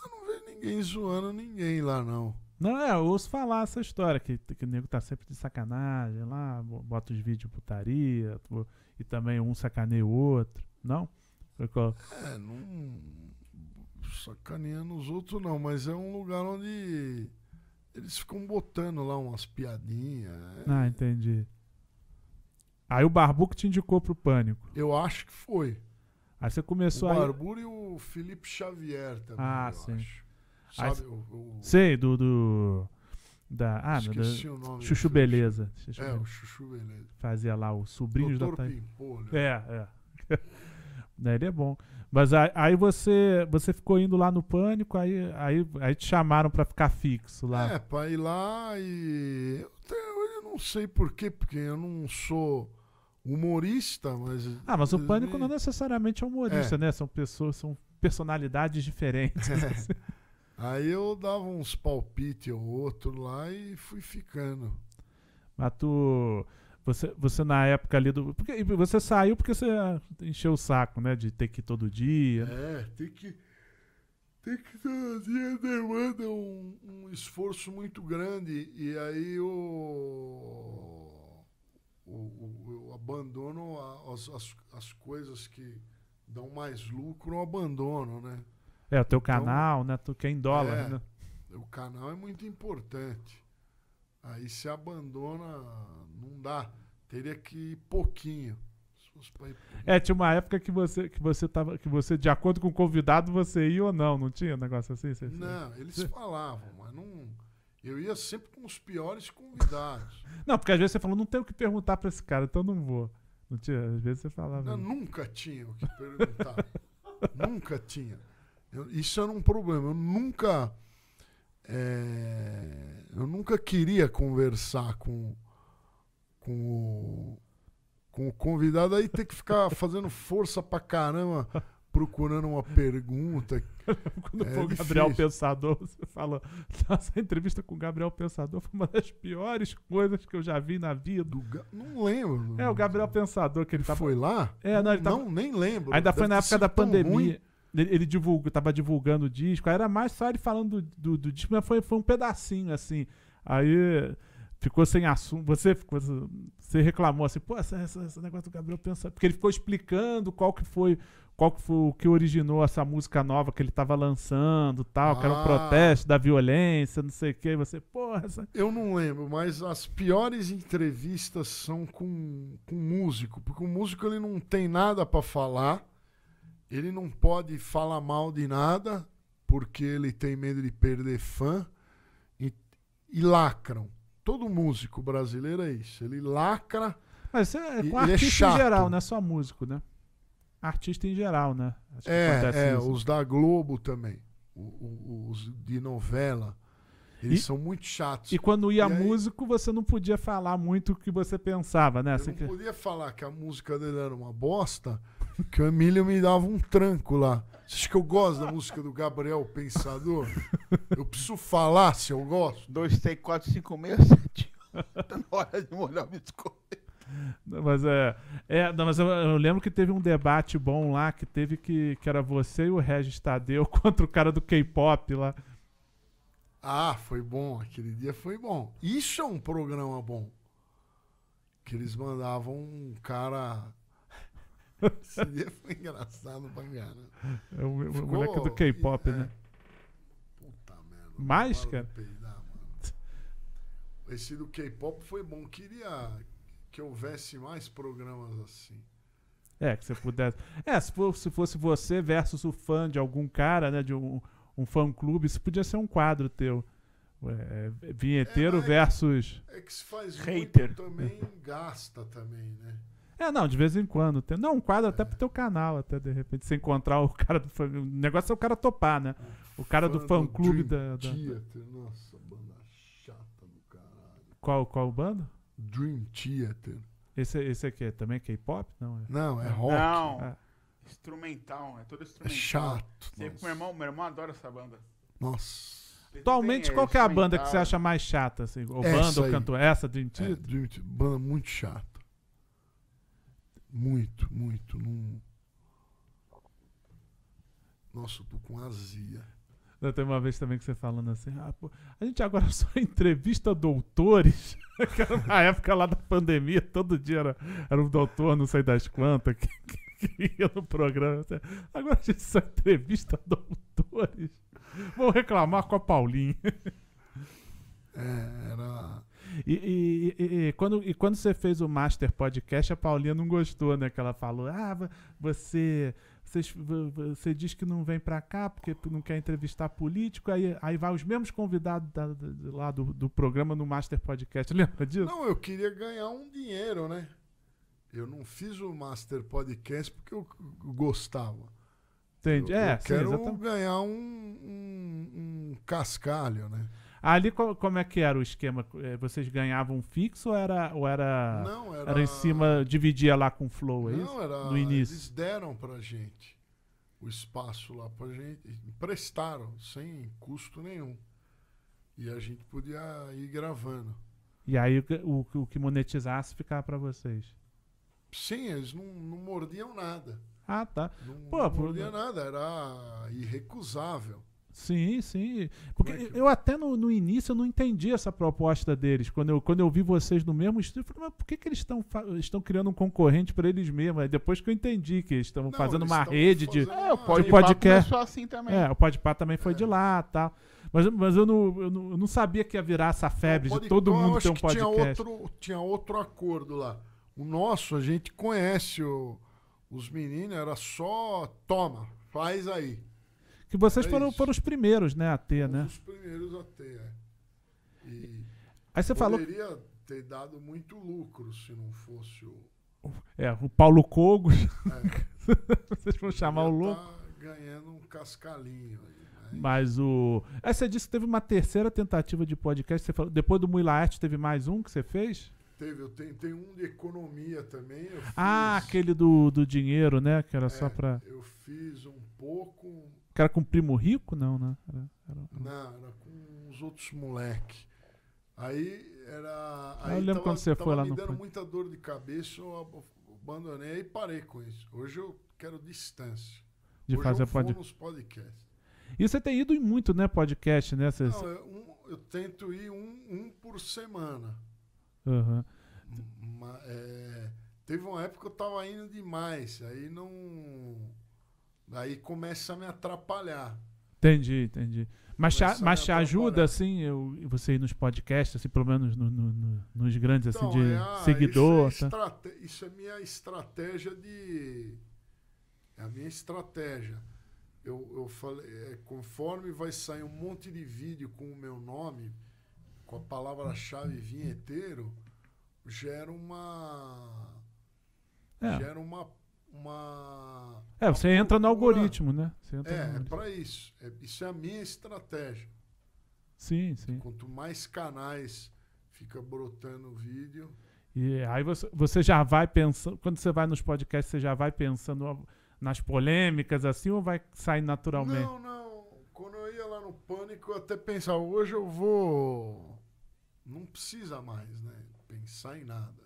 Eu não vejo ninguém zoando ninguém lá, não. Não, é, eu ouço falar essa história, que, que o nego tá sempre de sacanagem lá, bo- bota os vídeos de putaria, e também um sacaneia o outro. Não? É, não. Sacaneando os outros não, mas é um lugar onde eles ficam botando lá umas piadinhas. é. Ah, entendi. Aí o Barbuco te indicou pro Pânico. Eu acho que foi. Aí você O começou a. Barbura e o Felipe Xavier também. Ah, eu sim. acho. Aí Sabe, o, o- Sei, do. do da, ah, da, esqueci o nome. Chuchu Beleza. Chuchu É, Beleza. o Chuchu Beleza. Fazia lá o sobrinho da Thaís. Pimpolho. É, é. Né, Ele é bom. Mas aí, você você ficou indo lá no Pânico, aí, aí, aí te chamaram pra ficar fixo lá. É, pra ir lá e. Eu, até eu não sei porquê, porque eu não sou humorista, mas. Ah, mas o Pânico não necessariamente é humorista, É. né? São pessoas, são personalidades diferentes. Aí eu dava uns palpites ou outro lá e fui ficando. Mas tu. Você, você na época ali do. Porque você saiu porque você encheu o saco, né? De ter que ir todo dia. É, tem que. Tem que todo dia demanda um, um esforço muito grande e aí o. o, o- eu abandono a- as, as, as coisas que dão mais lucro, eu abandono, né? É, o teu Então, canal, né? Tu quer em dólar, é. né? O canal é muito importante. Aí se abandona, não dá. Teria que ir pouquinho. É, tinha uma época que você, que você tava. Que você, de acordo com o convidado, você ia ou não, não tinha um negócio assim? Você- Não, eles falavam. Eu ia sempre com os piores convidados. Não, porque às vezes você falou, não tenho o que perguntar pra esse cara, então não vou. Não tinha, às vezes você falava. Eu nunca tinha o que perguntar. nunca tinha. Eu- isso era um problema. Eu nunca. é, eu nunca queria conversar com, com, o, com o convidado, aí ter que ficar fazendo força pra caramba, procurando uma pergunta. Quando É foi o Gabriel difícil. Pensador, você falou, nossa entrevista com o Gabriel Pensador foi uma das piores coisas que eu já vi na vida. Ga- não lembro. É, o Gabriel Pensador, que ele tava. foi lá? É, não, ele tava- não nem lembro. Ainda Deve foi na época da pandemia. ruim. Ele, ele divulga, tava divulgando o disco, aí era mais só ele falando do, do, do disco, mas foi, foi um pedacinho, assim. Aí ficou sem assunto. Você, ficou, você reclamou assim, pô, essa- esse negócio do Gabriel pensa. Porque ele ficou explicando qual que foi. Qual que foi o que originou essa música nova que ele tava lançando tal, que era um Ah. protesto da violência, não sei o que. Você, porra, essa... Eu não lembro, mas as piores entrevistas são com, com músico, porque o músico ele não tem nada pra falar, ele não pode falar mal de nada, porque ele tem medo de perder fã, e, e lacram. Todo músico brasileiro é isso, ele lacra. Mas é E- com ele é artista em chato. geral, não é só músico, né? Artista em geral, né? Acho que acontece É, é os da Globo também, o- o- os de novela, eles E- são muito chatos. E quando ia E aí- músico, você não podia falar muito o que você pensava, né? Eu Você não que- podia falar que a música dele era uma bosta, que o Emílio me dava um tranco lá. Você acha que eu gosto da música do Gabriel Pensador? Eu preciso falar se eu gosto? 2, 3, 4, 5, 6, 7. Tá na hora de molhar o biscoito. Mas é. é não, mas eu, eu lembro que teve um debate bom lá que teve que, que era você e o Regis Tadeu contra o cara do K-pop lá. Ah, foi bom. Aquele dia foi bom. Isso é um programa bom. Que eles mandavam um cara. Esse dia foi engraçado pra caramba. É o, Ficou- moleque do K-pop, é. né? Puta merda. Mais, cara? peidar. Esse do K-pop foi bom. Queria que houvesse mais programas assim. É, que você pudesse. É, se fosse, se fosse você versus o fã de algum cara, né? De um, um fã-clube, isso podia ser um quadro teu. É, é, vinheteiro É, versus. É que se faz Hater. muito também gasta também, né? É, não, de vez em quando. Tem, não, um quadro até pro teu canal, até de repente, se encontrar o cara do fã. O negócio é o cara topar, né? O cara do Fã fã-clube Dream da, da- Theater. Nossa, banda chata do caralho. Qual, qual banda? Dream Theater. Esse, esse aqui é também K-pop? Não, é. Não, é rock. Não, Ah. instrumental, é todo É instrumental. chato. Que nossa. meu irmão, meu irmão adora essa banda. Nossa. Atualmente, qual que é a banda que você acha mais chata? Assim? Ou Essa banda ou aí. cantor? Essa, Dream É, Theater? Dream Theater, banda muito chata. Muito, muito. Não... Nossa, eu tô com azia. Tem uma vez também que você falando assim, ah, pô, a gente agora só entrevista doutores. uma época lá da pandemia, todo dia era, era um doutor, não sei das quantas, que, que, que ia no programa. Agora a gente só entrevista doutores. Vou reclamar com a Paulinha. É, era. E, e- e- e quando, e quando você fez o Master Podcast, a Paulinha não gostou, né? Que ela falou: Ah, vo- você. Você diz que não vem pra cá porque não quer entrevistar político, aí, aí vai os mesmos convidados da- da- lá do, do programa no Master Podcast. Lembra disso? Não, eu queria ganhar um dinheiro, né? Eu não fiz o Master Podcast porque eu gostava. Entendi. Eu, é, eu sim, quero exatamente. ganhar um, um, um cascalho, né? Ali co- como é que era o esquema? Eh, Vocês ganhavam fixo ou era, ou era, não, era, era em cima, dividia lá com o Flow, é? Não, era. No início. Eles deram pra gente o espaço lá pra gente. Emprestaram, sem custo nenhum. E a gente podia ir gravando. E aí o, que- o, o que monetizasse ficava pra vocês. Sim, eles não, não mordiam nada. Ah, tá. Não, Pô, não por- mordia nada, era irrecusável. Sim, sim. Porque é eu até no, no início eu não entendi essa proposta deles. Quando eu, quando eu vi vocês no mesmo estúdio, eu falei, mas por que, que eles estão estão criando um concorrente para eles mesmos? Aí depois que eu entendi que eles estão fazendo eles uma rede de. fazendo É, o uma- pode de podcast. assim também. É, o Podpah também foi É. de lá tal. Mas, mas eu, não, eu, não, eu não sabia que ia virar essa febre de todo mundo ter um que tinha podcast. outro, tinha outro acordo lá. O nosso, a gente conhece o- os meninos, era só toma, faz aí. Que vocês É foram, foram os primeiros, né, a ter, Um né? dos primeiros a ter, é. E Aí você falou. poderia ter dado muito lucro se não fosse o. É, o Paulo Cogos. É, vocês vão chamar o louco. tá ganhando um cascalinho aí. né? Mas o. Aí você disse que teve uma terceira tentativa de podcast. Você falou, depois do Mui Laerte teve mais um que você fez? Teve, eu tenho, um de economia também. Ah, fiz- aquele do, do dinheiro, né? Que era só é, pra. Eu fiz um pouco. Que era com o primo rico? Não, né? Era, era- Não, era com os outros moleque. Aí era. Aí eu lembro tava- quando você foi lá me no dando pod- muita dor de cabeça, eu ab- abandonei e parei com isso. Hoje eu quero distância. De Hoje fazer eu podcast. nos podcasts. E você tem ido em muito, né? Podcast, né? Você- Não, eu, um- eu tento ir um, um por semana. Ma- é, teve uma época que eu tava indo demais. Aí não. Aí começa a me atrapalhar. Entendi, entendi. Mas, te, mas te ajuda, assim, eu, você ir nos podcasts, assim, pelo menos no- no- no- nos grandes, assim, Então, de é a- seguidor. Isso é, tá? estrate- isso é minha estratégia de. É a minha estratégia. Eu, eu falei, é, conforme vai sair um monte de vídeo com o meu nome, com a palavra-chave vinheteiro, gera uma. É. Gera uma. Uma É, você entra no algoritmo, né? É, é para isso. É- isso é a minha estratégia. Sim, sim. Quanto mais canais fica brotando o vídeo. E aí você, você já vai pensando, quando você vai nos podcasts, você já vai pensando nas polêmicas, assim, ou vai sair naturalmente? Não, não. Quando eu ia lá no pânico, eu até pensava, hoje eu vou. Não precisa mais, né? Pensar em nada.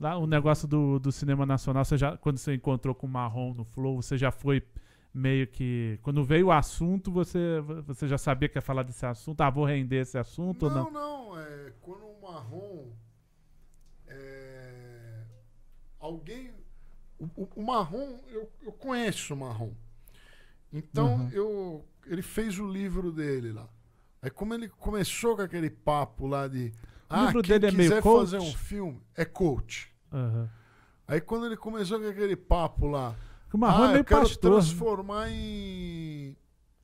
Lá, o negócio do, do cinema nacional, você já, quando você encontrou com o Marrom no Flow, você já foi meio que. Quando veio o assunto, você, você já sabia que ia falar desse assunto? Ah, vou render esse assunto ou não, não? não. É, quando o marrom. é, alguém. O, o- o marrom, eu, eu conheço o marrom. Então, Uhum. eu, ele fez o livro dele lá. Aí, como ele começou com aquele papo lá de. ah, livro quem dele é meio quiser coach? fazer um filme, é coach. Aham. Aí, quando ele começou com aquele papo lá. O Marrom ah, é meio eu quero pastor. transformar em.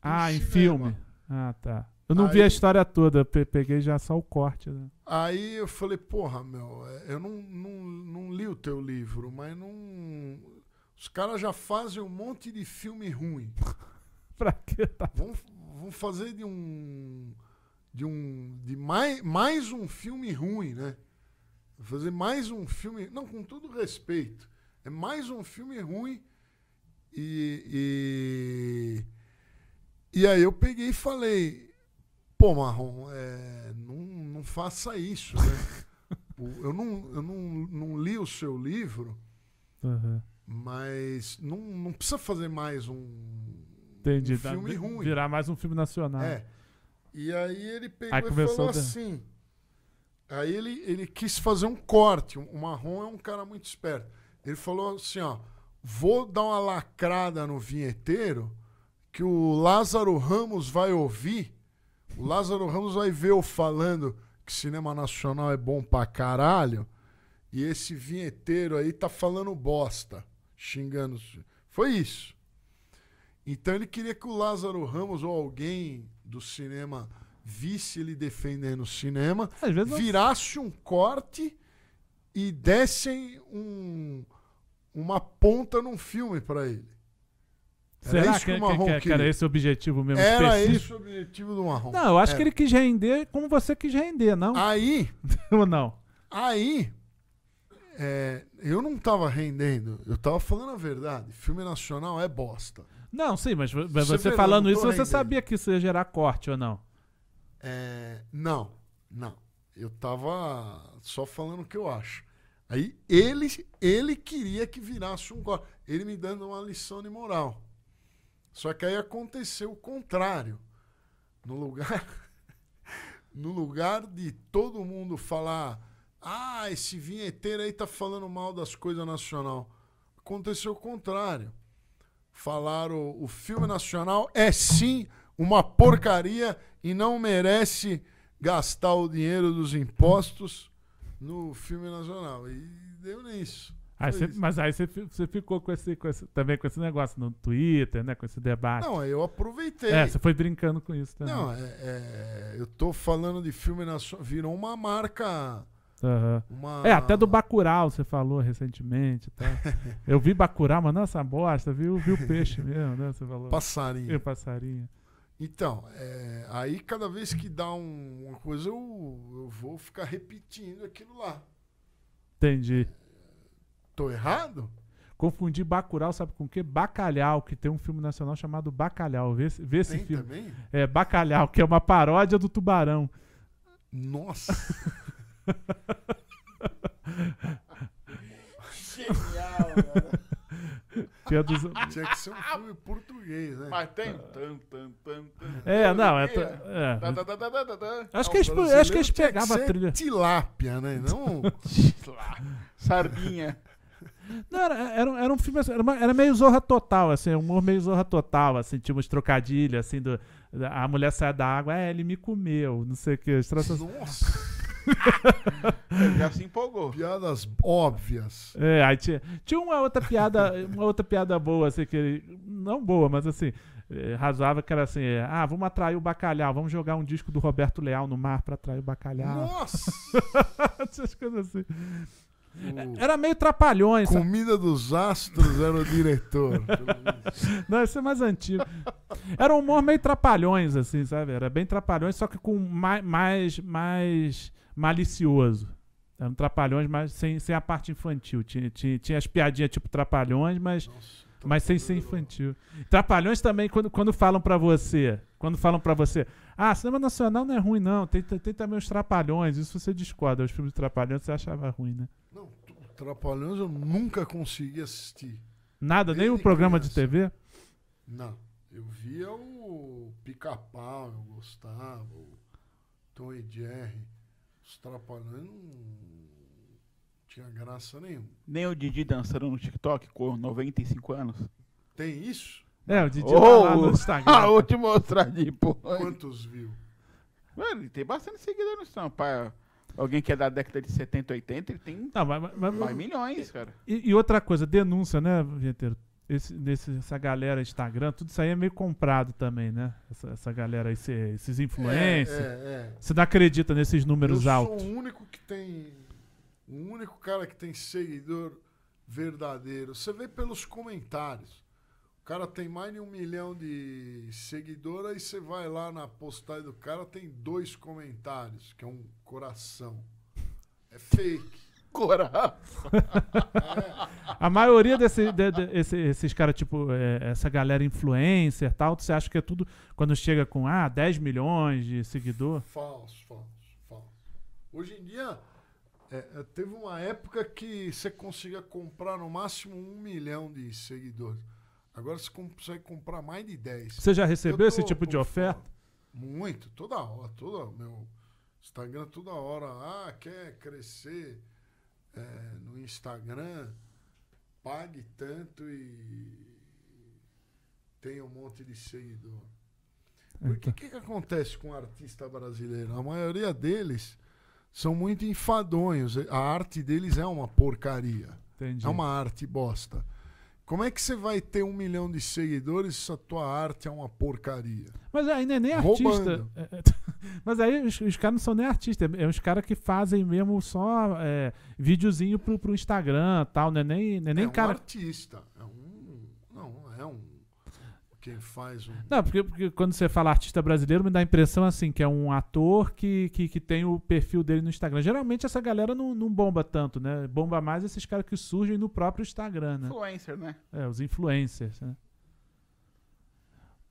Ah, em cinema. filme. Ah, tá. Eu não vi Aí- a história toda, pe- peguei já só o corte. Né? Aí eu falei, porra, meu, é, eu não, não, não li o teu livro, mas não. Os caras já fazem um monte de filme ruim. pra quê? Tá? Vamos, vamos fazer de um. De um. De mais, mais um filme ruim, né? Fazer mais um filme. Não, com todo respeito. É mais um filme ruim. E. E, e aí eu peguei e falei. Pô, Marrom, é, não, não faça isso, né? Eu não, eu não, não li o seu livro, Aham. mas não, não precisa fazer mais um. Entendi. um tá, filme vi- ruim. Virar mais um filme nacional. É. E aí ele pegou Aí e falou assim. Aí ele, ele quis fazer um corte. O Marrom é um cara muito esperto. Ele falou assim, ó. Vou dar uma lacrada no vinheteiro que o Lázaro Ramos vai ouvir. O Lázaro Ramos vai ver eu falando que cinema nacional é bom pra caralho. E esse vinheteiro aí tá falando bosta. Xingando. Foi isso. Então ele queria que o Lázaro Ramos ou alguém do cinema visse ele defendendo o cinema, virasse um corte e dessem um, uma ponta num filme pra ele. Era Será isso que, que o que- Marrom que- que era esse o objetivo mesmo Era específico? esse o objetivo do Marrom. Não, eu acho Era. que ele quis render como você quis render, não? Aí, Ou não? aí, é, eu não tava rendendo, eu tava falando a verdade. Filme nacional é bosta. Não, sim, mas vo- você, eu falando isso, tô você rendendo. sabia que isso ia gerar corte ou não? É, não, não. Eu tava só falando o que eu acho. Aí ele, ele queria que virasse um corte. Ele me dando uma lição de moral. Só que aí aconteceu o contrário. No lugar, no lugar de todo mundo falar, ah, esse vinheteiro aí tá falando mal das coisas nacional. Aconteceu o contrário. Falaram, o filme nacional é sim uma porcaria e não merece gastar o dinheiro dos impostos no filme nacional. E deu nisso. Aí isso. mas aí você, fi- você ficou com esse, com esse- também com esse negócio no Twitter, né? Com esse debate. Não, eu aproveitei. é, você foi brincando com isso também. Não, é, é, eu tô falando de filme nacional. Virou uma marca. Aham. Uma... É, até do Bacurau você falou recentemente. Tá? Eu vi Bacurau, mas nossa bosta, viu, viu peixe mesmo, né? Você falou. passarinho. E o passarinho. Então, é, aí cada vez que dá um- uma coisa, eu, eu vou ficar repetindo aquilo lá. Entendi. Tô errado? Confundi Bacurau, sabe com o quê? Bacalhau, que tem um filme nacional chamado Bacalhau. Vê, esse- vê esse Tem filme. também? É Bacalhau, que é uma paródia do Tubarão. Nossa. Genial, cara. É dos... Tinha que ser um filme português, né? Mas tem. Tan, tan, tan, tan, É, não, é. é. tá, tá, tá. Acho, que eles, brasileiro acho que eles tinha que pegavam a trilha. Tilápia, né? Não. Sardinha. Não, era, era, um- era um filme assim, era, uma- era meio zorra total, assim, humor meio zorra total, assim, tinha uns trocadilhos, assim, do, da- a mulher sai da água, é, ele me comeu, não sei o que. Nossa. Já se empolgou. Piadas óbvias. É, aí tinha, tinha uma outra piada, uma outra piada boa, assim, que ele, não boa, mas assim, eh, razoável, que era assim, eh, ah, vamos atrair o bacalhau, vamos jogar um disco do Roberto Leal no mar pra atrair o bacalhau. Nossa. Essas coisas assim. O Era meio trapalhões, sabe? Comida dos Astros era o diretor. Não, esse é mais antigo. Era um humor meio trapalhões, assim, sabe? Era bem trapalhões, só que com mais, mais, mais malicioso. Era um trapalhões, mas sem, sem a parte infantil. Tinha, tinha, tinha as piadinhas tipo trapalhões, mas, mas sem ser infantil. Trapalhões também, quando, quando falam pra você, quando falam pra você, ah, cinema nacional não é ruim, não. Tem, tem também os trapalhões. Isso você discorda. Os filmes de trapalhões você achava ruim, né? Não, Trapalhões eu nunca consegui assistir. Nada, nem o Desde programa de criança. TV. Não. Eu via o Pica-Pau, eu gostava, o Tom e Jerry. Os Trapalhões não tinha graça nenhuma. Nem o Didi dançando no TikTok com 95 anos. Tem isso? É, o Didi tá lá no Oh, Instagram. ah, vou te mostrar depois. Quantos viu? Mano, ele tem bastante seguidor no Instagram. pai. Alguém que é da década de 70, 80, ele tem Não, mas, mas- vai milhões, cara. E, e outra coisa, denúncia, né, Vinheteiro? Esse, desse, essa galera Instagram, tudo isso aí é meio comprado também, né? Essa, essa galera aí, esse- esses influencers. É, é, é. Você não acredita nesses números eu altos? sou o único que tem. O único cara que tem seguidor verdadeiro. Você vê pelos comentários. O cara tem mais de um milhão de seguidores, aí você vai lá na postagem do cara, tem dois comentários, que é um coração. É fake. Cora. A maioria desse, de- de- esse- esses caras, tipo, é, essa galera influencer e tal, você acha que é tudo quando chega com, ah, 10 milhões de seguidor? Falso, falso, falso. Hoje em dia, é, é, teve uma época que você conseguia comprar no máximo um milhão de seguidores. Agora você consegue comprar mais de 10. Você já recebeu Eu esse tô tipo de oferta? Muito, toda hora, toda meu Instagram toda hora. Ah, quer crescer é, no Instagram? Pague tanto e tenha um monte de seguidor. Porque o que, que acontece com o artista brasileiro? A maioria deles são muito enfadonhos. A arte deles é uma porcaria. Entendi. É uma arte bosta. Como é que você vai ter um milhão de seguidores se a tua arte é uma porcaria? Mas aí não é nem artista. É, é, Mas aí os, os caras não são nem artistas, é uns caras que fazem mesmo só é, videozinho pro, pro Instagram e tal, não é nem, não é nem é um cara. artista. É um. Não, é. Quem faz um. Não, porque, porque quando você fala artista brasileiro, me dá a impressão assim, que é um ator que, que, que tem o perfil dele no Instagram. Geralmente essa galera não, não bomba tanto, né? Bomba mais esses caras que surgem no próprio Instagram, né? Influencer, né? É, os influencers, né?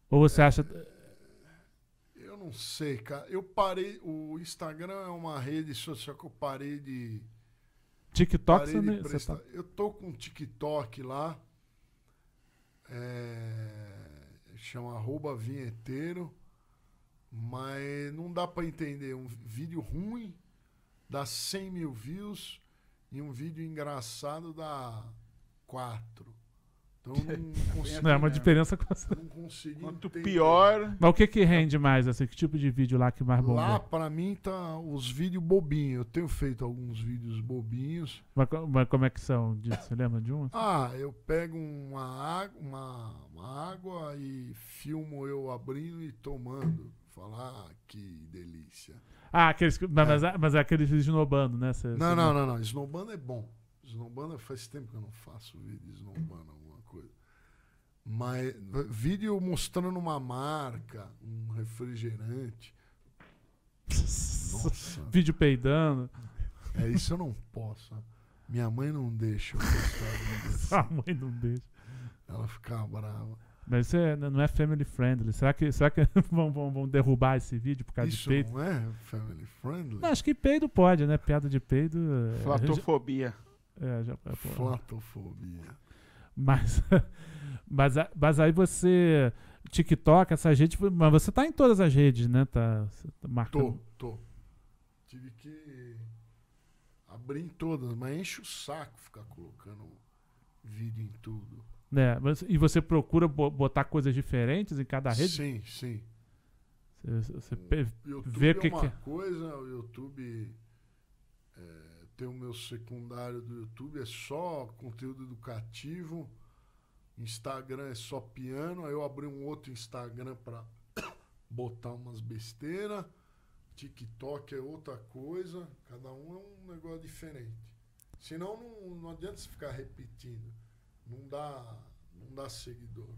Ou você acha. Eu não sei, cara. Eu parei. O Instagram é uma rede social que eu parei de. TikTok parei você, de você prestar. tá... Eu tô com um TikTok lá. É, chama arroba vinheteiro. Mas não dá pra entender. Um vídeo ruim dá 100 mil views e um vídeo engraçado dá 4. Então não consigo, Não, é uma diferença. com- não consigo Quanto entender. pior, Mas o que que rende mais, assim? Que tipo de vídeo lá que mais bomba? Lá, pra mim, tá os vídeos bobinhos. Eu tenho feito alguns vídeos bobinhos. Mas, co- mas como é que são? De- Você lembra de um? Ah, eu pego uma água, uma, uma água e filmo eu abrindo e tomando. Falar ah, que delícia. Ah, aqueles. que- Mas, mas, mas é aqueles esnobando, né? Não, você não, não, não. Snowbando é bom. Snowbando faz tempo que eu não faço vídeo coisa. Mas vídeo mostrando uma marca, um refrigerante. Nossa. Vídeo peidando. É isso eu não posso. Minha mãe não deixa eu postar. A mãe não deixa. Ela fica brava. Mas isso é- não é family friendly. Será que, será que vão, vão, vão derrubar esse vídeo por causa Isso de peido? não é family friendly? Não, acho que peido pode, né? Piada de peido. é- flatofobia. É, já, é. Flatofobia. Mas, mas, mas aí você. TikTok, essa rede. Mas você tá em todas as redes, né? Tá, tá marcando. Tô, tô. Tive que abrir em todas, mas enche o saco ficar colocando vídeo em tudo. Né? Mas- E você procura bo- botar coisas diferentes em cada rede? Sim, sim. Você, você pe- O Vê é o que uma que é. coisa, o YouTube é, tem o meu secundário do YouTube, é só conteúdo educativo. Instagram é só piano. Aí eu abri um outro Instagram pra botar umas besteiras. TikTok é outra coisa. Cada um é um negócio diferente. Senão não, não adianta você ficar repetindo. Não dá, não dá seguidor.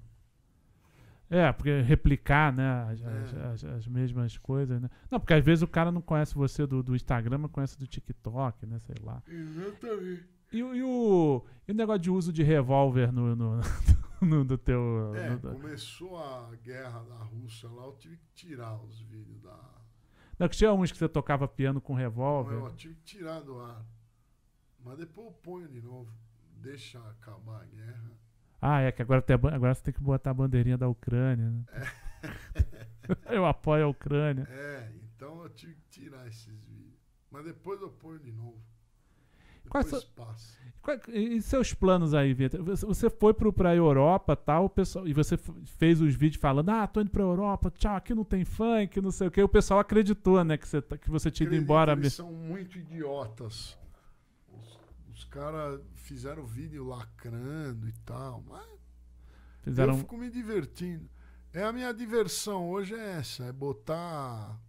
É, porque replicar, né, as, É. as- as mesmas coisas, né? Não, porque às vezes o cara não conhece você do, do Instagram, mas conhece do TikTok, né, sei lá. Exatamente. E, o- e o, e o negócio de uso de revólver no, no, no- do teu... É, no- começou a guerra da Rússia lá, eu tive que tirar os vídeos da. não, que tinha uns que você tocava piano com revólver. Eu tive que tirar do ar. Mas depois eu ponho de novo. Deixa acabar a guerra. Ah, é que agora, tem a agora você tem que botar a bandeirinha da Ucrânia, né? Eu apoio a Ucrânia. É, então eu tive que tirar esses vídeos. Mas depois eu ponho de novo. Quais são-. Qual- E seus planos aí, Vitor? Você- foi pro, pra Europa tal, o pessoal, e você fez os vídeos falando, ah, tô indo pra Europa, tchau, aqui não tem funk, não sei o quê. O pessoal acreditou, né, que você, tá- que você tinha ido Acredito, embora Eles são muito idiotas. Caras fizeram vídeo lacrando e tal. Mas Fizeram. Eu fico me divertindo. É a minha diversão hoje é essa, é botar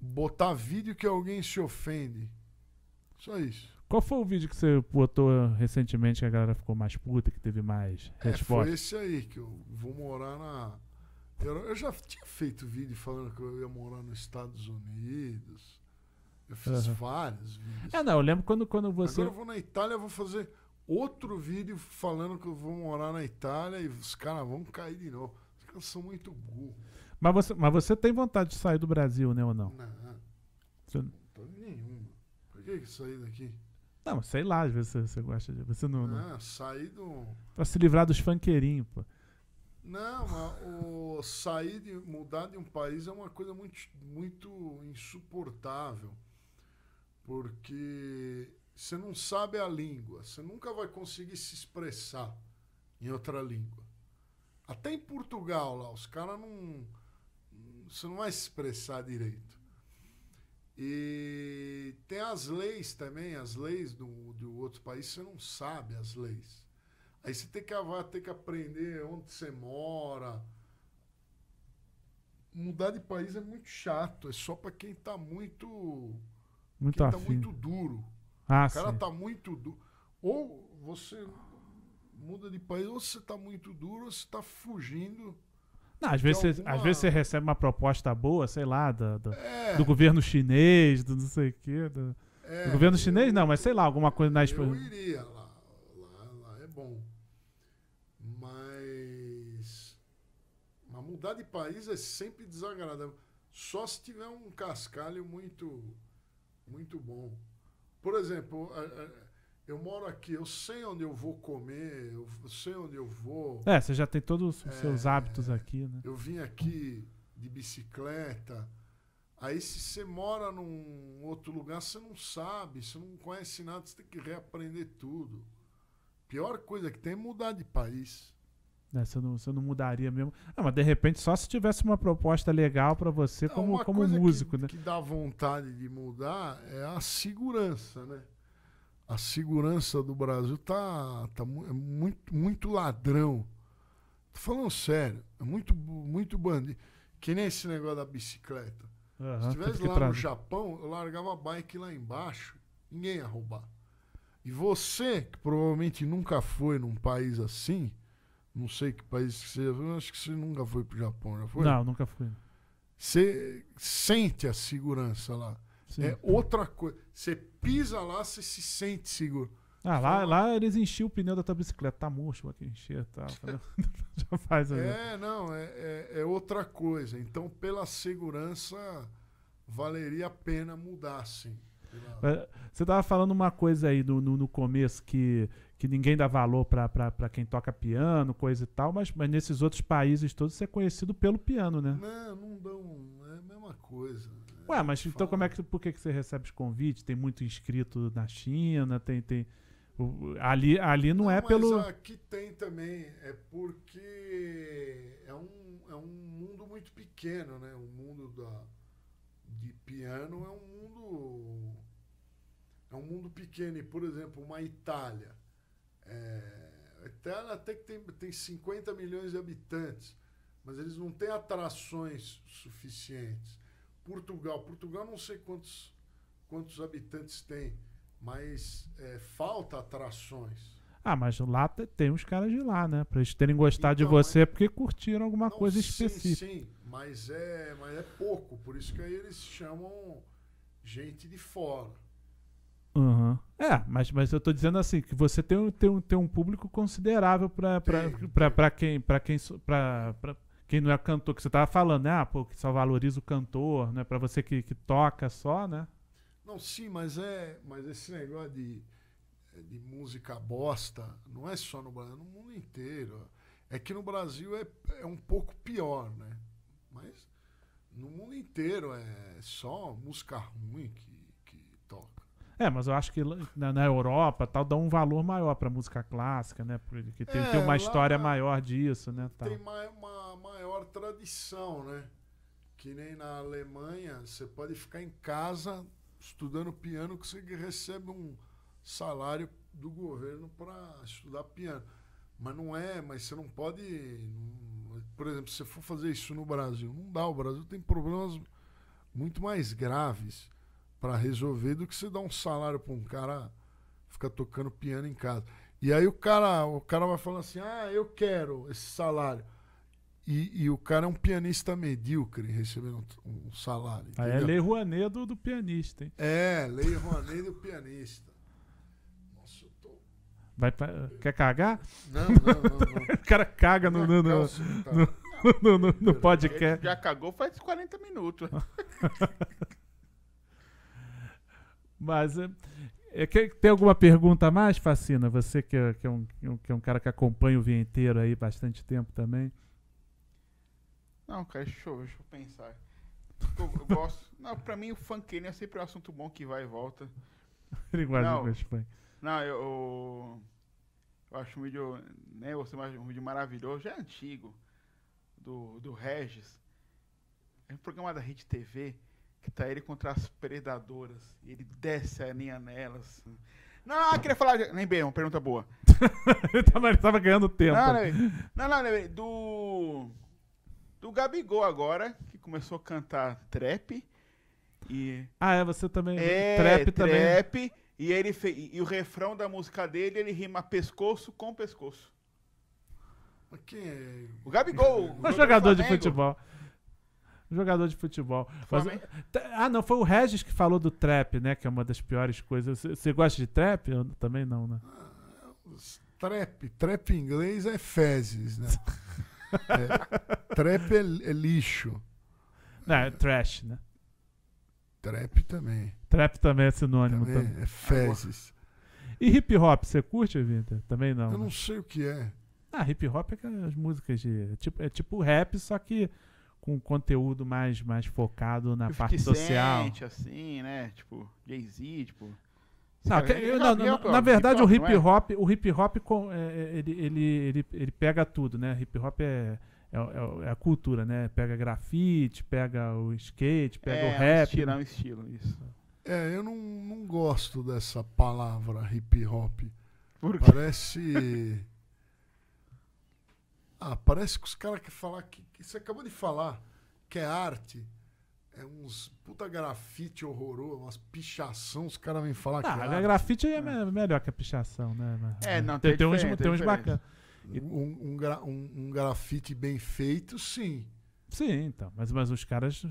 botar vídeo que alguém se ofende. Só isso. Qual foi o vídeo que você botou recentemente que a galera ficou mais puta, que teve mais É, resposta? foi esse aí que eu vou morar na eu, eu já tinha feito vídeo falando que eu ia morar nos Estados Unidos. Eu fiz Aham. vários vídeos. É, não, eu lembro quando, quando você. Agora eu vou na Itália, eu vou fazer outro vídeo falando que eu vou morar na Itália e os caras vão cair de novo. Os caras são muito burros. Mas você, mas você tem vontade de sair do Brasil, né, ou não? Não. Você- Tô nenhuma. Por que que sair daqui? Não, sei lá, às vezes você, você gosta de. Você não. não Ah, sair do. pra se livrar dos funkeirinhos, pô. Não, mas o sair de mudar de um país é uma coisa muito, muito insuportável. Porque você não sabe a língua, você nunca vai conseguir se expressar em outra língua. Até em Portugal lá, os caras não. Você não vai se expressar direito. E tem as leis também, as leis do, do outro país, você não sabe as leis. Aí você tem que, ter que aprender onde você mora. Mudar de país é muito chato, é só para quem tá muito. Muito quem tá afim. muito duro. Ah, O cara sim. tá muito duro. Ou você muda de país, ou você tá muito duro, ou você tá fugindo. Não, às, vezes você, alguma- às vezes você recebe uma proposta boa, sei lá, da- da- É, do governo chinês, do não sei o quê. Do, é, do governo eu- chinês, não, mas sei lá, alguma coisa na Eu Espanha. iria lá. Lá, lá é bom. Mas. Mas mudar de país é sempre desagradável. Só se tiver um cascalho muito. Muito bom. Por exemplo, eu moro aqui, eu sei onde eu vou comer, eu sei onde eu vou. É, você já tem todos os seus É. hábitos aqui, né? Eu vim aqui de bicicleta. Aí se você mora num outro lugar, você não sabe, você não conhece nada, você tem que reaprender tudo. Pior coisa que tem é mudar de país. É, você, não, você não mudaria mesmo. Ah, mas de repente só se tivesse uma proposta legal pra você Não, como, como músico, que, né? que dá vontade de mudar é a segurança, né? A segurança do Brasil tá, tá é muito, muito ladrão. Tô falando sério, é muito, muito bandido. Que nem esse negócio da bicicleta. Aham, Se estivesse lá tra- no Japão, eu largava a bike lá embaixo, ninguém ia roubar. E você, que provavelmente nunca foi num país assim, não sei que país que seja, acho que você nunca foi pro Japão, já foi? Não, nunca fui. Você sente a segurança lá. Sim. É outra coisa. Você pisa lá, você se sente seguro. Ah, lá, lá eles enchiam o pneu da tua bicicleta. Tá murcho aqui, encher e tal. Já faz aí. É, não, é, é, é outra coisa. Então, pela segurança, valeria a pena mudar, sim. Pela- Mas Você tava falando uma coisa aí no, no, no começo que, que ninguém dá valor pra quem toca piano, coisa e tal, mas, mas nesses outros países todos você é conhecido pelo piano, né? Não, não dão. É a mesma coisa. Ué, mas então Fala. como é que, por que, que você recebe os convites? Tem muito inscrito na China, tem. tem ali, ali não, é mas pelo. aqui tem também. É porque é um, é um mundo muito pequeno, né? O mundo da, de piano é um mundo. É um mundo pequeno. E, por exemplo, uma Itália. É, até que tem, tem 50 milhões de habitantes, mas eles não têm atrações suficientes. Portugal. Portugal não sei quantos, quantos habitantes tem, mas é, falta atrações. Ah, mas lá te- tem uns caras de lá, né? Pra eles terem gostado de Então, você é porque curtiram alguma Não, coisa sim, específica. Sim, mas é, mas é pouco. Por isso que aí eles chamam gente de fora. Aham. É, mas, mas eu tô dizendo assim, que você tem, um- tem, um, tem um público considerável pra quem, pra, quem, so- pra, pra quem não é cantor, que você tava falando, né? Ah, pô, que só valoriza o cantor, né? Pra você que, que toca só, né? Não, sim, mas é, mas esse negócio de, de música bosta não é só no Brasil, é no mundo inteiro. É que no Brasil é, é um pouco pior, né? Mas no mundo inteiro é só música ruim que. É, mas eu acho que na, na Europa tal dá um valor maior pra música clássica, né? Porque tem, É, tem uma história maior disso, né? Tal. Tem ma- uma maior tradição, né? Que nem na Alemanha, você pode ficar em casa estudando piano que você recebe um salário do governo para estudar piano. Mas não é, mas você não pode. não- por exemplo, se você for fazer isso no Brasil, não dá. O Brasil tem problemas muito mais graves para resolver do que você dar um salário para um cara ficar tocando piano em casa. E aí o cara, o cara vai falando assim: "Ah, eu quero esse salário". E, e o cara é um pianista medíocre recebendo um, um salário. Aí é entendeu? Lei Rouanet do, do pianista, hein? É, Lei Rouanet do pianista. Nossa, eu tô. Vai pra- quer cagar? Não, não, não. não. O cara caga no, no, no, no, no- no Ele podcast. já cagou faz 40 minutos. Mas é, É, que- tem alguma pergunta a mais, Facina? Você que é, que, é um, que é um cara que acompanha o vinho inteiro aí bastante tempo também. Não, cara, deixa eu, deixa eu pensar. Eu, eu gosto. Não, pra mim o funkane é sempre um assunto bom que vai e volta. Linguagem Não. com Espanha. Não, eu, eu, eu acho um vídeo, né, você mais um vídeo maravilhoso, já é antigo, do, do Regis. É um programa da Rede TV que tá ele contra as predadoras. E ele desce a linha nelas. Não, eu queria falar. de- Lembrei, uma pergunta boa. ele, tava, ele tava ganhando tempo. Não, lembrei. Não, não, lembrei. Do. Do Gabigol agora, que começou a cantar trap. E. Ah, é, você também. É, trap também. trap, E, ele fe- e o refrão da música dele, ele rima pescoço com pescoço. Quem é? O Gabigol. Um do jogador de futebol. Jogador de futebol. Mas- ah, não, foi o Regis que falou do trap, né? Que é uma das piores coisas. Você- gosta de trap? Eu também não, né? Trap. Trap em inglês é fezes, né? É, trap é, é lixo. Não, é trash, né? Trap também. Trap também é sinônimo. também também. é fezes. E hip hop, você curte, Vinter? Também não. Eu né? não sei o que é. Ah, hip hop é aquelas músicas de. É tipo, é tipo rap, só que com conteúdo mais, mais focado na 50 parte social. Assim, né? Tipo, Jay-Z, tipo. Não, eu- é não, não, na verdade, o hip é? hop, o hip hop é, ele, ele, ele, ele pega tudo, né? Hip hop é, é, é- a cultura, né? Pega grafite, pega o skate, pega é, o rap. Um estilo, é né? um estilo, isso. É, eu não, não gosto dessa palavra hip hop. Por quê? Parece. Ah, parece que os caras querem falar que, que. Você acabou de falar que é arte. É uns puta grafite horroroso, umas pichação, os caras vêm falar que é Ah, grafite é, me- melhor que a pichação, né? É, não, tem, tem tem uns, tem uns bacanas. Um, um, gra- um- um grafite bem feito, sim. Sim, então. Mas, mas os caras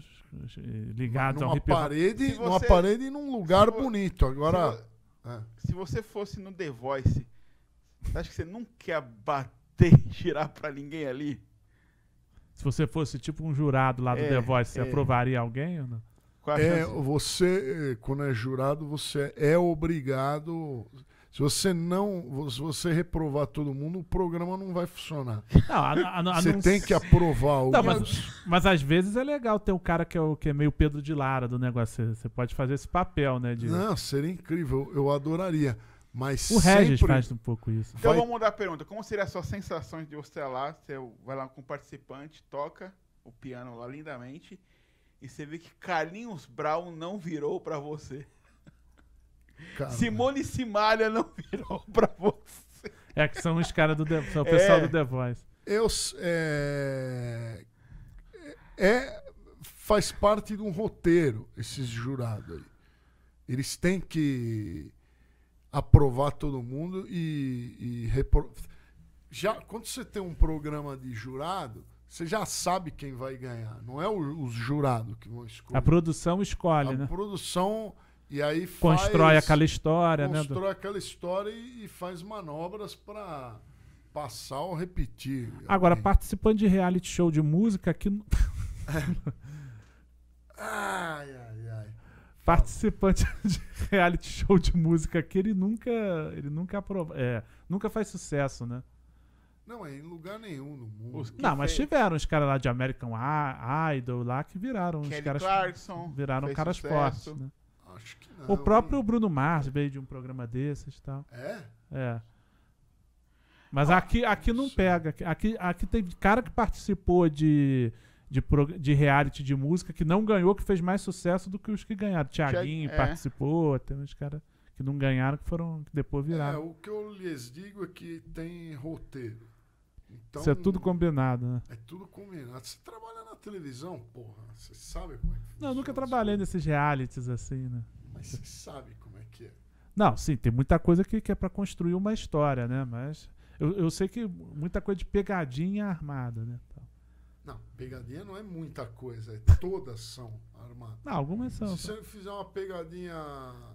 ligados ao numa hip hop. parede, Se numa você- parede e num lugar bonito. Agora. Se, é. se você fosse no The Voice, você acha que você nunca ia bater e girar pra ninguém ali? Se você fosse tipo um jurado lá do É, The Voice, você é. aprovaria alguém ou não? É, você, eh, quando é jurado, você é obrigado. Se você não. Se você reprovar todo mundo, o programa não vai funcionar. Não, a, a, a, Você não- tem que aprovar Não, alguém. mas, mas às vezes é legal ter um cara que é, o, que é meio Pedro de Lara do negócio. Você- Você pode fazer esse papel, né? De... Não, seria incrível, eu adoraria. Mas o Regis sempre faz um pouco isso. Então vai- vamos mudar a pergunta. Como seria a sua sensação de você lá? Você vai lá com o participante, toca o piano lá lindamente e você vê que Carlinhos Brown não virou pra você. cara, Simone Simalha não virou pra você. É que são os caras do The, são o pessoal É. do The Voice. eu, s- é, é faz parte de um roteiro esses jurados aí. Eles têm que aprovar todo mundo e, e repro- já quando você tem um programa de jurado, você já sabe quem vai ganhar. Não é o- os jurados que vão escolher. A produção escolhe, A né? produção e aí Constrói faz- aquela história, né? do- constrói aquela história e, e faz manobras para passar ou repetir. Agora, Alguém- participando de reality show de música Ai, ai, ai. Participante de reality show de música aqui, ele nunca. Ele nunca aprova. É, nunca faz sucesso, né? Não, é em lugar nenhum no mundo. Os que Não, mas fez- tiveram os caras lá de American Idol lá que viraram. Os Kelly caras Clarkson viraram caras sucesso. fortes, né? Acho que não. O próprio Bruno Mars veio de um programa desses e tal. É? É. Mas aqui, aqui não pega. Aqui, aqui tem cara que participou de, de, prog- de reality de música que não ganhou, que fez mais sucesso do que os que ganharam. Tiaguinho é. participou, tem uns caras que não ganharam que foram que depois É, viraram. o que eu lhes digo é que tem roteiro. Então, Isso é tudo combinado, né? É tudo combinado. Você trabalha na televisão, porra. Você sabe como é que Não, nunca trabalhei nesses realities assim, né? Mas você sabe como é que é. Não, sim, tem muita coisa que, que é pra construir uma história, né? Mas eu, eu sei que muita coisa de pegadinha armada, né? Não, pegadinha não é muita coisa. É todas são armadas. Não, algumas são. Se você fizer uma pegadinha.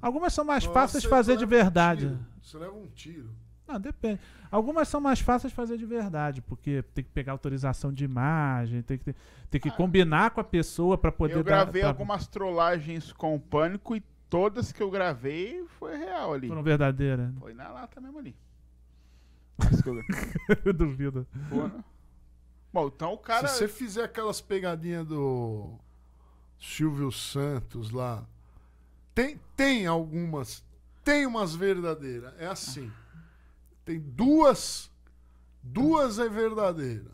Algumas são mais fáceis de fazer de um verdade. tiro. Você leva um tiro. Não, depende. Algumas são mais fáceis de fazer de verdade, porque tem que pegar autorização de imagem, tem que, ter- tem que combinar com a pessoa pra poder Eu dar. gravei pra- algumas trollagens com o Pânico e todas que eu gravei foi real ali. Foram verdadeiras. Foi na lata mesmo ali. As que eu- Eu duvido. Foram. Bom, então o cara. Se você fizer aquelas pegadinhas do Silvio Santos lá, tem, tem algumas, tem umas verdadeiras. É assim. Tem duas, duas é verdadeira.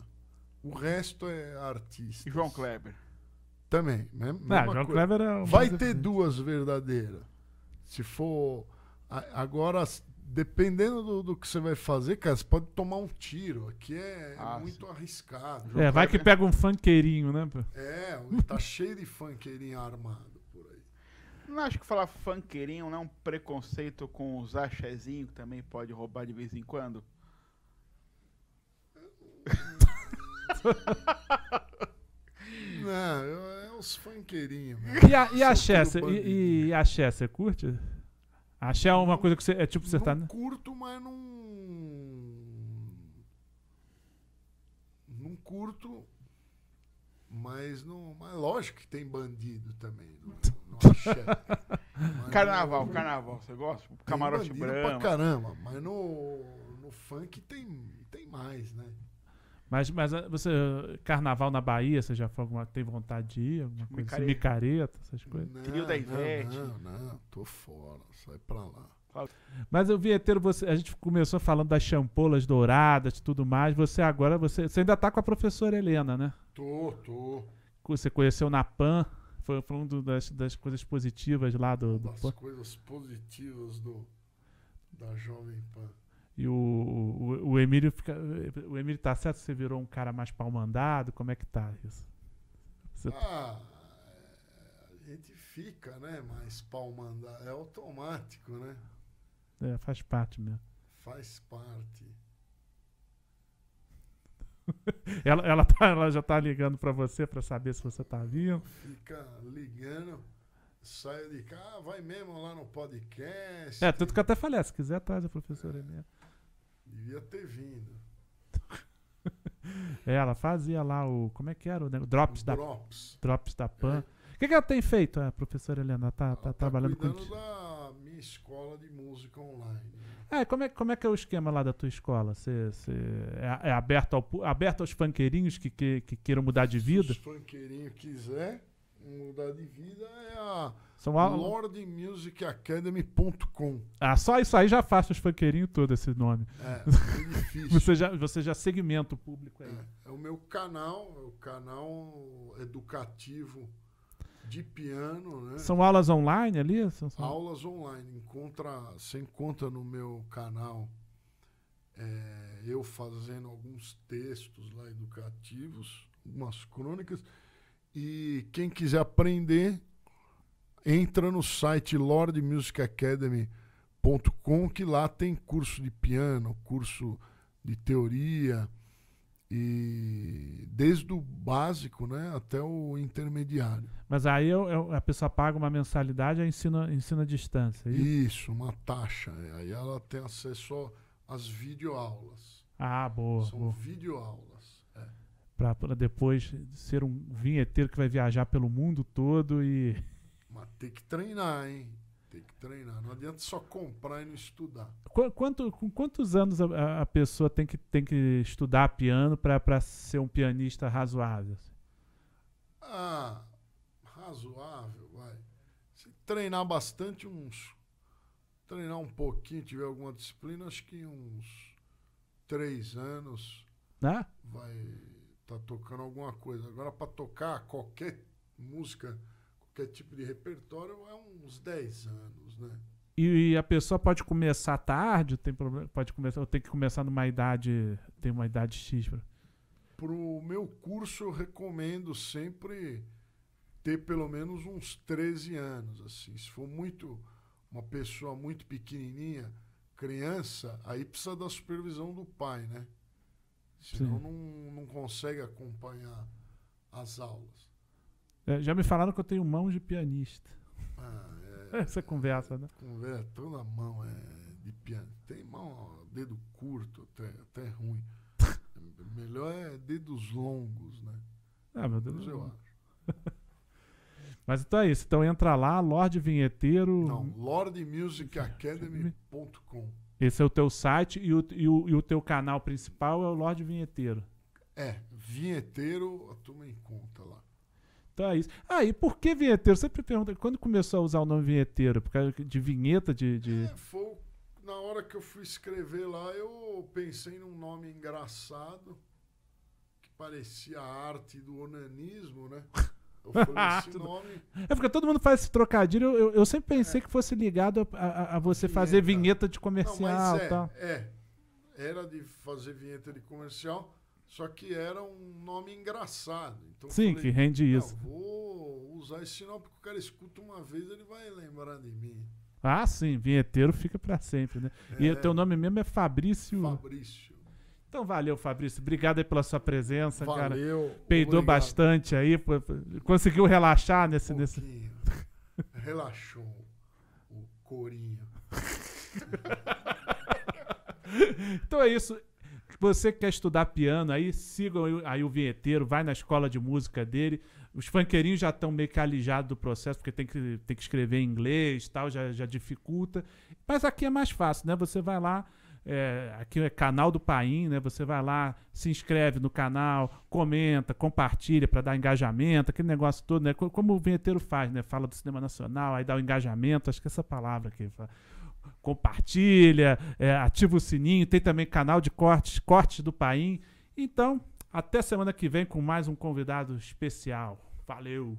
O resto é artista. E João Kleber. Também. né? Ah, Mesma João. Kleber é o Vai ter duas verdadeiras. Se for. Agora, dependendo do, do que você vai fazer, cara, você pode tomar um tiro. Aqui é Ah, muito arriscado. É, vai que pega um funkeirinho, né? É, tá cheio de funkeirinho armado por aí. Não acho que falar funkeirinho não é um preconceito com os axezinhos que também pode roubar de vez em quando? Não, é os funkeirinhos. mesmo. E a, e a bandido. e, e a você curte? A Xé é uma coisa que você. É tipo, você tá. não curto, mas não. Não curto, mas não. Mas lógico que tem bandido também. No, no axé. Carnaval, carnaval, você gosta? tem Camarote bandido pra branco. caramba, mas no, no funk tem, tem mais, né? Mas, mas ah, você. Carnaval na Bahia, você já foi alguma, tem vontade de ir? Alguma coisa assim? Micareta. Micareta, essas coisas. Não, Trio da Ivete. Não, não, tô fora, sai pra lá. Mas eu vi, Eteiro, você, a gente começou falando das champolas douradas e tudo mais. Você agora, você, você ainda tá com a professora Helena, né? Tô, tô. Você conheceu na PAN. Foi, foi uma das, das coisas positivas lá do, do das PAN. coisas positivas do da Jovem Pan. E o, o, o Emílio fica. O Emílio tá certo? Você virou um cara mais pau-mandado? Como é que tá isso? Você- Ah, é, a gente fica, né? Mas pau mandar é automático, né? é, faz parte mesmo. Faz parte. Ela, ela, tá- ela já tá ligando pra você pra saber se você tá vindo. Fica ligando, sai de cá, vai mesmo lá no podcast. É, tanto que eu até falei, ah, se quiser, traz a professora Helena. Devia ter vindo. É, ela fazia lá o. Como é que era? O negócio? Drops, da, Drops. drops da PAN. O que, que ela tem feito, a professora Helena? Ela tá, Ela tá trabalhando com. cuidando da minha escola de música online. É, como é, como é que é o esquema lá da tua escola? Você, você é, é aberto, ao, aberto aos funkeirinhos que, que, que queiram mudar de vida? Se os funkeirinhos quiser mudar de vida, é a São a, lordmusicacademy.com. ah, só isso aí já faz os funkeirinhos todo esse nome. É, é difícil. Você já, você já segmenta o público aí. É, é o meu canal, é o canal educativo de piano, né? São aulas online ali? São, são- Aulas online. Encontra, você encontra no meu canal é, eu fazendo alguns textos lá educativos, algumas crônicas. E quem quiser aprender, entra no site lordmusicacademy.com que lá tem curso de piano, curso de teoria e desde o básico, né, até o intermediário. Mas aí eu- eu- a pessoa paga uma mensalidade e ensina, ensina à distância. E- Isso, uma taxa. Aí ela tem acesso às videoaulas. Ah, boa. São boa. videoaulas. É. Pra depois ser um vinheteiro que vai viajar pelo mundo todo e. Mas tem que treinar, hein? Tem que treinar. Não adianta só comprar e não estudar. Qu- Quanto, com quantos anos a- a, pessoa tem que, tem que estudar piano pra ser um pianista razoável? Ah, razoável, vai. Se treinar bastante, uns. Treinar um pouquinho, tiver alguma disciplina, acho que uns três anos Né? vai estar tocando alguma coisa. Agora, para tocar qualquer música, qualquer tipo de repertório, é uns 10 anos, né? E, a pessoa pode começar tarde, tem problema, pode começar, ou tem que começar numa idade, tem uma idade X. Pra... Pro meu curso, eu recomendo sempre ter pelo menos uns 13 anos, assim. Se for muito uma pessoa muito pequenininha, criança, aí precisa da supervisão do pai, né? Senão Sim. não, não consegue acompanhar as aulas. É, já me falaram que eu tenho mãos de pianista. Ah, Essa conversa, né? Conversa, toda mão é de piano. Tem mão, dedo curto, até, até ruim. Melhor é dedos longos, né? Ah, meu Deus. Eu acho. Mas então é isso. Então entra lá, Lorde Vinheteiro. Não, lordmusicacademy.com. Esse é o teu site e o, e, o, e o teu canal principal é o Lorde Vinheteiro. É, vinheteiro, a turma encontra. Então é isso. Ah, e por que vinheteiro? Sempre pergunta, quando começou a usar o nome vinheteiro? Por causa de vinheta, de... de... É, foi, na hora que eu fui escrever lá, eu pensei num nome engraçado, que parecia a arte do onanismo, né? Eu falei, esse nome... É porque todo mundo faz esse trocadilho. Eu, eu sempre pensei que fosse ligado a, a, a você fazer Vinheta. vinheta de Não, comercial mas e é, tal. é, era de fazer vinheta de comercial, só que era um nome engraçado. Então Sim, falei, que rende "Não, isso. vou usar esse nome porque o cara escuta uma vez, ele vai lembrar de mim. Ah, sim, vinheteiro fica pra sempre, né? E o teu nome mesmo é Fabrício. Fabrício. Então valeu, Fabrício. Obrigado aí pela sua presença, cara. Valeu. Peidou obrigado. bastante aí, conseguiu relaxar nesse, Um nesse. Relaxou o corinho. Então é isso. Você que quer estudar piano aí, sigam aí, o vinheteiro, vai na escola de música dele. Os funkeirinhos já estão meio que alijados do processo, porque tem que, tem que escrever em inglês tal, já, já dificulta. Mas aqui é mais fácil, né? Você vai lá, é, aqui é canal do Paim, né? Você vai lá, se inscreve no canal, comenta, compartilha para dar engajamento, aquele negócio todo, né? Co- Como o vinheteiro faz, né? Fala do cinema nacional, aí dá o engajamento, acho que é essa palavra aqui. Compartilha, é, ativa o sininho, tem também canal de cortes, cortes do Paim. Então, até semana que vem com mais um convidado especial. Valeu!